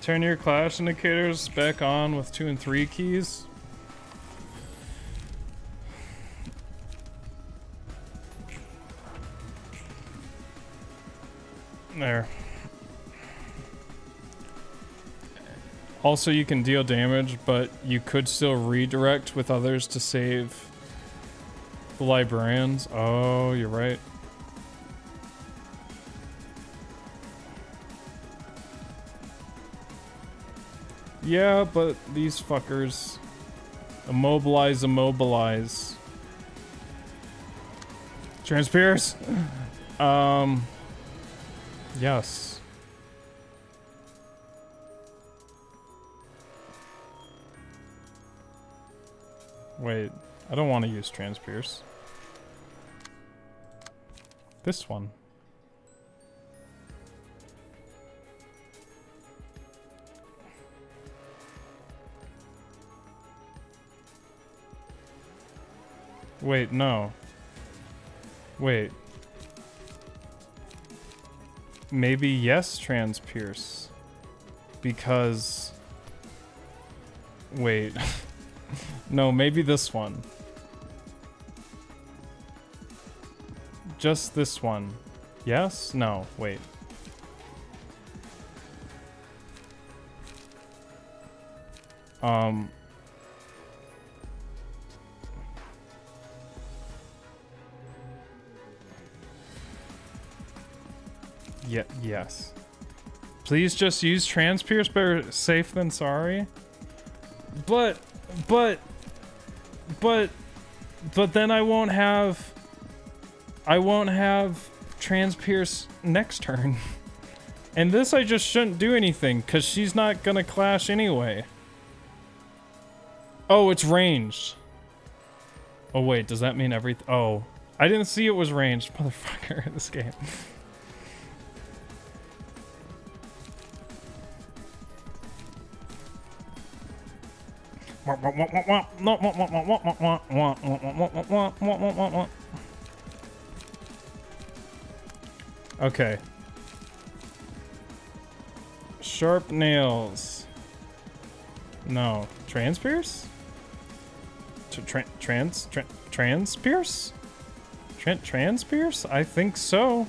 Turn your clash indicators back on with two and three keys. There. Also, you can deal damage, but you could still redirect with others to save the librarians. Oh, you're right. Yeah, but these fuckers immobilize, immobilize. Transpierce? <sighs> Um, yes. Wait, I don't want to use Transpierce. This one. Wait, no. Wait. Maybe yes, Transpierce. Because... Wait. <laughs> no, maybe this one. Just this one. Yes? No, wait. Um... Yeah, yes. Please just use Transpierce, better safe than sorry. But, but, but, but then I won't have, I won't have Transpierce next turn. <laughs> And this I just shouldn't do anything, because she's not gonna clash anyway. Oh, it's ranged. Oh wait, does that mean everything? Oh, I didn't see it was ranged, <laughs> motherfucker, this game. Okay. Sharp nails. No. Transpierce? Tra trans tra transpierce? Tran transpierce? I think so.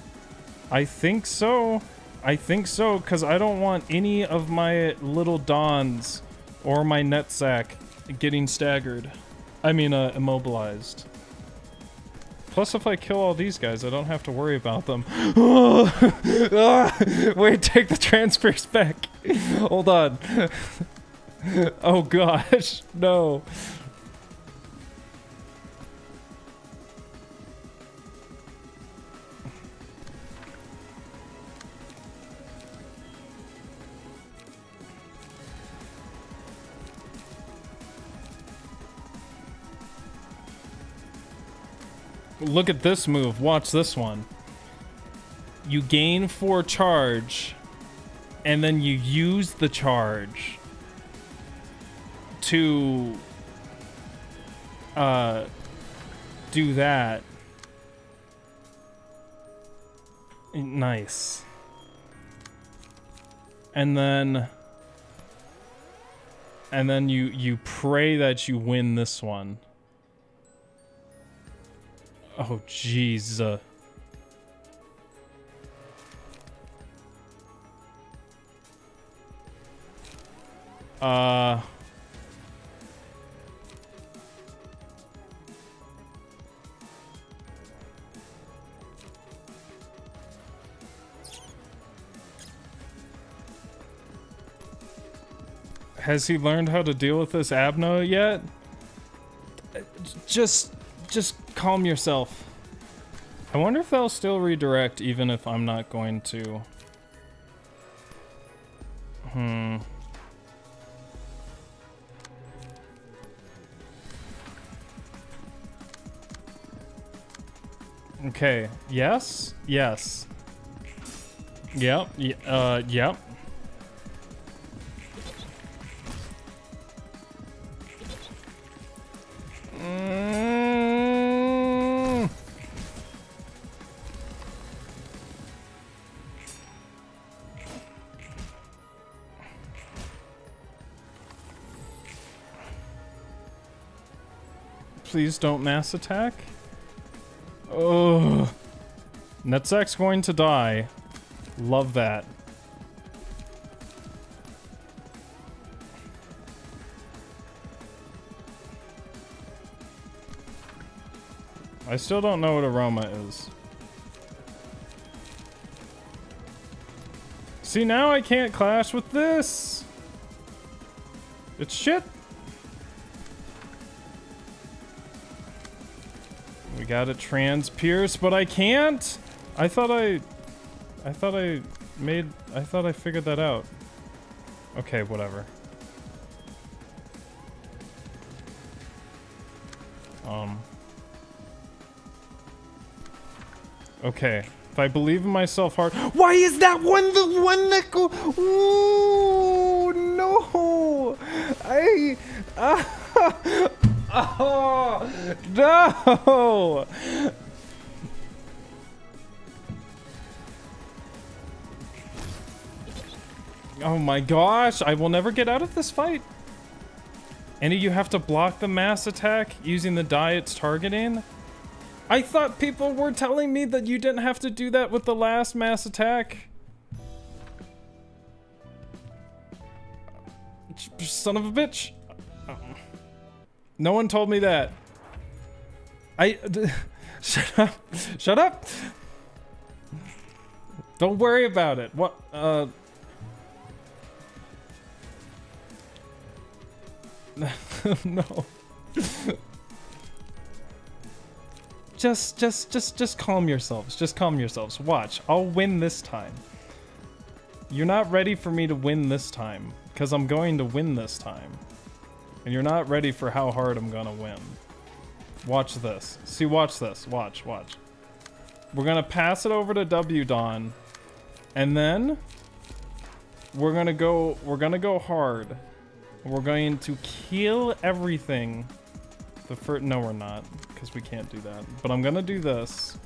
I think so. I think so, because I don't want any of my little dons or my Netzach getting staggered. I mean, uh, immobilized. Plus, if I kill all these guys, I don't have to worry about them. <laughs> Wait, take the transfers back. <laughs> Hold on. <laughs> oh gosh, no. Look at this move. Watch this one. You gain four charge, and then you use the charge to uh, do that. Nice. And then and then you you pray that you win this one. Oh, jeez. Uh... Uh. Has he learned how to deal with this Abno yet? Just just calm yourself. I wonder if they'll still redirect even if I'm not going to. Hmm. Okay. Yes. Yes. Yep. Uh. Yep. Please don't mass attack. Oh. Netzach's going to die. Love that. I still don't know what aroma is. See, now I can't clash with this. It's shit. We got a trans pierce, but I can't. I thought I, I thought I made, I thought I figured that out. Okay, whatever. Um. Okay. If I believe in myself hard. <gasps> Why is that one the one that go? Ooh, no! I. <laughs> Ah, oh, no! Oh my gosh! I will never get out of this fight. Any you have to block the mass attack using the die it's targeting. I thought people were telling me that you didn't have to do that with the last mass attack. Son of a bitch. No one told me that. I. <laughs> Shut up. Shut up. Don't worry about it. What? Uh. <laughs> no. just just just just calm yourselves. Just calm yourselves. Watch. I'll win this time. You're not ready for me to win this time because I'm going to win this time. And you're not ready for how hard I'm to win. Watch this. See watch this. Watch, watch. We're to pass it over to W Don, And then we're to go we're to go hard. We're going to kill everything. The first, no, we're not, because we can't do that. But I'm gonna do this.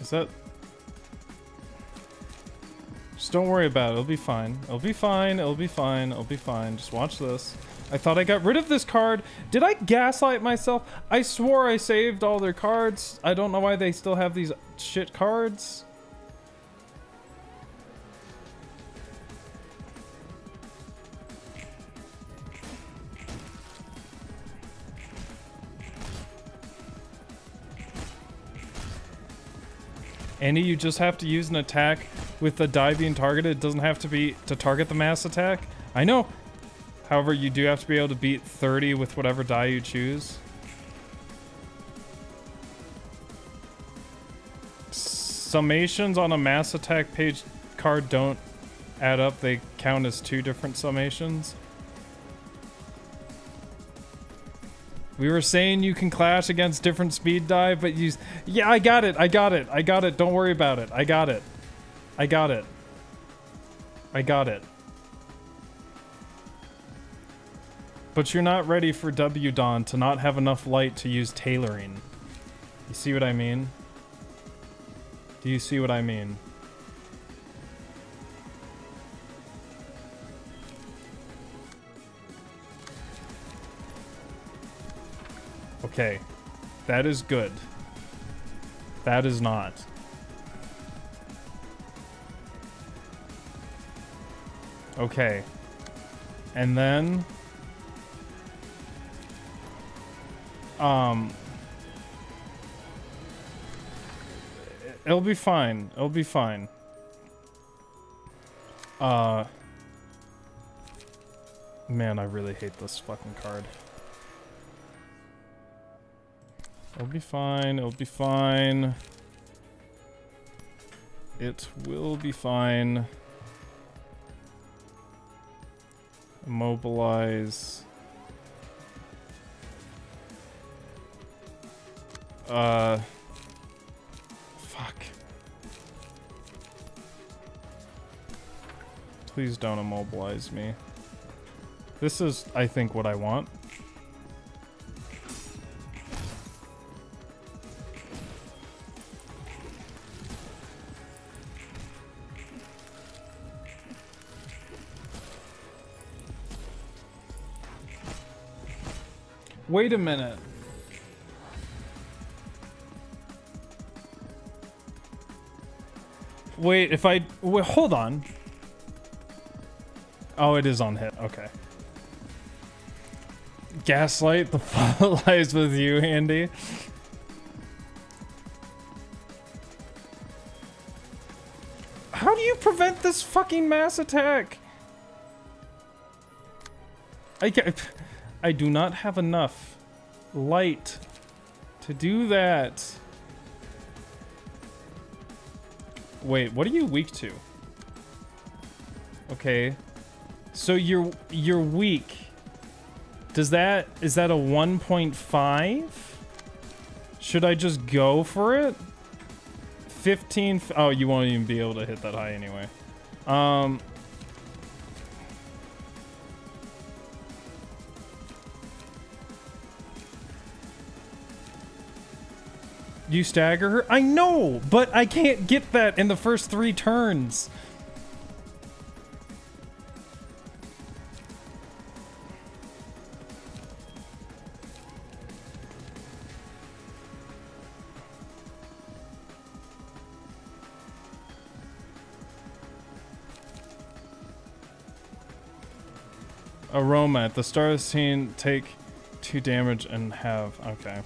Is that? Just don't worry about it. It'll be fine. It'll be fine. It'll be fine. It'll be fine. Just watch this. I thought I got rid of this card. Did I gaslight myself? I swore I saved all their cards. I don't know why they still have these shit cards. Andy, you just have to use an attack with the die being targeted. It doesn't have to be to target the mass attack. I know. However, you do have to be able to beat 30 with whatever die you choose. Summations on a mass attack page card don't add up. They count as two different summations. We were saying you can clash against different speed die, but you... Yeah, I got it. I got it. I got it. Don't worry about it. I got it. I got it. I got it. But you're not ready for W Dawn to not have enough light to use tailoring. You see what I mean? Do you see what I mean? Okay. That is good. That is not. Okay. And then... Um... it'll be fine. It'll be fine. Uh Man, I really hate this fucking card. It'll be fine. It'll be fine. It will be fine. Immobilize. Uh. Fuck. Please don't immobilize me. This is, I think, what I want. Wait a minute. Wait, if I... Wait, hold on. Oh, it is on hit. Okay. Gaslight, the <laughs> fault lies with you, Andy. How do you prevent this fucking mass attack? I ca I do not have enough light to do that. Wait, what are you weak to? Okay. So you're you're weak. Does that is that a 1.5? Should I just go for it? 15 Oh, you won't even be able to hit that high anyway. Um You stagger her? I know, but I can't get that in the first three turns. Aroma. At the start of the scene, take two damage and have... Okay.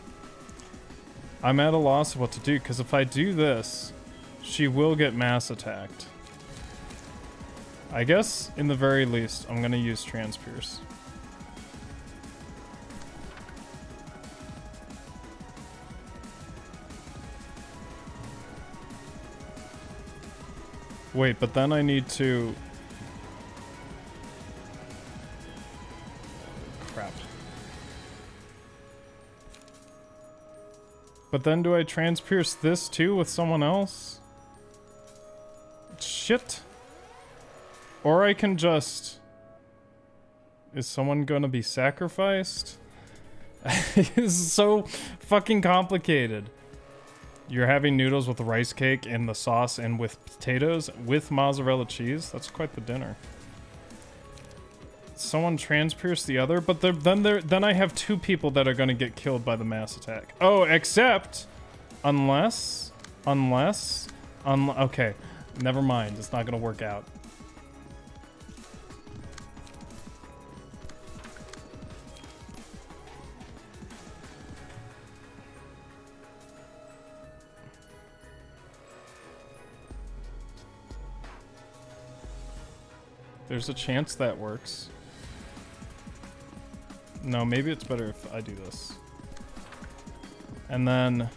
I'm at a loss of what to do, because if I do this, she will get mass attacked. I guess, in the very least, I'm going to use Transpierce. Wait, but then I need to... But then do I transpierce this too with someone else? Shit. Or I can just... Is someone gonna be sacrificed? <laughs> it's so fucking complicated. You're having noodles with rice cake and the sauce and with potatoes with mozzarella cheese? That's quite the dinner. Someone transpierce the other, but then there then I have two people that are going to get killed by the mass attack. Oh, except unless unless un okay, never mind. It's not going to work out. There's a chance that works. No, maybe it's better if I do this. And then...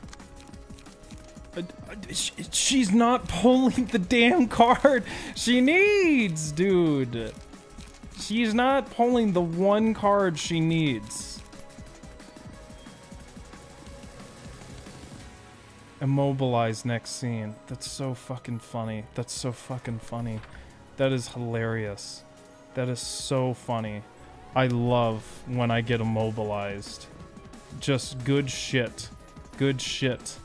She's not pulling the damn card she needs, dude. She's not pulling the one card she needs. Immobilize next scene. That's so fucking funny. That's so fucking funny. That is hilarious. That is so funny. I love when I get immobilized. Just good shit. Good shit.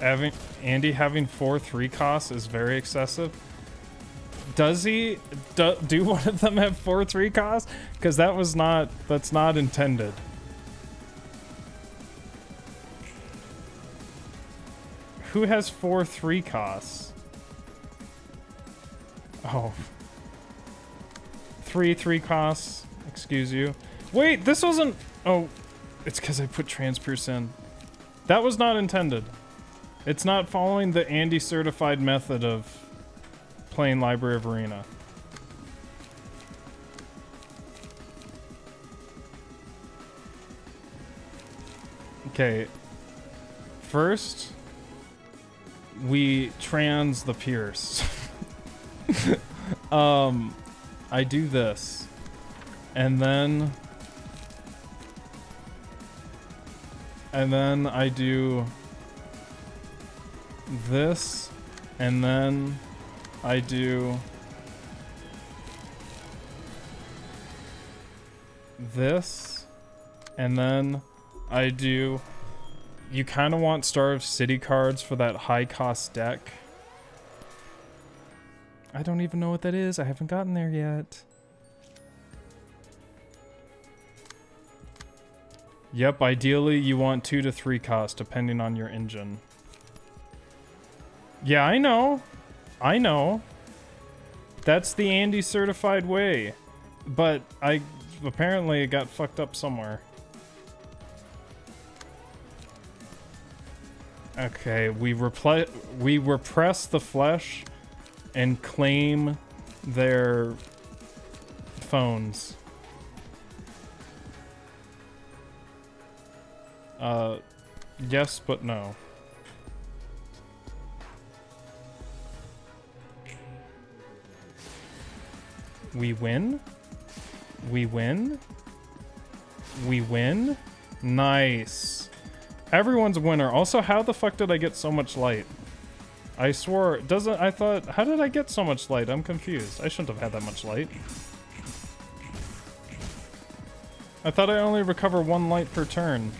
Having Andy having four three costs is very excessive. Does he do, do <laughs> one of them have four three costs? Because that was not that's not intended. Who has four three costs? Oh. Three, three costs. Excuse you. Wait, this wasn't... Oh, it's because I put Transpierce in. That was not intended. It's not following the Andy certified method of playing Library of Ruina. Okay. First, we trans the Pierce. <laughs> um, I do this. And then... And then I do this, and then I do this, and then I do. You kind of want Star of City cards for that high cost deck. I don't even know what that is. I haven't gotten there yet. Yep, ideally you want two to three cost depending on your engine. Yeah, I know. I know. That's the Andy certified way. But I apparently it got fucked up somewhere. Okay, we reply we repress the flesh and claim their phones. Uh yes, but no. We win? We win? We win? Nice. Everyone's a winner. Also, how the fuck did I get so much light? I swore, doesn't, I thought, how did I get so much light? I'm confused. I shouldn't have had that much light. I thought I only recover one light per turn.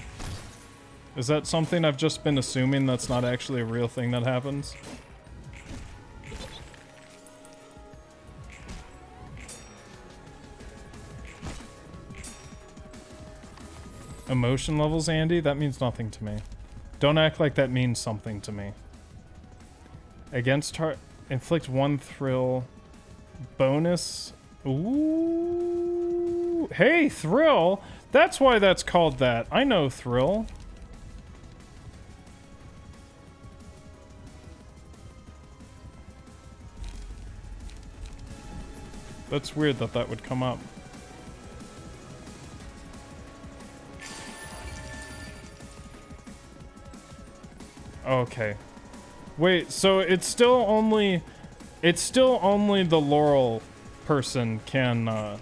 Is that something I've just been assuming that's not actually a real thing that happens? Emotion levels, Andy? That means nothing to me. Don't act like that means something to me. Against tar- inflict one thrill bonus. Ooh. Hey, thrill. That's why that's called that. I know thrill. That's weird that that would come up. Okay. Wait, so it's still only... It's still only the Laurel person can uh,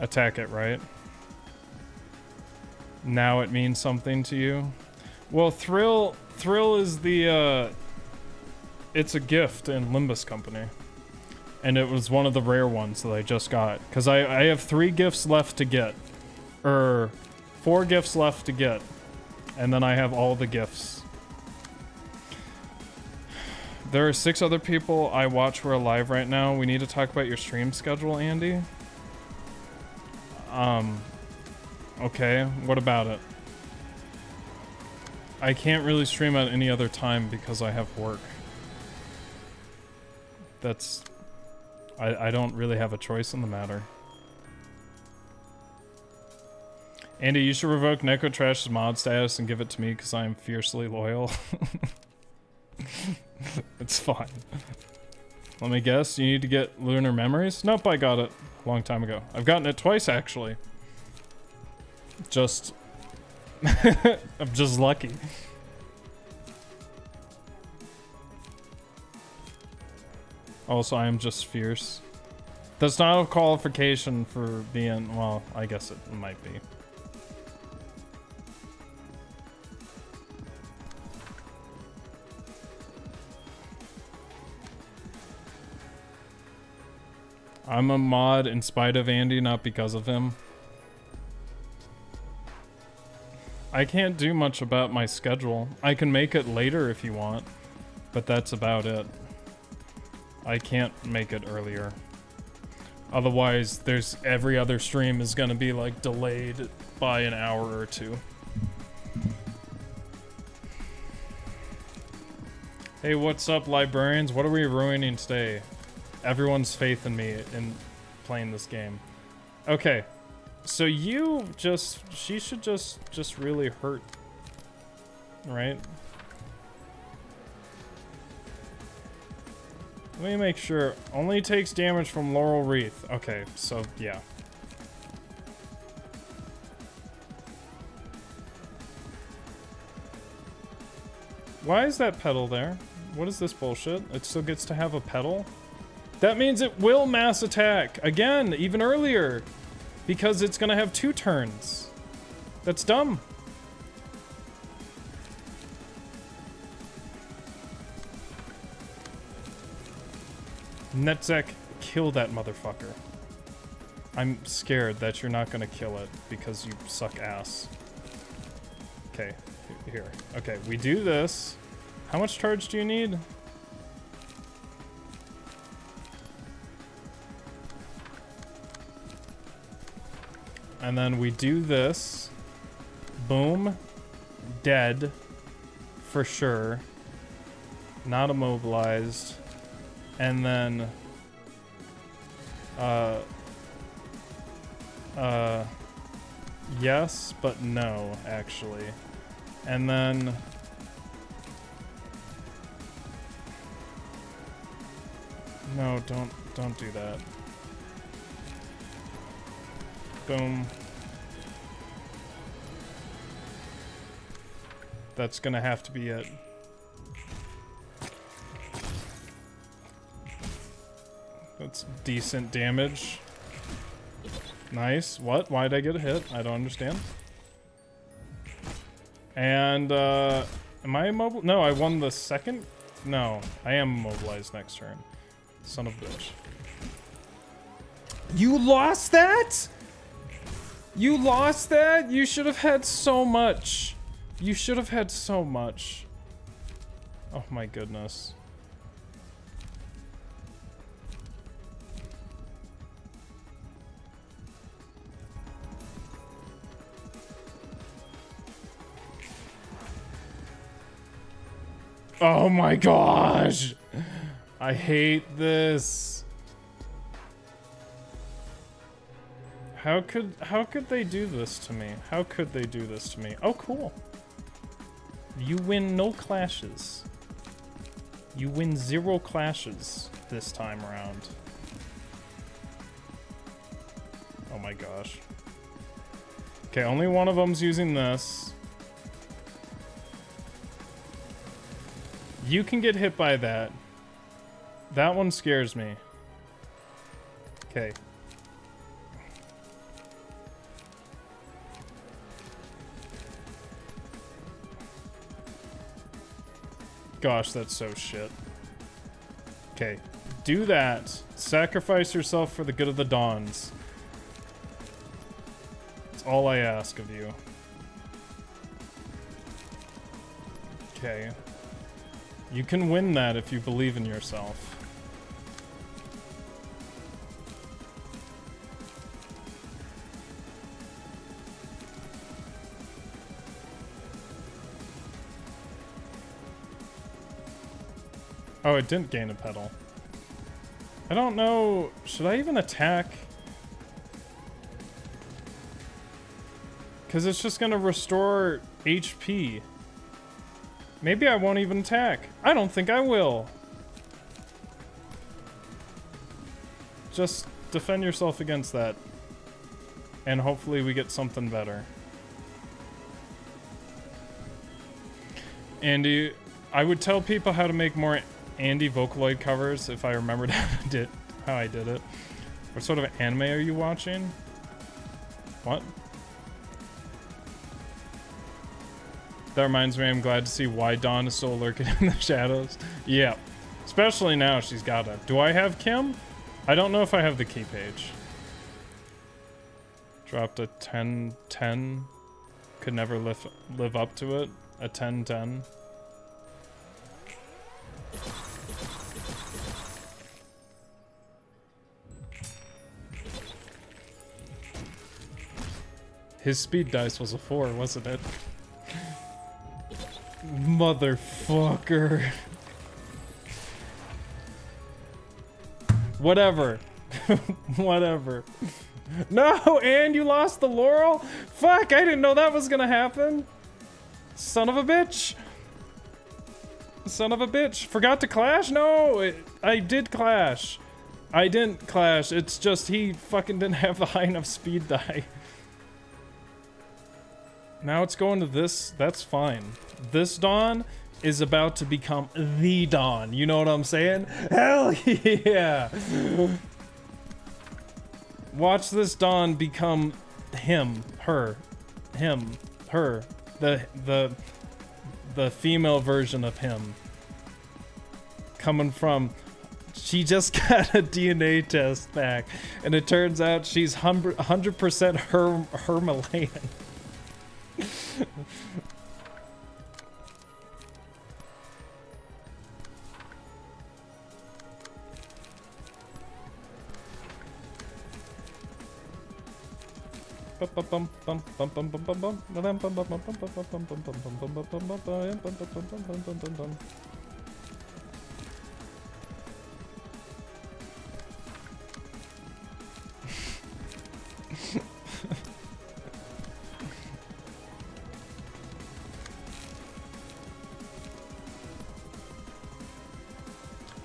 attack it, right? Now it means something to you? Well, Thrill... Thrill is the, uh... It's a gift in Limbus Company. And it was one of the rare ones that I just got. Because I, I have three gifts left to get. Er, four gifts left to get. And then I have all the gifts. There are six other people I watch who are alive right now. We need to talk about your stream schedule, Andy. Um, okay, what about it? I can't really stream at any other time because I have work. That's... I, I don't really have a choice in the matter. Andy, you should revoke Neko Trash's mod status and give it to me because I am fiercely loyal. <laughs> <laughs> it's fine. Let me guess, you need to get Lunar Memories? Nope, I got it a long time ago. I've gotten it twice, actually. Just... <laughs> I'm just lucky. Also, I am just fierce. That's not a qualification for being... Well, I guess it might be. I'm a mod in spite of Andy, not because of him. I can't do much about my schedule. I can make it later if you want, but that's about it. I can't make it earlier. Otherwise, there's every other stream is gonna be like delayed by an hour or two. Hey, what's up, librarians? What are we ruining today? Everyone's faith in me in playing this game. Okay. So you just she should just just really hurt. Right? Let me make sure. Only takes damage from Laurel Wreath. Okay, so yeah. Why is that pedal there? What is this bullshit? It still gets to have a pedal? That means it will mass attack. Again, even earlier. Because it's gonna have two turns. That's dumb. Netzach, kill that motherfucker. I'm scared that you're not gonna kill it because you suck ass. Okay, here. Okay, we do this. How much charge do you need? And then we do this. Boom. Dead. For sure. Not immobilized. And then... Uh... Uh... Yes, but no, actually. And then... No, don't don't do that. Boom. That's gonna have to be it. That's decent damage. Nice. What? Why did I get a hit? I don't understand. And, uh, am I immobile? No, I won the second? No, I am immobilized next turn. Son of a bitch. You lost that? You lost that? You should have had so much. You should have had so much. Oh my goodness. Oh my gosh. I hate this. How could how could they do this to me? How could they do this to me? Oh cool. You win no clashes. You win zero clashes this time around. Oh my gosh. Okay, only one of them's using this. You can get hit by that. That one scares me. Okay. Gosh, that's so shit. Okay. Do that. Sacrifice yourself for the good of the Dons. That's all I ask of you. Okay. You can win that if you believe in yourself. Oh, it didn't gain a pedal. I don't know. Should I even attack? Because it's just going to restore HP. Maybe I won't even attack. I don't think I will. Just defend yourself against that. And hopefully we get something better. Andy, I would tell people how to make more Andy Vocaloid covers if I remembered <laughs> how, I did, how I did it. What sort of anime are you watching? What? That reminds me, I'm glad to see why Dawn is still lurking <laughs> in the shadows. Yeah. Especially now she's got it. Do I have Kim? I don't know if I have the key page. Dropped a 10-10. Could never live, live up to it. A 10-10. His speed dice was a 4, wasn't it? Motherfucker. Whatever. <laughs> Whatever. No, and you lost the laurel? Fuck, I didn't know that was gonna happen. Son of a bitch. Son of a bitch. Forgot to clash? No, it, I did clash. I didn't clash. It's just he fucking didn't have the high enough speed die. Now it's going to this. That's fine. This Dawn is about to become the Dawn. You know what I'm saying? <laughs> Hell yeah! Watch this Dawn become him, her, him, her, the the the female version of him. Coming from she just <laughs> got a DNA test back and it turns out she's 100% her her <laughs> Malayan.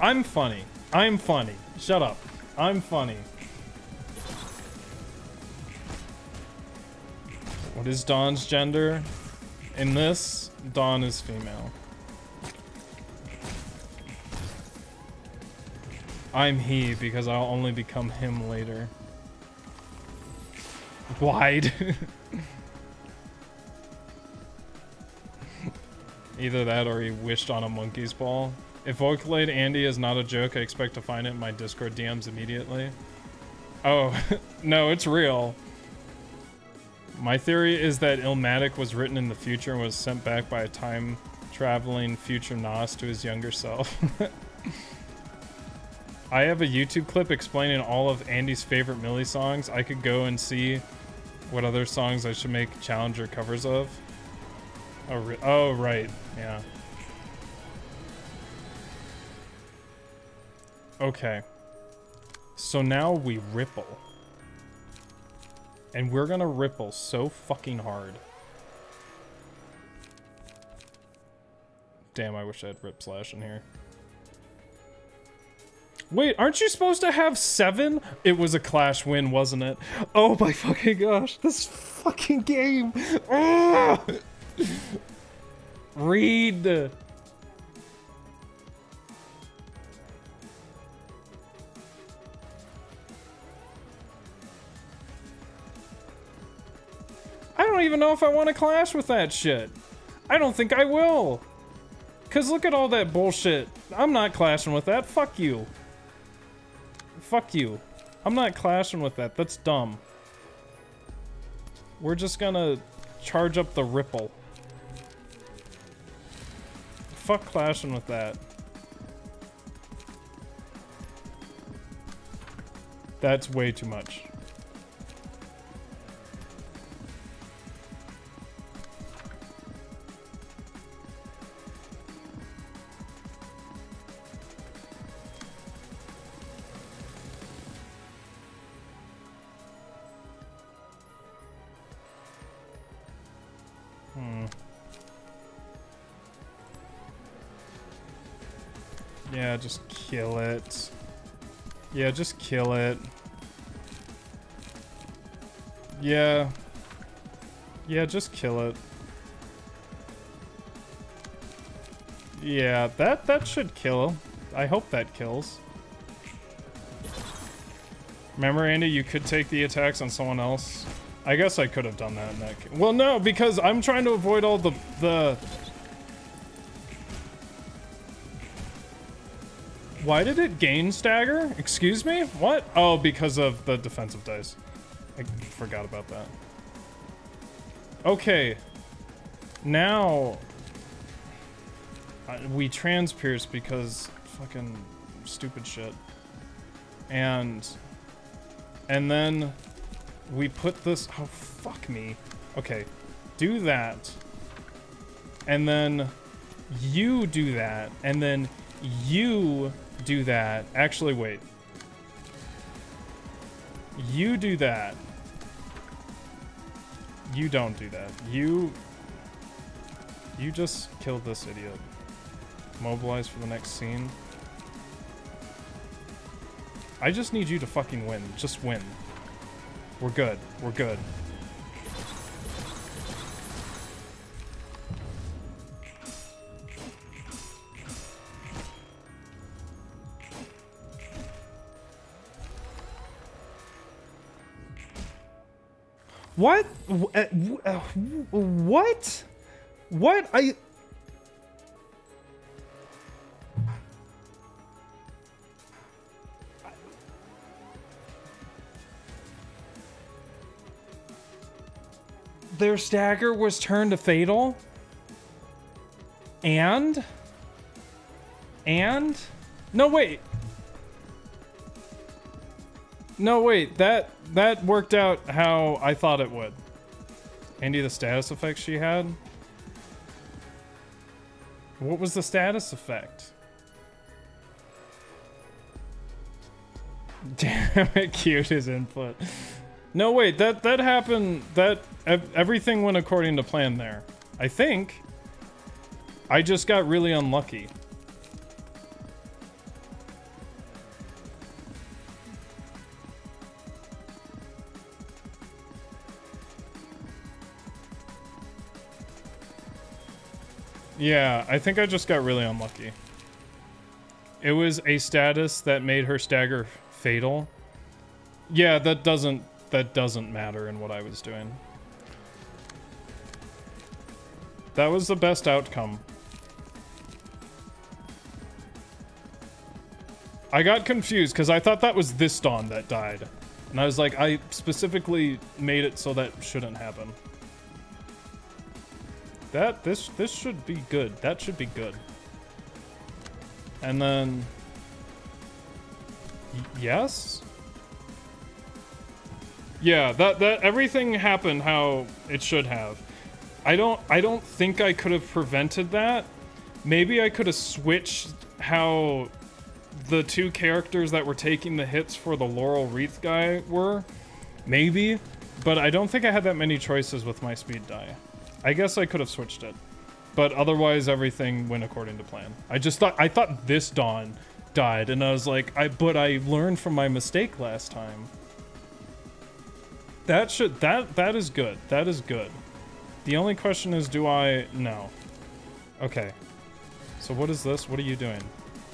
I'm funny. I'm funny. Shut up. I'm funny. What is Dawn's gender? In this, Dawn is female. I'm he because I'll only become him later. Wide. <laughs> Either that or he wished on a monkey's ball. If Vocaloid Andy is not a joke, I expect to find it in my Discord DMs immediately. Oh, <laughs> no, it's real. My theory is that Illmatic was written in the future and was sent back by a time-traveling future Nas to his younger self. <laughs> I have a YouTube clip explaining all of Andy's favorite Mili songs. I could go and see what other songs I should make Challenger covers of. Oh, oh right, yeah. Okay. So now we ripple. And we're gonna ripple so fucking hard. Damn, I wish I had Rip Slash in here. Wait, aren't you supposed to have seven? It was a Clash win, wasn't it? Oh my fucking gosh, this fucking game. Ugh! Read. I don't even know if I want to clash with that shit. I don't think I will. Cause look at all that bullshit. I'm not clashing with that. Fuck you. Fuck you. I'm not clashing with that. That's dumb. We're just gonna charge up the ripple. Fuck clashing with that. That's way too much. Hmm. Yeah, just kill it. Yeah, just kill it. Yeah. Yeah, just kill it. Yeah, that that should kill. I hope that kills. Remember, Andy, you could take the attacks on someone else. I guess I could have done that in that case. Well, no, because I'm trying to avoid all the the. Why did it gain stagger? Excuse me? What? Oh, because of the defensive dice. I forgot about that. Okay. Now we transpierce because fucking stupid shit. And and then we put this oh fuck me. Okay. Do that. And then you do that and then you do that. Actually wait. You do that. You don't do that. You... You just killed this idiot. Mobilize for the next scene. I just need you to fucking win. Just win. We're good. We're good. What? Wh- uh, uh, wh- What? What? I. Their stagger was turned to fatal? And? And? No, wait. No, wait. That that worked out how I thought it would. Andy, the status effect she had? What was the status effect? <laughs> Damn it, cute his input. No, wait, that that happened. That everything went according to plan there. I think. I just got really unlucky. Yeah, I think I just got really unlucky. It was a status that made her stagger fatal. Yeah, that doesn't that doesn't matter in what I was doing. That was the best outcome. I got confused because I thought that was this Dawn that died. And I was like, I specifically made it so that shouldn't happen. That, this, this should be good. That should be good. And then... Yes? Yeah, that, that, everything happened how it should have. I don't, I don't think I could have prevented that. Maybe I could have switched how the two characters that were taking the hits for the Laurel Wreath guy were. Maybe. But I don't think I had that many choices with my speed die. I guess I could have switched it. But otherwise everything went according to plan. I just thought I thought this Dawn died and I was like, I but I learned from my mistake last time. That should that that is good. That is good. The only question is do I no. Okay. So what is this? What are you doing?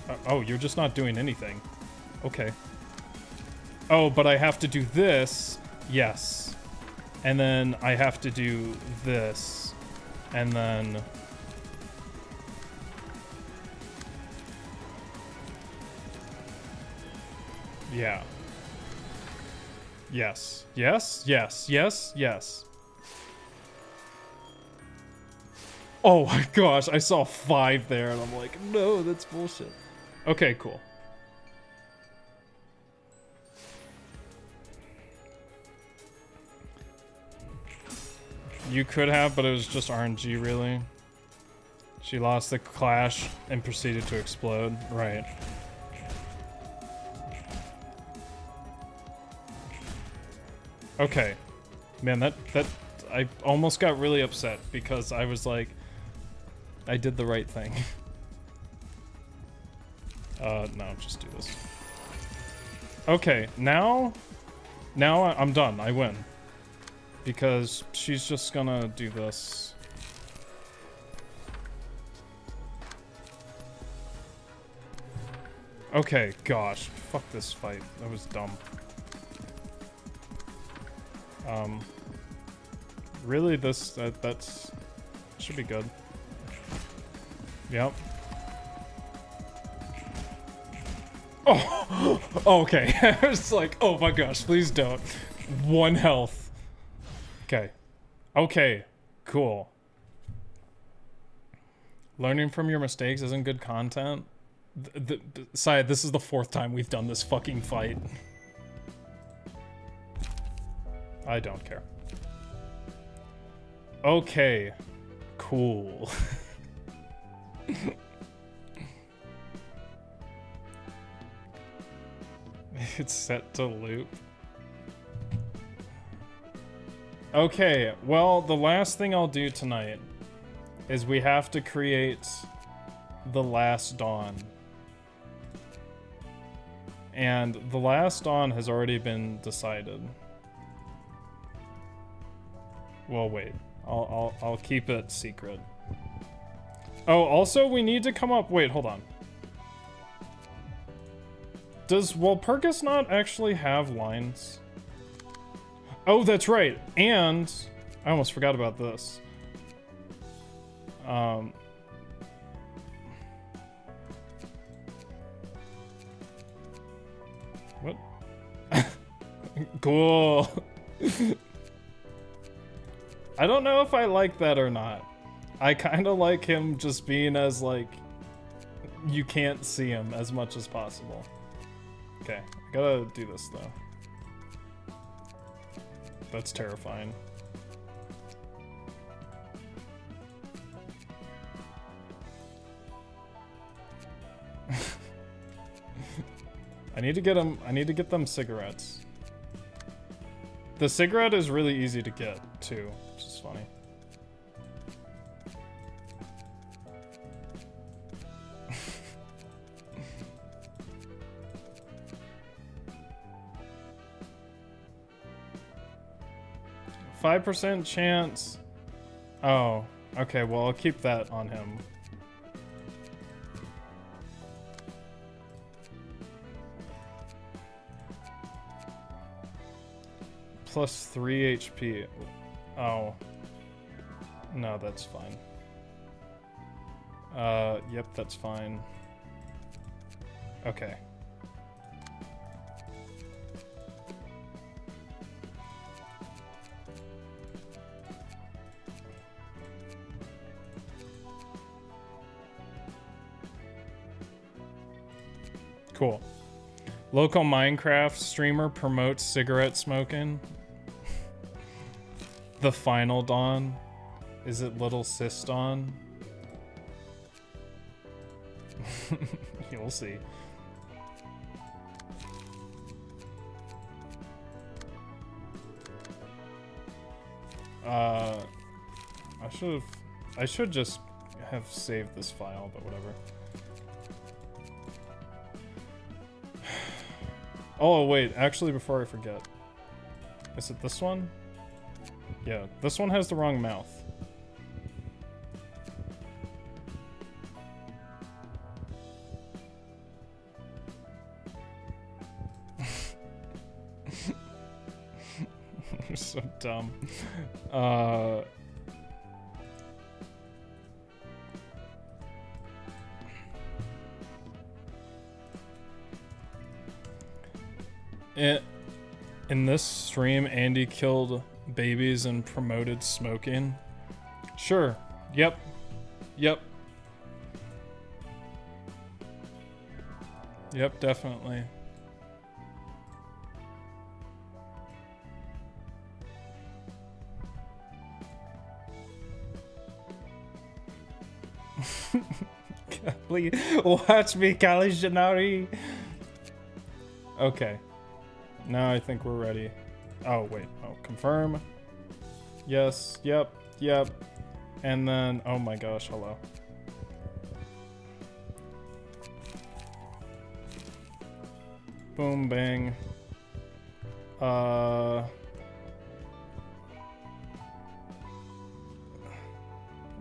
Uh, oh, you're just not doing anything. Okay. Oh, but I have to do this. Yes. And then I have to do this. And then... Yeah. Yes. Yes. Yes. Yes. Yes. Oh my gosh, I saw five there and I'm like, no, that's bullshit. Okay, cool. You could have, but it was just RNG, really. She lost the clash and proceeded to explode. Right. Okay. Man, that, that, I almost got really upset because I was like, I did the right thing. <laughs> uh, no, just do this. Okay, now, now I'm done. I win. Because she's just gonna do this. Okay, gosh. Fuck this fight. That was dumb. Um, really, this, that, that's, should be good. Yep. Oh, <laughs> okay. <laughs> it's like, oh my gosh, please don't. One health. Okay. Okay. Cool. Learning from your mistakes isn't good content. Syed, this is the fourth time we've done this fucking fight. I don't care. Okay. Cool. <laughs> it's set to loop. Okay, well, the last thing I'll do tonight is we have to create the last dawn. And the last dawn has already been decided. Well, wait. I'll, I'll, I'll keep it secret. Oh, also, we need to come up... Wait, hold on. Does Walpurgis not actually have lines? Oh, that's right. And I almost forgot about this. Um, what? <laughs> cool. <laughs> I don't know if I like that or not. I kind of like him just being as like you can't see him as much as possible. Okay, I gotta do this though. That's terrifying. <laughs> I need to get them. I need to get them cigarettes. The cigarette is really easy to get too, is funny. <laughs> Five percent chance. Oh, okay. Well, I'll keep that on him. Plus three HP. Oh. No, that's fine. Uh, yep, that's fine. Okay. Cool. Local Minecraft streamer promotes cigarette smoking. The final dawn. Is it little sis dawn? You'll <laughs> see. Uh, I should have. I should just have saved this file, but whatever. <sighs> Oh, wait, actually, before I forget. Is it this one? Yeah, this one has the wrong mouth. <laughs> You're so dumb. Uh... In, in this stream, Andy killed babies and promoted smoking. Sure. Yep. Yep. Yep, definitely. Please watch me, Kali Janari. Okay. Now I think we're ready. Oh, wait. Confirm. Yes. Yep. Yep. And then, oh my gosh, hello. Boom, bang. Uh...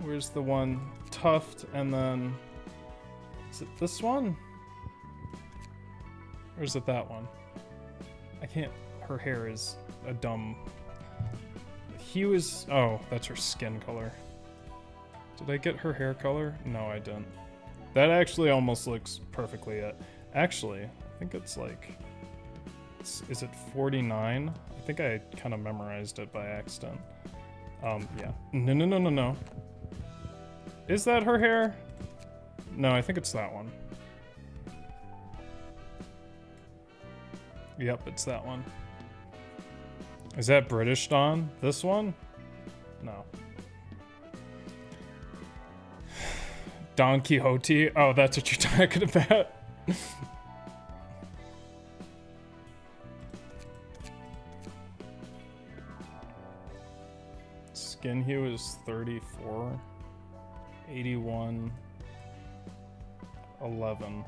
Where's the one? Tuft, and then... Is it this one? Or is it that one? I can't... Her hair is a dumb... Hue is... Oh, that's her skin color. Did I get her hair color? No, I didn't. That actually almost looks perfectly it. Actually, I think it's like... It's, is it 49? I think I kind of memorized it by accident. Um, yeah. No, no, no, no, no. Is that her hair? No, I think it's that one. Yep, it's that one. Is that British Dawn? This one? No. Don Quixote? Oh, that's what you're <laughs> talking about? skin hue is 34, 81, 11.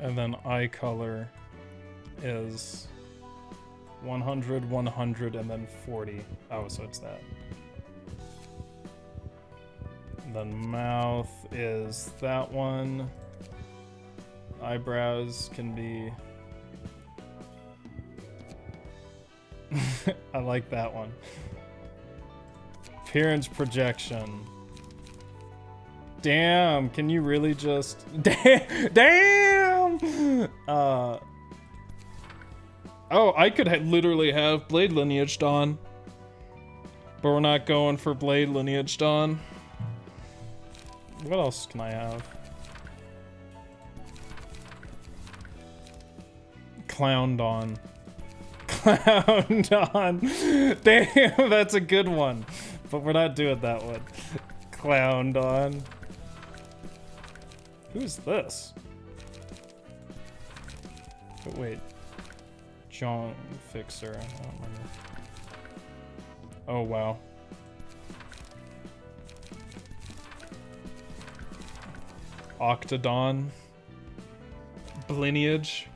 And then eye color is 100, 100, and then 40. Oh, so it's that. And then mouth is that one. Eyebrows can be. <laughs> I like that one. Appearance projection. Damn, can you really just <laughs> damn damn <laughs> uh Oh, I could ha literally have Blade Lineage Dawn. But we're not going for Blade Lineage Dawn. What else can I have? Clown Dawn. <laughs> Clown Dawn. <laughs> Damn, that's a good one. But we're not doing that one. Clown Dawn. Who's this? But wait. John Fixer. Oh, wow. Octodon. Lineage.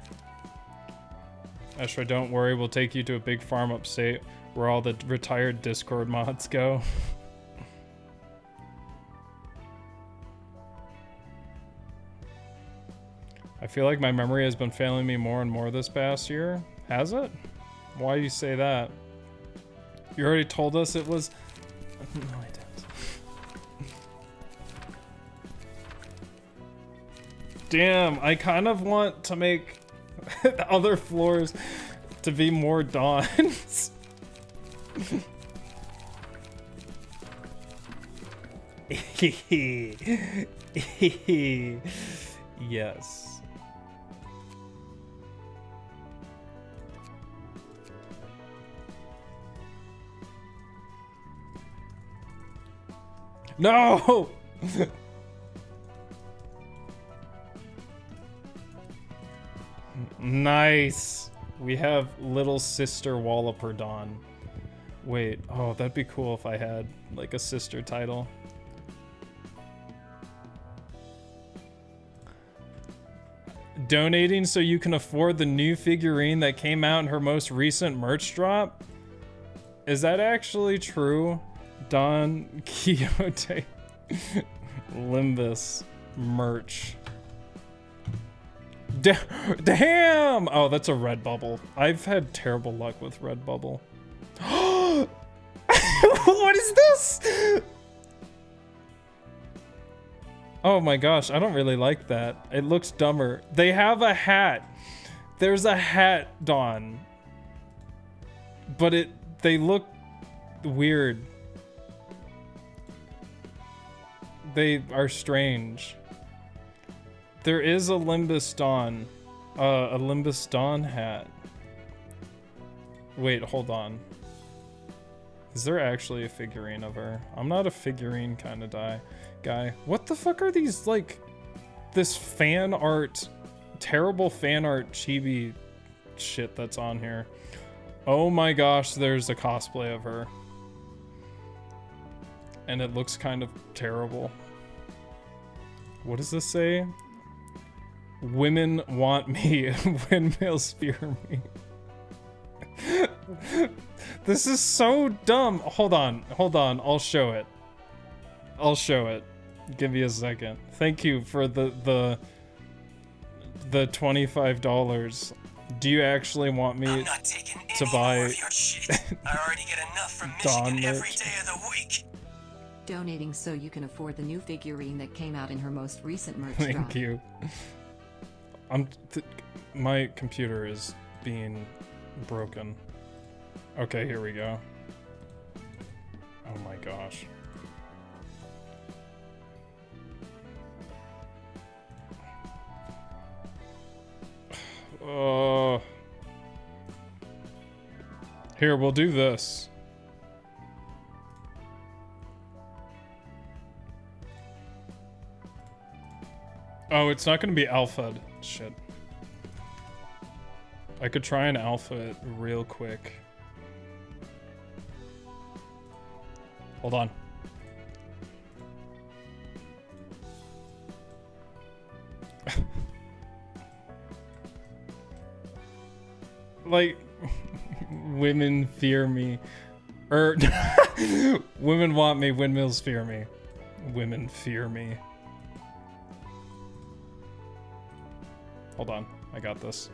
Ashra, don't worry, we'll take you to a big farm upstate where all the retired Discord mods go. <laughs> feel like my memory has been failing me more and more this past year. Has it? Why do you say that? You already told us it was... <laughs> No, I didn't. Damn, I kind of want to make <laughs> the other floors to be more dawns. <laughs> yes. No! <laughs> nice. We have little sister Walloper Dawn. Wait, oh, that'd be cool if I had like a sister title. Donating so you can afford the new figurine that came out in her most recent merch drop? Is that actually true? Don Quixote <laughs> Limbus merch. Da damn! Oh, that's a Redbubble. I've had terrible luck with Redbubble. <gasps> what is this? Oh my gosh, I don't really like that. It looks dumber. They have a hat. There's a hat, Don. But it they look weird. They are strange. There is a Limbus Dawn. Uh, a Limbus Dawn hat. Wait, hold on. Is there actually a figurine of her? I'm not a figurine kind of die guy. What the fuck are these, like, this fan art, terrible fan art chibi shit that's on here? Oh my gosh, there's a cosplay of her. And it looks kind of terrible. What does this say? Women want me, <laughs> windmill spear me. <laughs> this is so dumb. Hold on, hold on, I'll show it. I'll show it. Give me a second. Thank you for the the the twenty-five dollars. Do you actually want me to buy I already get enough from <laughs> Michigan every merch? of the week. Donating so you can afford the new figurine that came out in her most recent merch Thank drop. you. I'm. My computer is being broken. Okay, here we go. Oh my gosh. <sighs> Uh, here, we'll do this. It's not going to be alpha. Shit. I could try an alpha real quick. Hold on. <laughs> like <laughs> women fear me or er, <laughs> women want me windmills fear me women fear me hold on i got this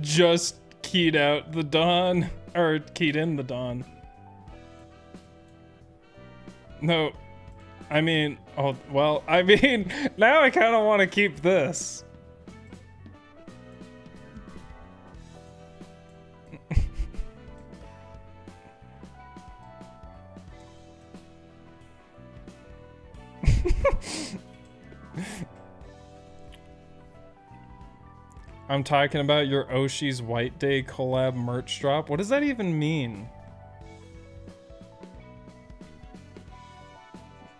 just keyed out the dawn, or keyed in the dawn. No, I mean, oh, well, I mean, <laughs> now I kind of want to keep this. I'm talking about your Oshi's White Day collab merch drop. What does that even mean?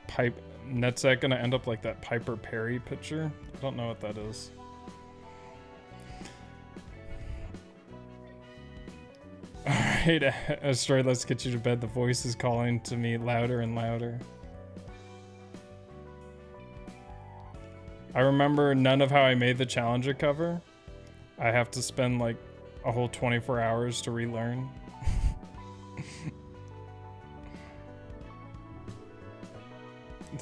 Pipe Netset uh, gonna end up like that Piper Perry picture? I don't know what that is. <laughs> Alright, <laughs> Asteroid, let's get you to bed. The voice is calling to me louder and louder. I remember none of how I made the Challenger cover. I have to spend like a whole 24 hours to relearn. <laughs>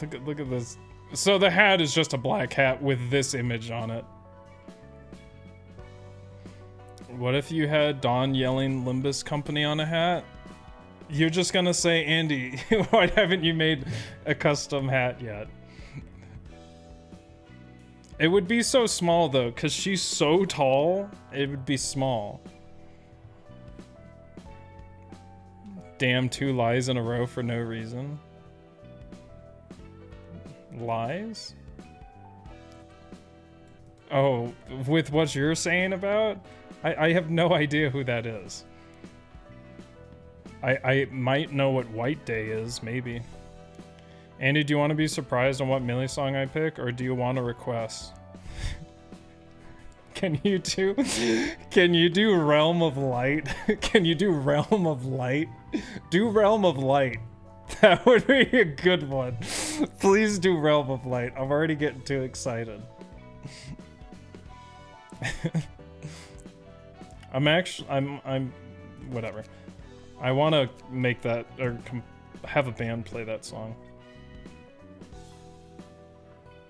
look at look at this. So the hat is just a black hat with this image on it. What if you had Don yelling Limbus Company on a hat? You're just gonna say, Andy, <laughs> why haven't you made a custom hat yet? It would be so small though, because she's so tall, it would be small. Damn, two lies in a row for no reason. Lies? Oh, with what you're saying about? I, I have no idea who that is. I, I might know what White Day is, maybe. Andy, do you want to be surprised on what Mili song I pick, or do you want a request? <laughs> can you do? Can you do Realm of Light? <laughs> can you do Realm of Light? Do Realm of Light. <laughs> That would be a good one. Please do Realm of Light. I'm already getting too excited. I'm actually, I'm, I'm, whatever. I want to make that or have a band play that song.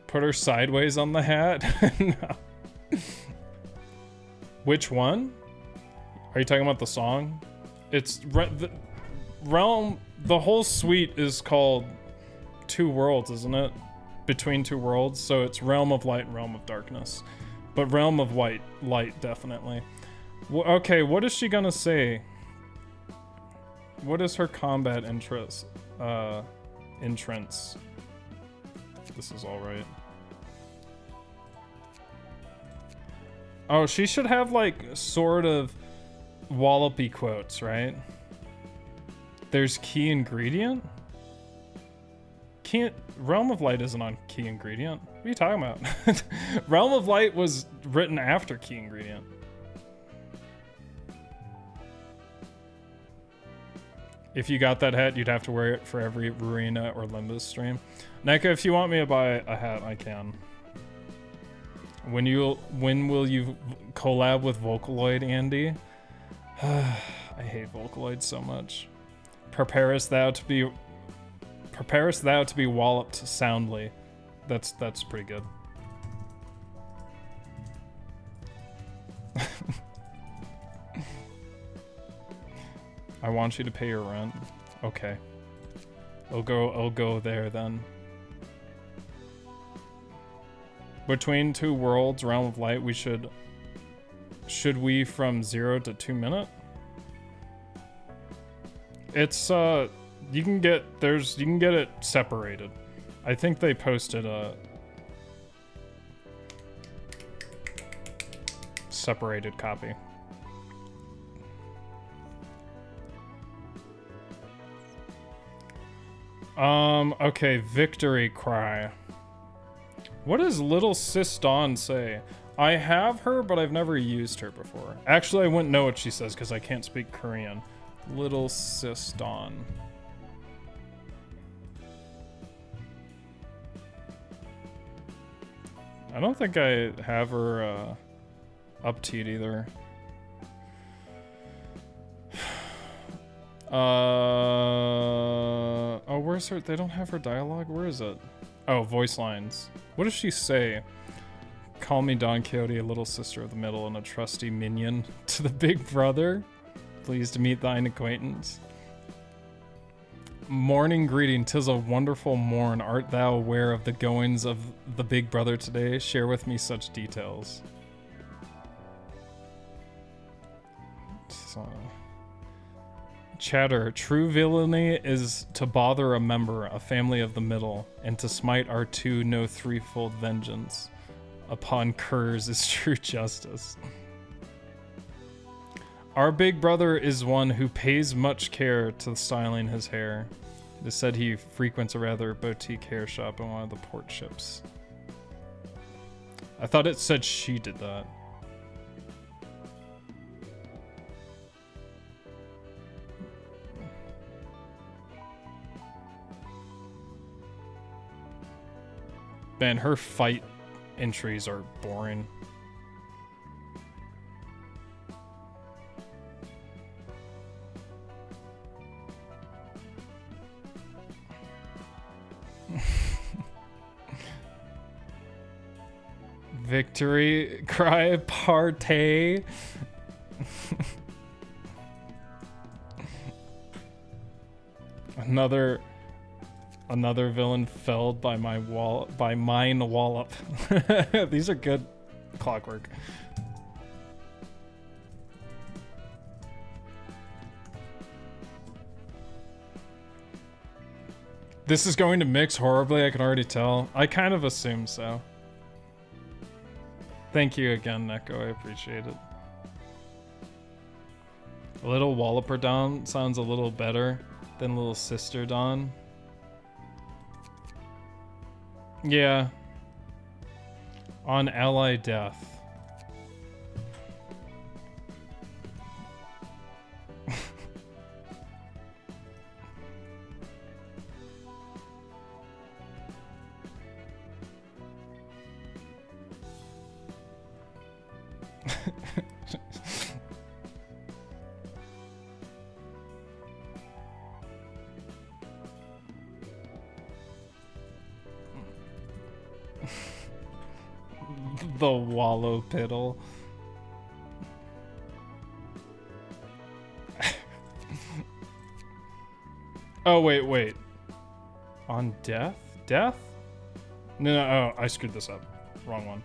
Put her sideways on the hat? <laughs> Which one? Are you talking about the song? It's Re the Realm. The whole suite is called Two Worlds, isn't it? Between Two Worlds. So it's Realm of Light and Realm of Darkness. But Realm of White, Light, definitely. Well, okay, what is she gonna say? What is her combat interest? Uh, entrance. This is all Oh, she should have like sort of wallopy quotes, right? There's key ingredient? Can't Realm of Light isn't on key ingredient. What are you talking about? <laughs> Realm of Light was written after key ingredient. If you got that hat, you'd have to wear it for every Ruina or Limbus stream. Neko, if you want me to buy a hat, I can. When you when will you collab with Vocaloid, Andy? <sighs> I hate Vocaloid so much. Preparest thou to be preparest thou to be walloped soundly. That's that's pretty good. <laughs> I want you to pay your rent. Okay. I'll go I'll go there then. Between two worlds, Realm of Light, we should... Should we from zero to two minute? It's uh, you can get there's you can get it separated. I think they posted a separated copy. Um, okay, victory cry. What does little Siston say? I have her, but I've never used her before. Actually, I wouldn't know what she says because I can't speak Korean. Little Siston. I don't think I have her uh, up to it either. <sighs> Uh oh, where's her? They don't have her dialogue. Where is it? Oh, voice lines. What does she say? Call me Don Quixote, a little sister of the middle, and a trusty minion <laughs> to the big brother. Pleased to meet thine acquaintance. Morning greeting, tis a wonderful morn. Art thou aware of the goings of the big brother today? Share with me such details. So. Chatter, true villainy is to bother a member, a family of the middle, and to smite our two no threefold vengeance. Upon curs is <laughs> true justice. Our big brother is one who pays much care to styling his hair. It is said he frequents a rather boutique hair shop in one of the port ships. I thought it said she did that. Man, her fight entries are boring. <laughs> Victory cry party. <laughs> Another another villain felled by my wall by mine wallop. <laughs> These are good clockwork. This is going to mix horribly, I can already tell. I kind of assume so. Thank you again, Neko. I appreciate it. A little Walloper Don sounds a little better than Little Sister Don. Yeah. On ally death. Piddle. <laughs> oh, wait, wait. On death? Death? No, no, oh, I screwed this up. Wrong one.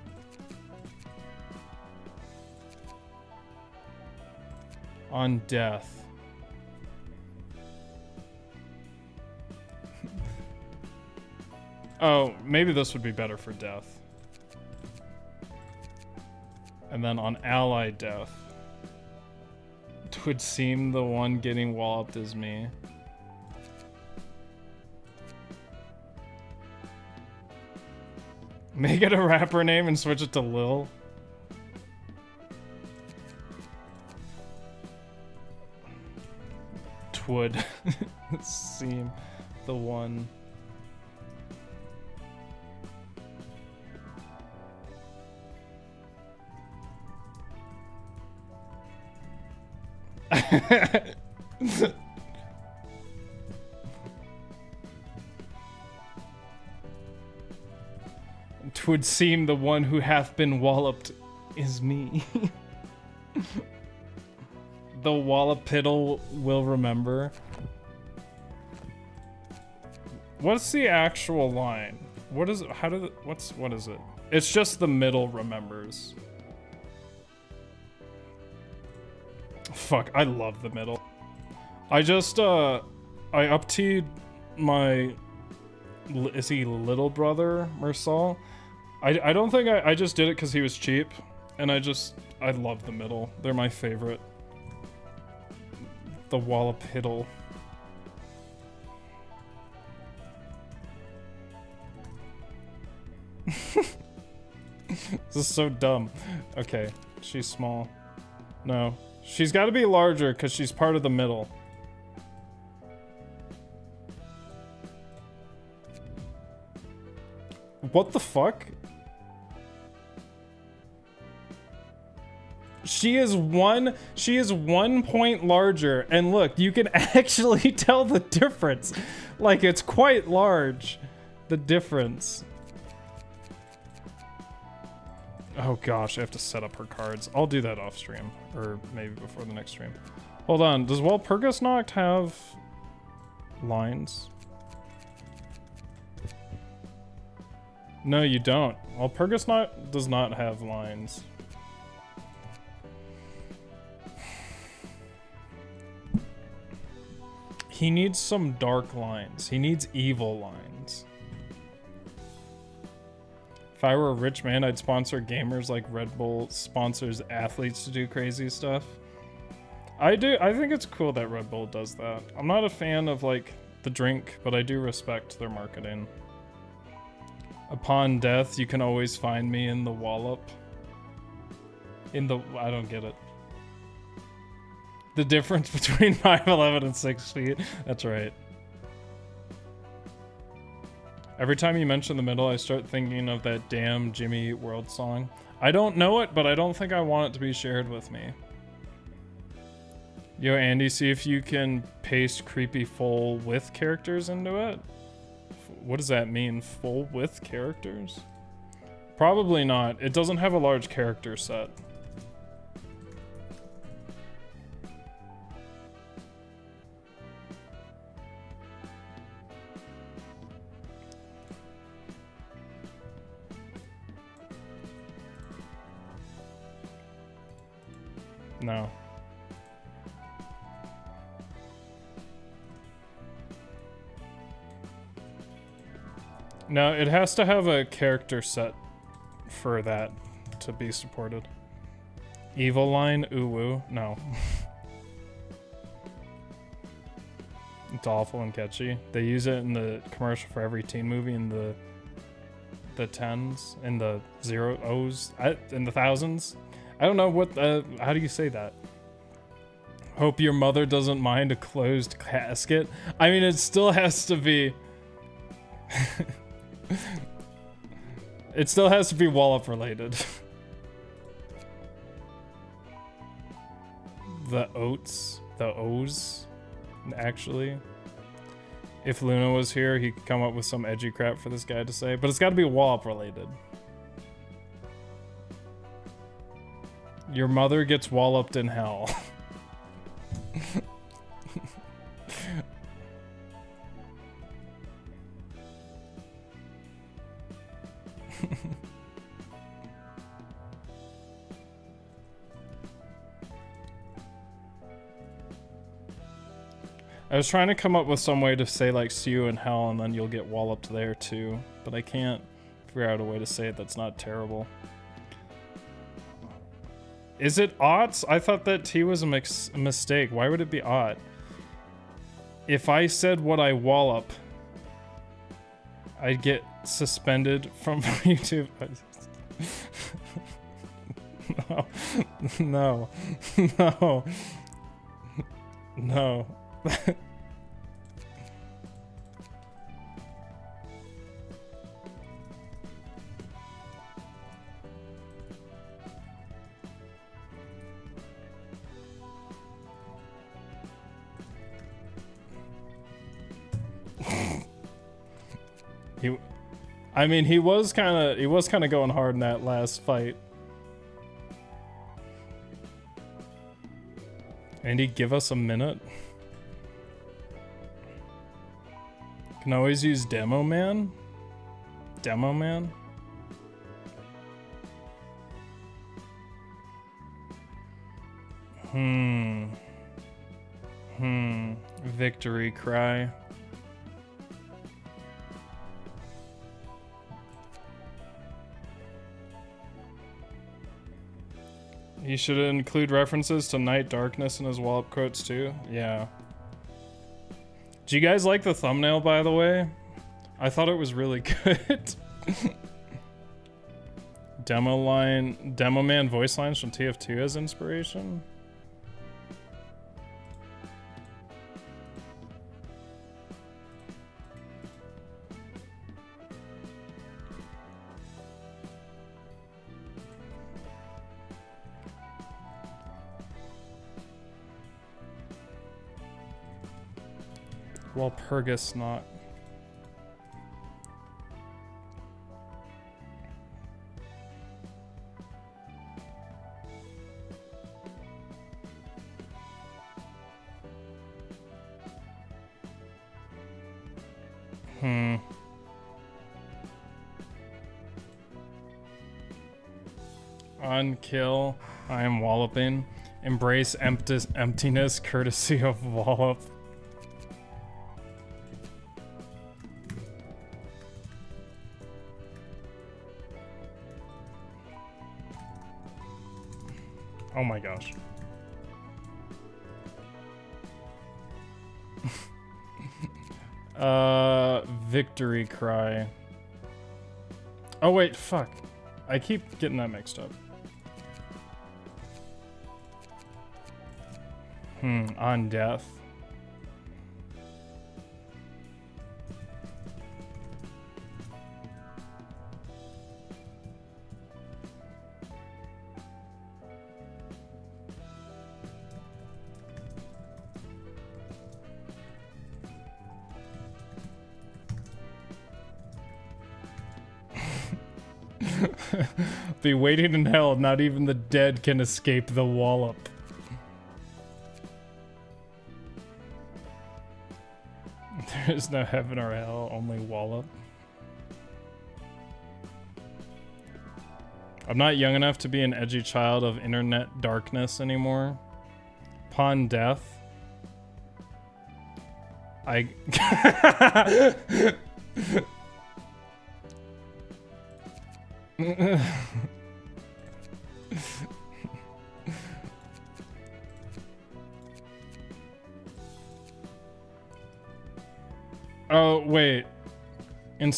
On death. <laughs> oh, maybe this would be better for death. And then on ally death, it would seem the one getting walloped is me. Make it a rapper name and switch it to Lil. Twould <laughs> seem the one. <laughs> Twould seem the one who hath been walloped is me. <laughs> the wallopiddle will remember. What's the actual line? What is it? How did what's, what is it? It's just the middle remembers. <laughs> Fuck, I love the middle. I just uh I up my is he little brother Mersal? I I don't think I I just did it because he was cheap, and I just I love the middle. They're my favorite. The wallop hiddle. <laughs> this is so dumb. Okay, she's small. No, she's got to be larger because she's part of the middle. What the fuck? She is one she is one point larger and look, you can <laughs> actually tell the difference. Like it's quite large. The difference. Oh gosh, I have to set up her cards. I'll do that off stream. Or maybe before the next stream. Hold on, does Walpurgis Nacht have lines? No, you don't. Walpurgis Nacht does not have lines. He needs some dark lines. He needs evil lines. If I were a rich man, I'd sponsor gamers like Red Bull sponsors athletes to do crazy stuff. I do. I think it's cool that Red Bull does that. I'm not a fan of like the drink, but I do respect their marketing. Upon death, you can always find me in the wallop. In the I don't get it. The difference <laughs> between <laughs> 5'11 and 6 feet. That's right. Every time you mention the middle, I start thinking of that damn Jimmy World song. I don't know it, but I don't think I want it to be shared with me. Yo, Andy, see if you can paste creepy full with characters into it. What does that mean? Full with characters? Probably not. It doesn't have a large character set. No. No, it has to have a character set for that to be supported. Evil line, ooh no. <laughs> it's awful and catchy. They use it in the commercial for every teen movie in the the tens, in the zero O's, in the thousands. I don't know what. Uh, how do you say that? Hope your mother doesn't mind a closed casket. I mean, it still has to be. <laughs> it still has to be Wallop related. <laughs> the oats, the O's, actually. If Luna was here, he could come up with some edgy crap for this guy to say, but it's got to be Wallop related. Your mother gets walloped in hell. <laughs> I was trying to come up with some way to say like see you in hell and then you'll get walloped there too, but I can't figure out a way to say it that's not terrible. Is it aughts? I thought that T was a mistake. Why would it be aught? If I said what I wallop, I'd get suspended from <laughs> YouTube. <laughs> no. <laughs> No. No. No. I mean, he was kind of he was kind of going hard in that last fight. Andy, give us a minute. Can always use Demo Man. Demo Man. Hmm. Hmm. Victory cry. He should include references to Night Darkness in his wallop quotes too. Yeah. Do you guys like the thumbnail, by the way? I thought it was really <laughs> good. Demo line, Demo Man voice lines from TF2 as inspiration. Walpurgis Nacht. Hmm. Unkill. I am walloping. Embrace emptiness courtesy of wallop. Victory cry. Oh wait, fuck. I keep getting that mixed up. Hmm, on death. Be waiting in hell, not even the dead can escape the wallop. <laughs> There is no heaven or hell, only wallop. I'm not young enough to be an edgy child of internet darkness anymore. Upon death. I. <laughs> <laughs>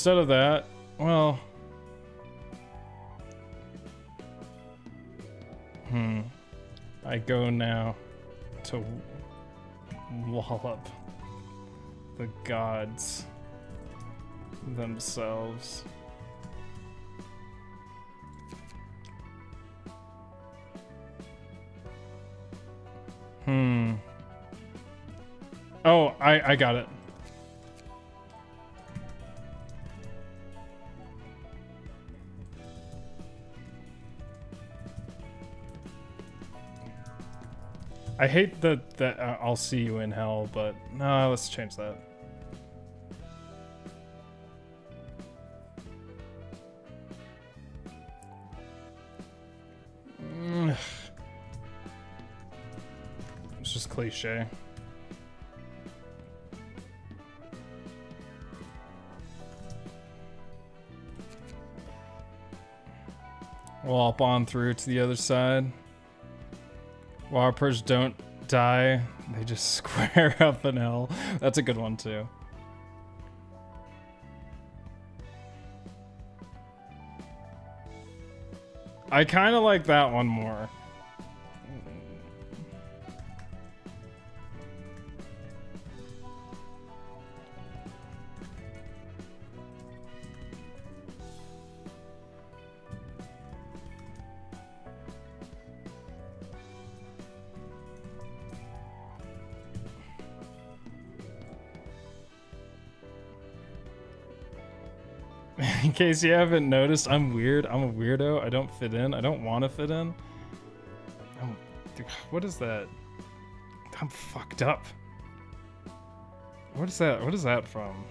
Instead of that, well. Hmm. I go now to wallop the gods themselves. Hmm. Oh, I I got it. I hate that that uh, I'll see you in hell, but no, let's change that. <sighs> It's just cliche. We'll hop on through to the other side. Warpers don't die, they just <laughs> square up in hell. That's a good one too. I kind of like that one more. Case you haven't noticed, I'm weird. I'm a weirdo. I don't fit in. I don't want to fit in. I'm, what is that? I'm fucked up. What is that? What is that from?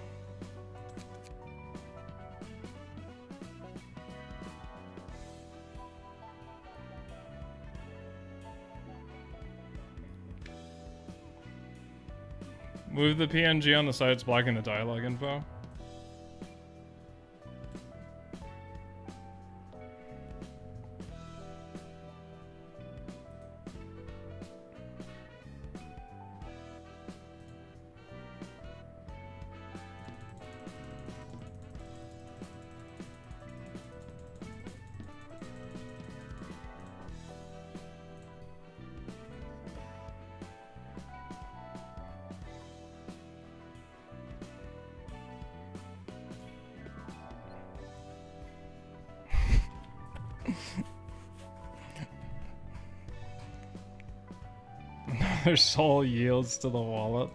Move the PNG on the side, it's blocking the dialogue info. <laughs> Their soul yields to the wallet.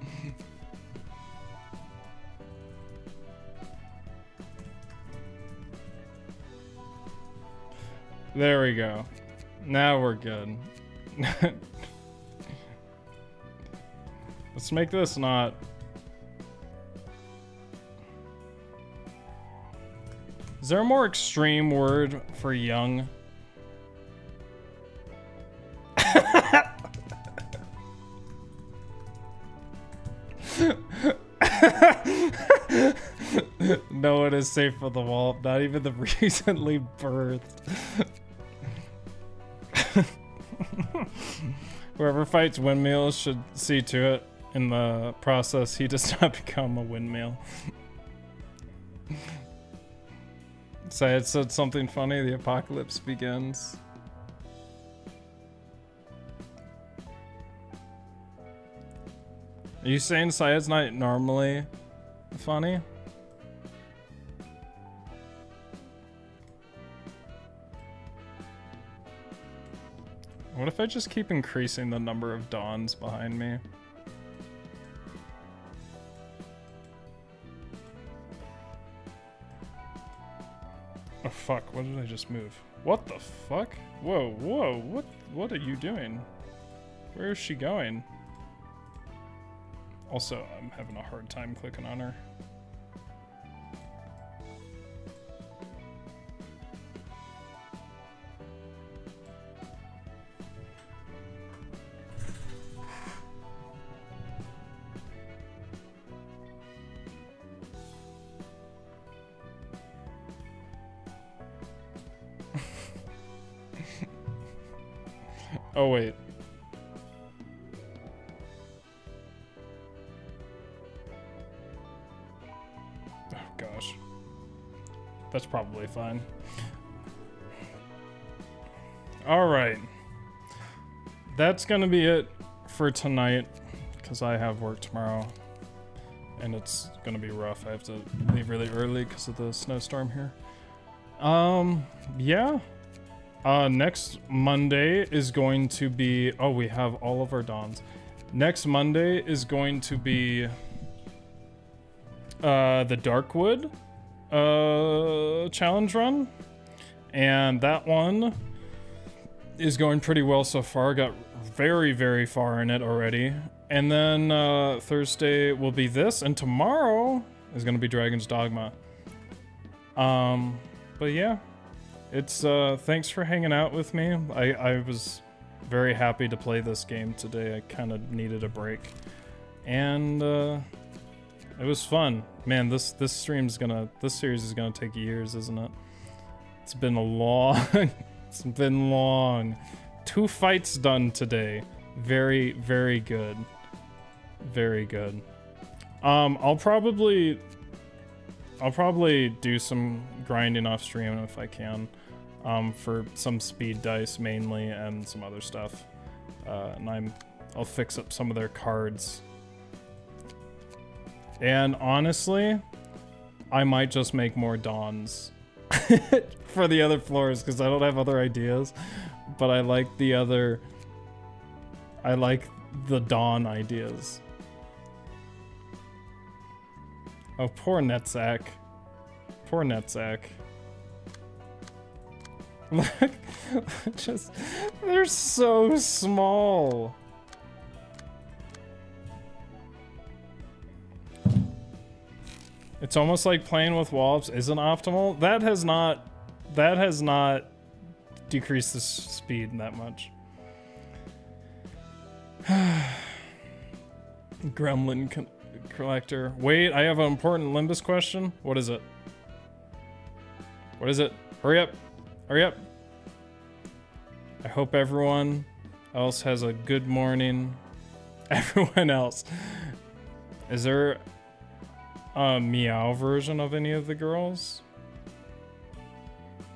There we go. Now we're good. <laughs> Let's make this not. Is there a more extreme word for young? Is safe for the wall, not even the <laughs> recently birthed. Whoever fights windmills should see to it in the process he does <laughs> not become a windmill. Sayed said something funny, the apocalypse begins. Are you saying Syed's not normally funny? I just keep increasing the number of dawns behind me? Oh fuck, what did I just move? What the fuck? Whoa, whoa, what what are you doing? Where is she going? Also, I'm having a hard time clicking on her. Oh wait. Oh gosh. That's probably fine. Alright. That's gonna be it for tonight, because I have work tomorrow. And it's gonna be rough. I have to leave really early because of the snowstorm here. Um, yeah. Uh, next Monday is going to be... Oh, we have all of our dawns. Next Monday is going to be... Uh, the Darkwood uh, challenge run. And that one is going pretty well so far. Got very, very far in it already. And then uh, Thursday will be this. And tomorrow is going to be Dragon's Dogma. Um, but yeah, it's uh thanks for hanging out with me. I I was very happy to play this game today. I kind of needed a break. And uh it was fun. Man, this this stream's to this series is to take years, isn't it? It's been a long <laughs> it's been long. Two fights done today. Very very good. Very good. Um I'll probably I'll probably do some grinding off stream if I can, um, for some speed dice mainly and some other stuff. Uh, and I'm, I'll fix up some of their cards. And honestly, I might just make more dawns <laughs> for the other floors because I don't have other ideas. But I like the other. I like the dawn ideas. Oh, poor Netzach. Poor Netzach. Look, <laughs> just, they're so small. It's almost like playing with Wallops isn't optimal. That has not, that has not decreased the speed that much. <sighs> Gremlin collector. Wait, I have an important Limbus question. What is it? What is it? Hurry up. Hurry up. I hope everyone else has a good morning. <laughs> Everyone else. Is there a meow version of any of the girls?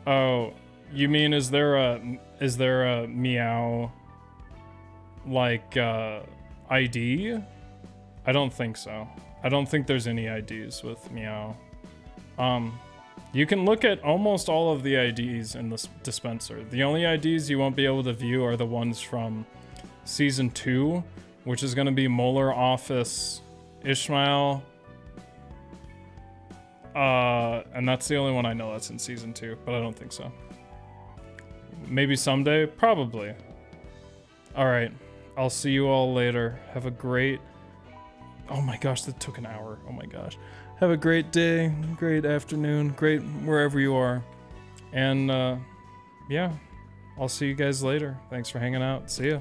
Oh, you mean is there a is there a meow like uh ID? I don't think so. I don't think there's any IDs with meow. Um you can look at almost all of the IDs in this dispenser. The only IDs you won't be able to view are the ones from season 2, which is going to be Molar Office, Ishmael, uh, and that's the only one I know that's in season 2, but I don't think so. Maybe someday? Probably. Alright, I'll see you all later. Have a great... Oh my gosh, that took an hour. Oh my gosh. Have a great day, great afternoon, great wherever you are. And uh, yeah, I'll see you guys later. Thanks for hanging out. See ya.